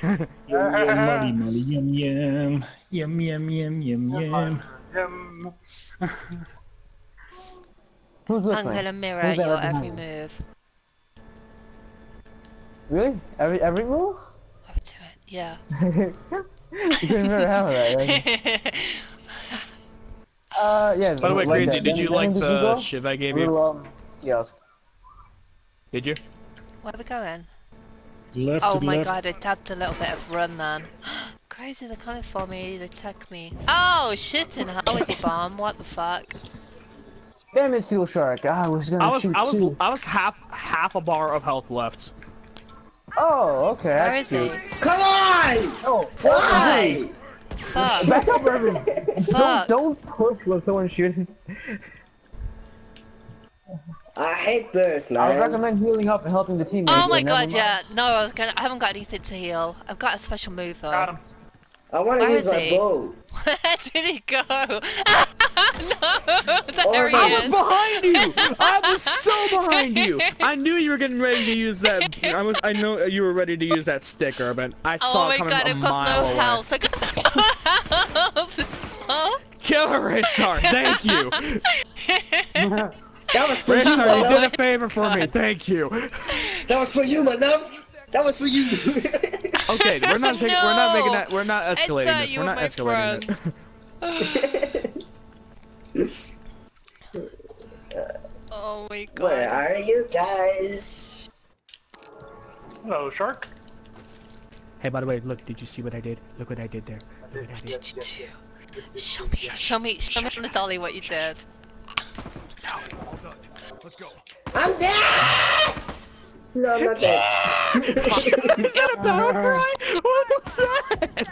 Yum, yum, molly, molly, yum, yum. Yum, yum, yum, yum, yum. Um, who's I'm listening? gonna mirror your every behind move. Really? Every every move? I would do it, yeah. you couldn't mirror half that. Right? Uh, yeah. By the way, like Crazy, did you like did the go? shiv I gave you? Um, yes. Did you? Where are we going? Left Oh my left. god, I tapped a little bit of run then. Crazy, they're coming for me, they attack me. Oh, shit in hell with your bomb, what the fuck? Damn it, Steel Shark. Ah, I was gonna I was, shoot I was, too. I was half, half a bar of health left. Oh, okay. Where that's is he? Come on! Oh, Why? Fuck. Back up, Irvin. don't, don't push when someone's shooting. I hate burst, I would recommend healing up and helping the teammates. Oh my god, yeah. No, I was gonna. I haven't got anything to heal. I've got a special move though. got him. I want to use is my he? bow. Where did oh, he go? no, there he I I was behind you. I was so behind you. I knew you were getting ready to use that. I was. I know you were ready to use that stick, Urban. I Oh saw my it coming god, a I've got mile no away. health. I got no health. Huh? Killer Rayshard, thank you. That was for you, Rayshard, you did a favor for me. Thank you. That was for you, my love. That was for you. Okay, we're not taking. We're not making that. We're not escalating this. We're were not my escalating it. Oh my god. Where are you guys? Hello, Shark. Hey, by the way, look. Did you see what I did? Look what I did there. Look what I did. Yes, yes, yes. Show me, show me, show me on the dolly what you did. All done. Let's go. I'm dead! No, I'm not dead. Is that a battle cry? What was that?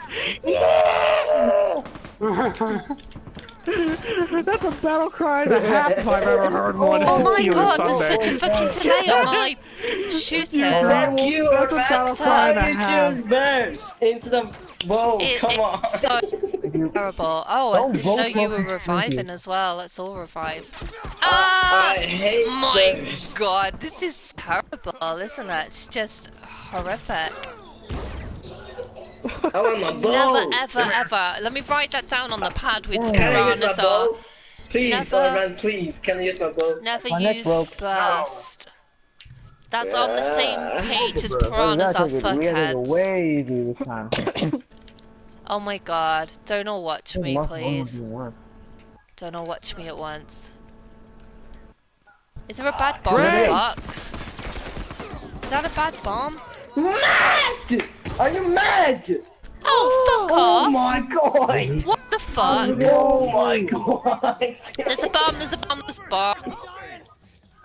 That's a battle cry and a half if I've ever heard one. Oh my Teal god, there's such a fucking delay on my shooting. Fuck you, That's a battle cry and a you half. choose burst into the bow? It- Come it's on. so terrible. Oh, I Don't didn't know you were reviving you. as well. Let's all revive. I Ah! hate My burst. god, this is terrible, isn't it? It's just horrific. I want my bow. Never, ever, ever. Let me write that down on the pad with Can I use my Piranhas bow? Please, Never. Irvin, please. Can I use my bow? never My use broke. burst. That's on the same page as Bro, we Piranhas gotta are we gotta take fuckheads. way easy this time. Oh my god. Don't all watch me, please. do one. Don't all watch me at once. Is there a bad bomb in the box? Is that a bad bomb? Mad! Are you mad? Oh, fuck Oh off! my god! What the fuck? Oh my god! There's a bomb, there's a bomb, there's a bomb.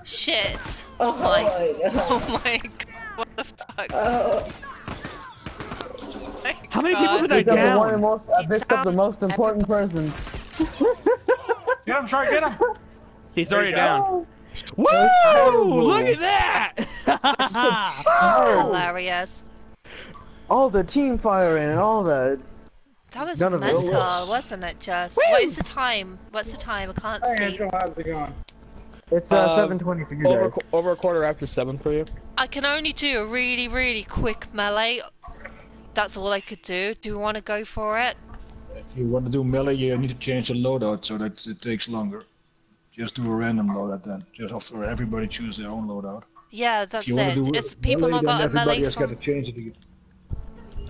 Shit. Oh, oh my- my oh god! Oh my god. What the fuck? Oh. My How many God. people did I Picked up the one down? most, I picked up the most important person. Get him, Shark, get him! He's There already down. Woo! Look at that! That's hilarious. All the team firing and all that. That was None of it mental, works. wasn't it, just? What is the time? What's the time? I can't Hey, see. Angel, how's it going? It's uh, Um, 7:20 for you over, guys. over a quarter after seven for you. I can only do a really, really quick melee. That's all I could do. Do you want to go for it? If you want to do melee, you need to change the loadout so that it takes longer. Just do a random loadout then. Just offer everybody choose their own loadout. Yeah, that's if you want it. do It's people melee, not got then a everybody melee has got to change it again.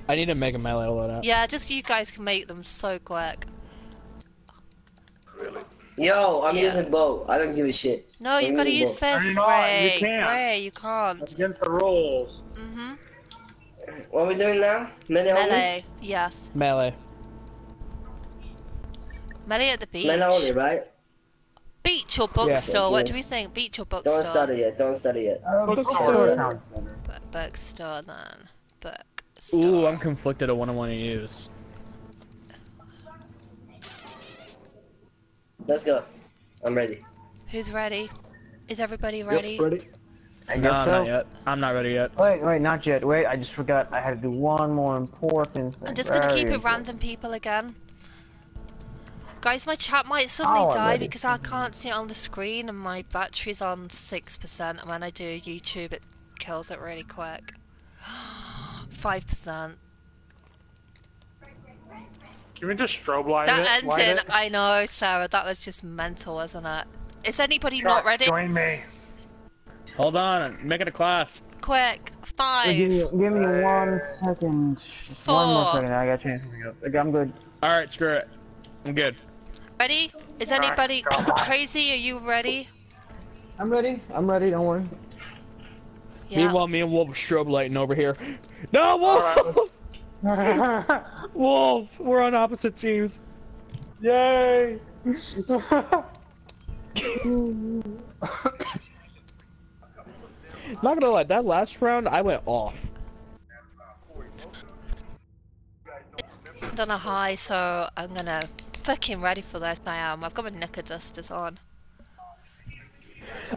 I need to make a melee loadout. Yeah, just you guys can make them so quick. Really? Yo, I'm Yeah. using bow. I don't give a shit. No, you've I'm got to use bow. fists, you're you can't. Ray, you can't. That's against the rules. Mm-hmm. What are we doing now? Melee only? Melee, yes. Melee. Melee at the beach. Melee only, right? Beach or Yeah. bookstore? What do we think? Beach or bookstore? Don't study it yet. Don't study it yet. Uh, Bookstore. bookstore sounds better. Bookstore then. Bookstore. Ooh, I'm conflicted on what I want to use. Let's go. I'm ready. Who's ready? Is everybody ready? Yep, ready? I guess No, so. not yet. I'm not ready yet. Wait, wait, not yet. Wait, I just forgot. I had to do one more important thing. I'm just gonna Very keep it random people again. Guys, my chat might suddenly Oh, die ready. because I can't see it on the screen and my battery's on 6% and when I do YouTube it kills it really quick. 5%. Can we just strobe light That it? ends light in, it? I know, Sarah, that was just mental, wasn't it? Is anybody Shark, not ready? Join me. Hold on, I'm making a class. Quick, Give five. me, give me one second. Just One more Four. second. I gotta change something up. I'm good. Alright, screw it. I'm good. Ready? Is anybody go. crazy? Are you ready? I'm ready. I'm ready. Don't worry. Yeah. Meanwhile, me and Wolf are strobe lighting over here. No, Wolf! Alright, Wolf! We're on opposite teams. Yay! Not gonna lie, that last round, I went off. on a high, so I'm gonna fucking ready for this. I am. I've got my knicker dusters on.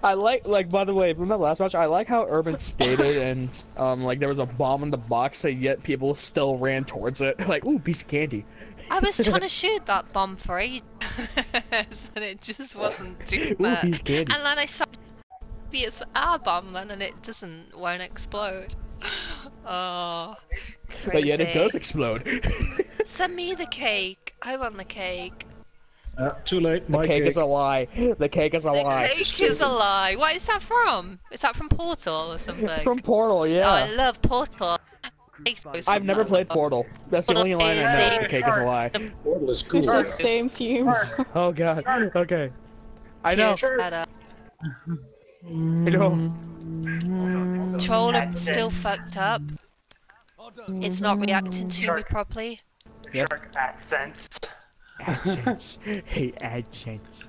I like, like, by the way, from that last match, I like how Urban stated and, um, like, there was a bomb in the box, and yet people still ran towards it. Like, ooh, piece of candy. I was trying to shoot that bomb for ages, and it just wasn't doing Ooh, it. piece of candy. And then I saw maybe it's our bomb then, and it doesn't, won't explode. Oh, crazy. But yet it does explode. Send me the cake. I want the cake. Uh, too late. the My cake, cake. is a lie. The cake is a The lie. The cake is a lie. What is that from? Is that from Portal or something? From Portal, Oh, I love Portal. I've never played Portal. That's the only line I know. The cake is a lie. Portal is It's cool. the same team. Oh god. Okay. I know. Cheers, better. I know. Troll That's still fucked up. It's not reacting to me Sure. properly. Shark AdSense. AdSense. Hey, AdSense.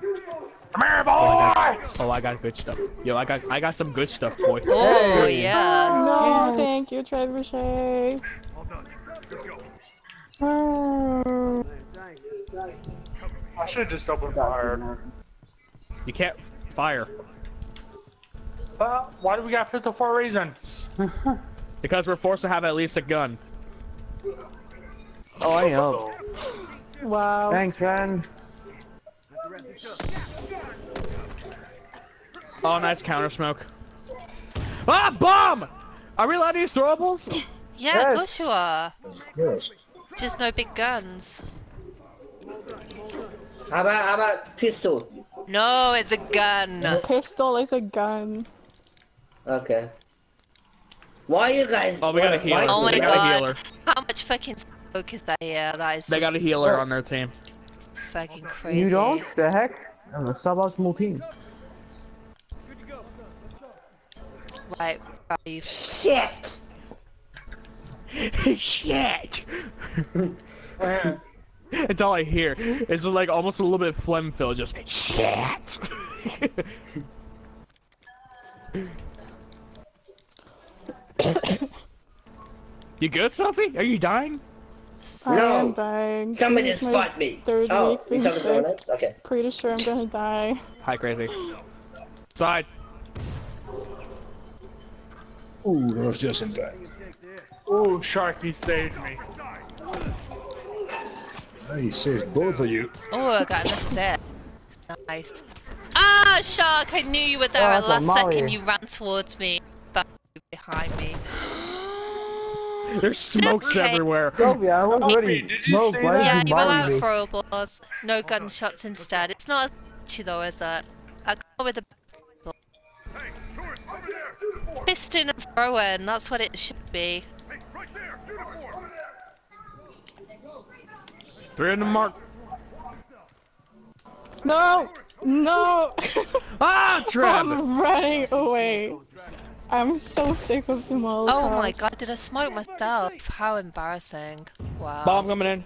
Come here, boy! Oh, I got good stuff. Yo, I got I got some good stuff, boy. Oh yeah. no, thank you, Trevor Trebuchet. I should just open fire. You can't fire Uh, why do we got pistol for a reason? because we're forced to have at least a gun. Oh, I know. Wow. Thanks, man. Oh, nice counter smoke. Ah, bomb! Are we allowed to use throwables? Yeah, of course you are. Yes. Just no big guns. How about how about pistol? No, it's a gun. Pistol is a gun. Okay. Why are you guys? Oh, we got a healer. Oh my they me? got a God. healer. How much fucking smoke is that here? That is They got a just healer oh. on their team. fucking crazy. You don't? The heck? I'm a suboptimal team. Right, where are you? Shit! Shit! It's all I hear. It's like almost a little bit phlegm filled, just shit. you good, Sophie? Are you dying? I No. am dying. Somebody This is spot me. Third Oh, week you being talking sick. donuts? Okay. Pretty sure I'm gonna die. Hi, crazy. Side. Ooh, that was just in time. Ooh, Sharky saved me. He saved both of you. Oh, I got an assist. Nice. Ah, Shark! I knew you were there Oh, at that's a last second. You ran towards me, but behind me. There's smokes Okay. everywhere. Sophie, I was Sophie, ready. did you Smoke, why Yeah, you were molly out me? for applause. No gunshots instead. It's not as itchy though, is it? I go with a piston and throw in. That's what it should be. Three in the mark. No! No! Ah, Treb! I'm running away. I'm so sick of the Molotovs. Oh my god, did I smoke myself? How embarrassing. Wow. Bomb coming in.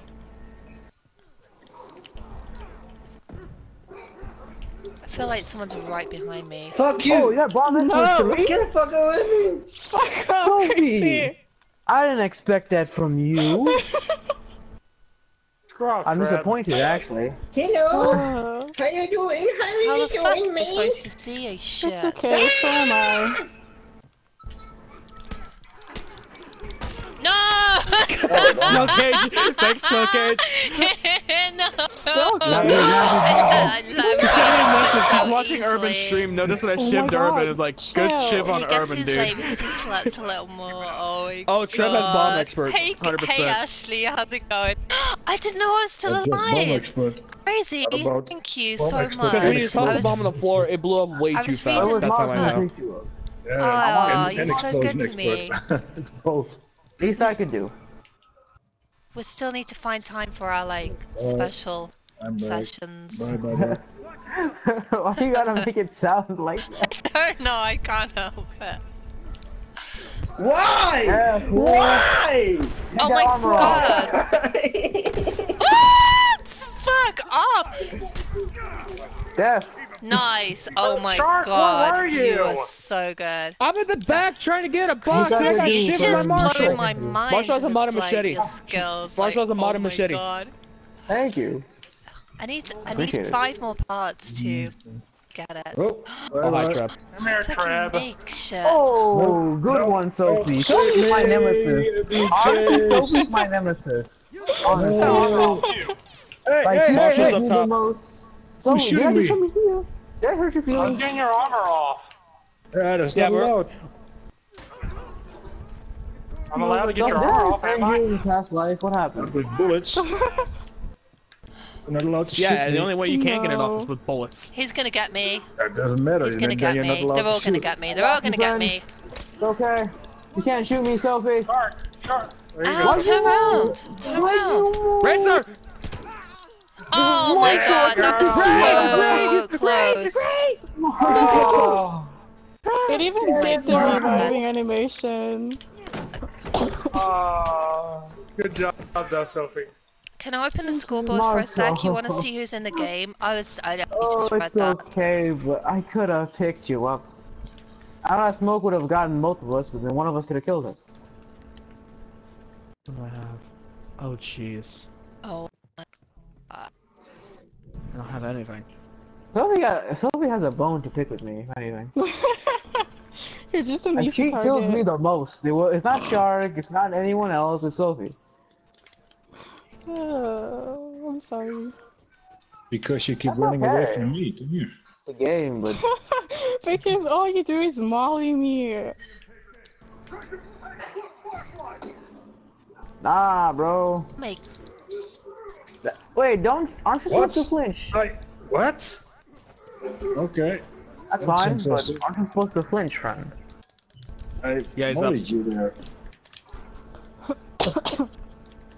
I feel like someone's right behind me. Fuck you! Oh, yeah, bomb No. no. three? Get the fuck away from me! Fuck off, Sophie. I didn't expect that from you. Screw off, I'm Trev. disappointed, actually. Hello! Uh, How you doing? How How you the fuck doing, am I man? supposed to see a shit? it's okay, so am I. No! Snow cage. Thanks, Snow cage. no! Still Yeah, good. I love To tell you nothing, so she's watching Urban stream. Notice that I Oh my shivved God. Urban. It's like, good Chill. shiv on He gets Urban, his dude. late because he slept a little more. Oh my Oh, Trev has bomb expert, Hey, 100%. hey Ashley, how's it going? I didn't know I was still That's just bomb alive. Crazy. Thank you bomb so expert? much. Because when you I tossed the was- bomb on the floor, it blew up way I too was fast. reading That's how I know. you. Yeah, Oh, and, you're and so good explosion to me. it's both. Least I could do. We still need to find time for our like Uh, special I'm sessions. Bye bye. bye. Why you gotta make it sound like that? no, I can't help it. Why? Yeah, cool. Why? Oh my god! What? Fuck off! Death. Nice. Oh my Shark, where god. You you? are so good. I'm in the back trying to get a box. He's and I got already- You shivved by just blew Marshall. my mind. Marshall has a modern like, machete. Your skills. Marshall like, has a modern oh my machete. God. Thank you. I need I Appreciate need it. five more parts to mm. get it. Oh, Oh, hi, bye. Uh, Trev. Come here, Fucking Trev. Oh, oh, good one, Sophie. Sophie's my nemesis. Honestly, Sophie's my nemesis. Honestly. Oh. Hey, Like, hey, she hey, should hey. up be the top. Most. Sophie, shooting did I do me? something to you? Did I hurt your I'm feelings? getting your armor off. Yeah, that's Yeah, not we're- allowed. I'm allowed to get your armor off, send am you I? in your past life? What happened? With bullets. You're not allowed to shoot Yeah, me. the only way you can get it off is with bullets. He's gonna get me. That doesn't matter. He's gonna get me. They're all gonna shoot. get me. They're all gonna get me. It's okay. You can't shoot me, Sophie. Shark, shark. There you Ow, turn around. Turn around. Racer! Oh my god, that was so close. Oh, It even did the reviving animation. oh, good job, though, Sophie. Can I open the scoreboard for a sec? You want to see who's in the game? I was. I, I Oh, read it's that. okay, but I could have picked you up. I know that smoke would have gotten both of us, but then one of us could have killed us. What do I have? Oh, jeez. Oh, I don't have anything. Sophie, got, Sophie has a bone to pick with me, if anything. You're just an And easy she kills me the most. It wa- It's not Shark, it's not anyone else, it's Sophie. Oh, I'm sorry. Because you keep That's running away from me, come here. It's a game, but because all you do is molly me. nah, bro. make. Th- Wait, don't. Aren't you What? supposed to flinch? Hey, what? Okay. That's That fine, but awesome. aren't you supposed to flinch, friend? I Yeah, he's up. mollied you there.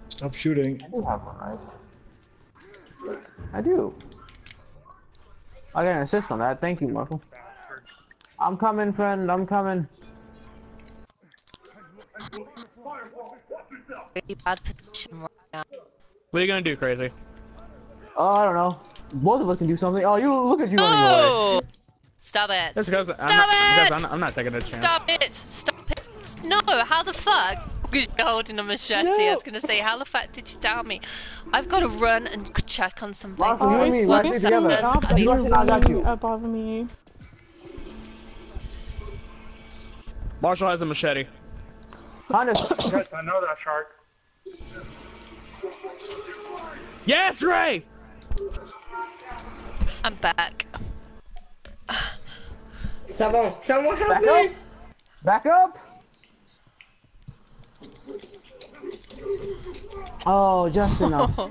Stop shooting. I do have one, right? I do. I got an assist on that. Thank you, Marshall. I'm coming, friend. I'm coming. really bad position right now. What are you gonna do, crazy? Oh, I don't know. Both of us can do something. Oh, you look at you running away. Oh! Stop it! That's because I'm Stop not, it! because I'm, I'm not taking a chance. Stop it! Stop it! No! How the fuck? Because you're holding a machete. I was gonna say, how the fuck did you down me? I've got to run and check on something. Marshall, you and me, One let's do second. together. Stop I mean, You I got you. above me. Marshall has a machete. Kind. Yes, I know that shark. Yes, Ray! I'm back. Someone, someone help Back me! up. Back up. Oh, just enough.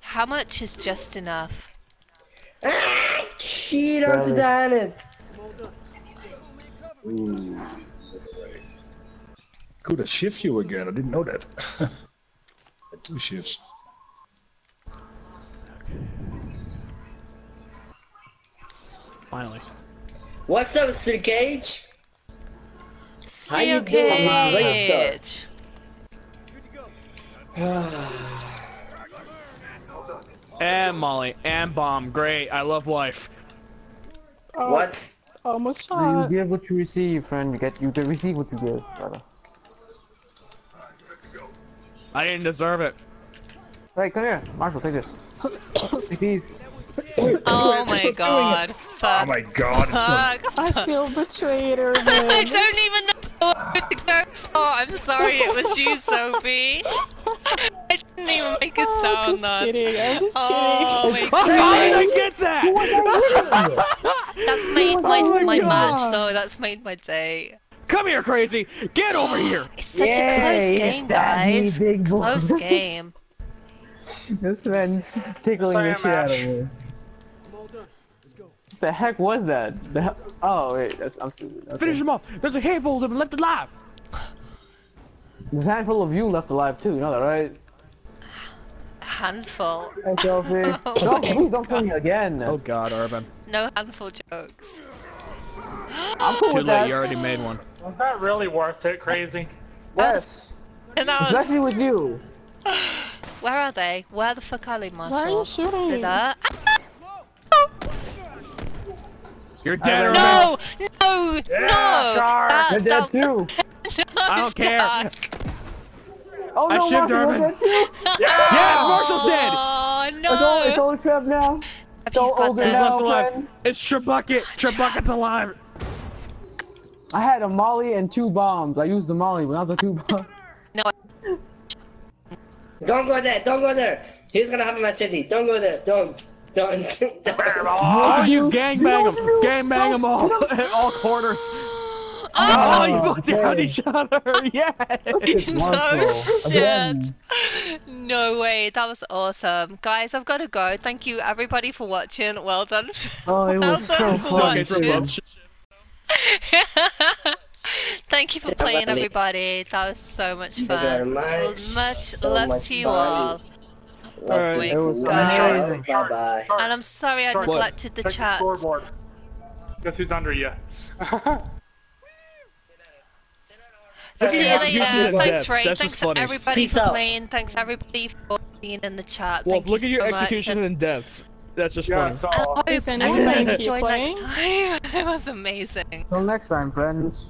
How much is just enough? Ah, Cheat onto Seven. down it. Could have shift you again. I didn't know that. Two shifts. Finally. What's up, Mr. Cage? How you Steel doing, Mr. Ringstar? cage. And Molly, and Bomb. Great. I love life. Oh, What? Almost shot. You shot. give what you receive, friend. You get you can receive what you give, brother. I didn't deserve it. Hey, come here, Marshall. Take this. Take these. Oh, oh my god. Oh my god. Fuck. I feel betrayed, I don't even know what to go for. I'm sorry it was you, Sophie. I didn't even make a Oh, sound just kidding. I'm just Oh kidding. my How did I get that? That's made my, Oh my my God. match though. That's made my day. Come here, crazy. Get over here. It's such a close game, stab me, guys. big. Close game. This man's tickling Sorry, the shit out of match. me. The heck was that? The he- oh wait, that's I'm stupid. Okay. Finish him off. There's a handful of them left alive. There's a handful of you left alive too. You know that, right? Handful. Hey, Sophie. Oh don't my please don't kill me again. Oh God, Urban. No handful jokes. I'm cool Too with late. that. You already made one. Was that really worth it, crazy? Yes, And that was, especially with you. where are they? Where the fuck are they, Marshall? Why are you shooting? They're there. Ah! You're dead, Urban. No! No! no! That, They're that, dead too. I don't care. Jack. Oh I no, shivved Marshall Urban. dead too. Yes, Marshall's dead. Oh It's all, it's no! all Trev now. Have so you got ogre now. friend. It's Trebucket. Trebucket's alive. I had a molly and two bombs. I used the molly, but not the two bombs. No. Don't go there, don't go there. He's gonna have a machete. Don't go there. Don't. Don't. don't. Oh, you gangbang them. Gangbang them all at all corners. Oh, oh you looked down okay. each other. Yes. No shit. Again. No way, that was awesome. Guys, I've got to go. Thank you everybody for watching. Well done. Oh, it Well was so fun. Suck it, Watch Trebucket. Thank you for playing, everybody. That was so much Thank you very fun. much. Much So love much to you fun. all. Love Alright, it was amazing. Bye bye. And I'm sorry I Shark. neglected the Check chat. scoreboard. Guess who's under you? See you later. execution Thanks, depth. Ray. That's Thanks everybody Peace for out. playing. Thanks everybody for being in the chat. Wolf, Thank look you at your so much. execution And in depths. That's just yeah, funny. so I hope Is everybody anyone can playing? next time. It was amazing. Till next time, friends.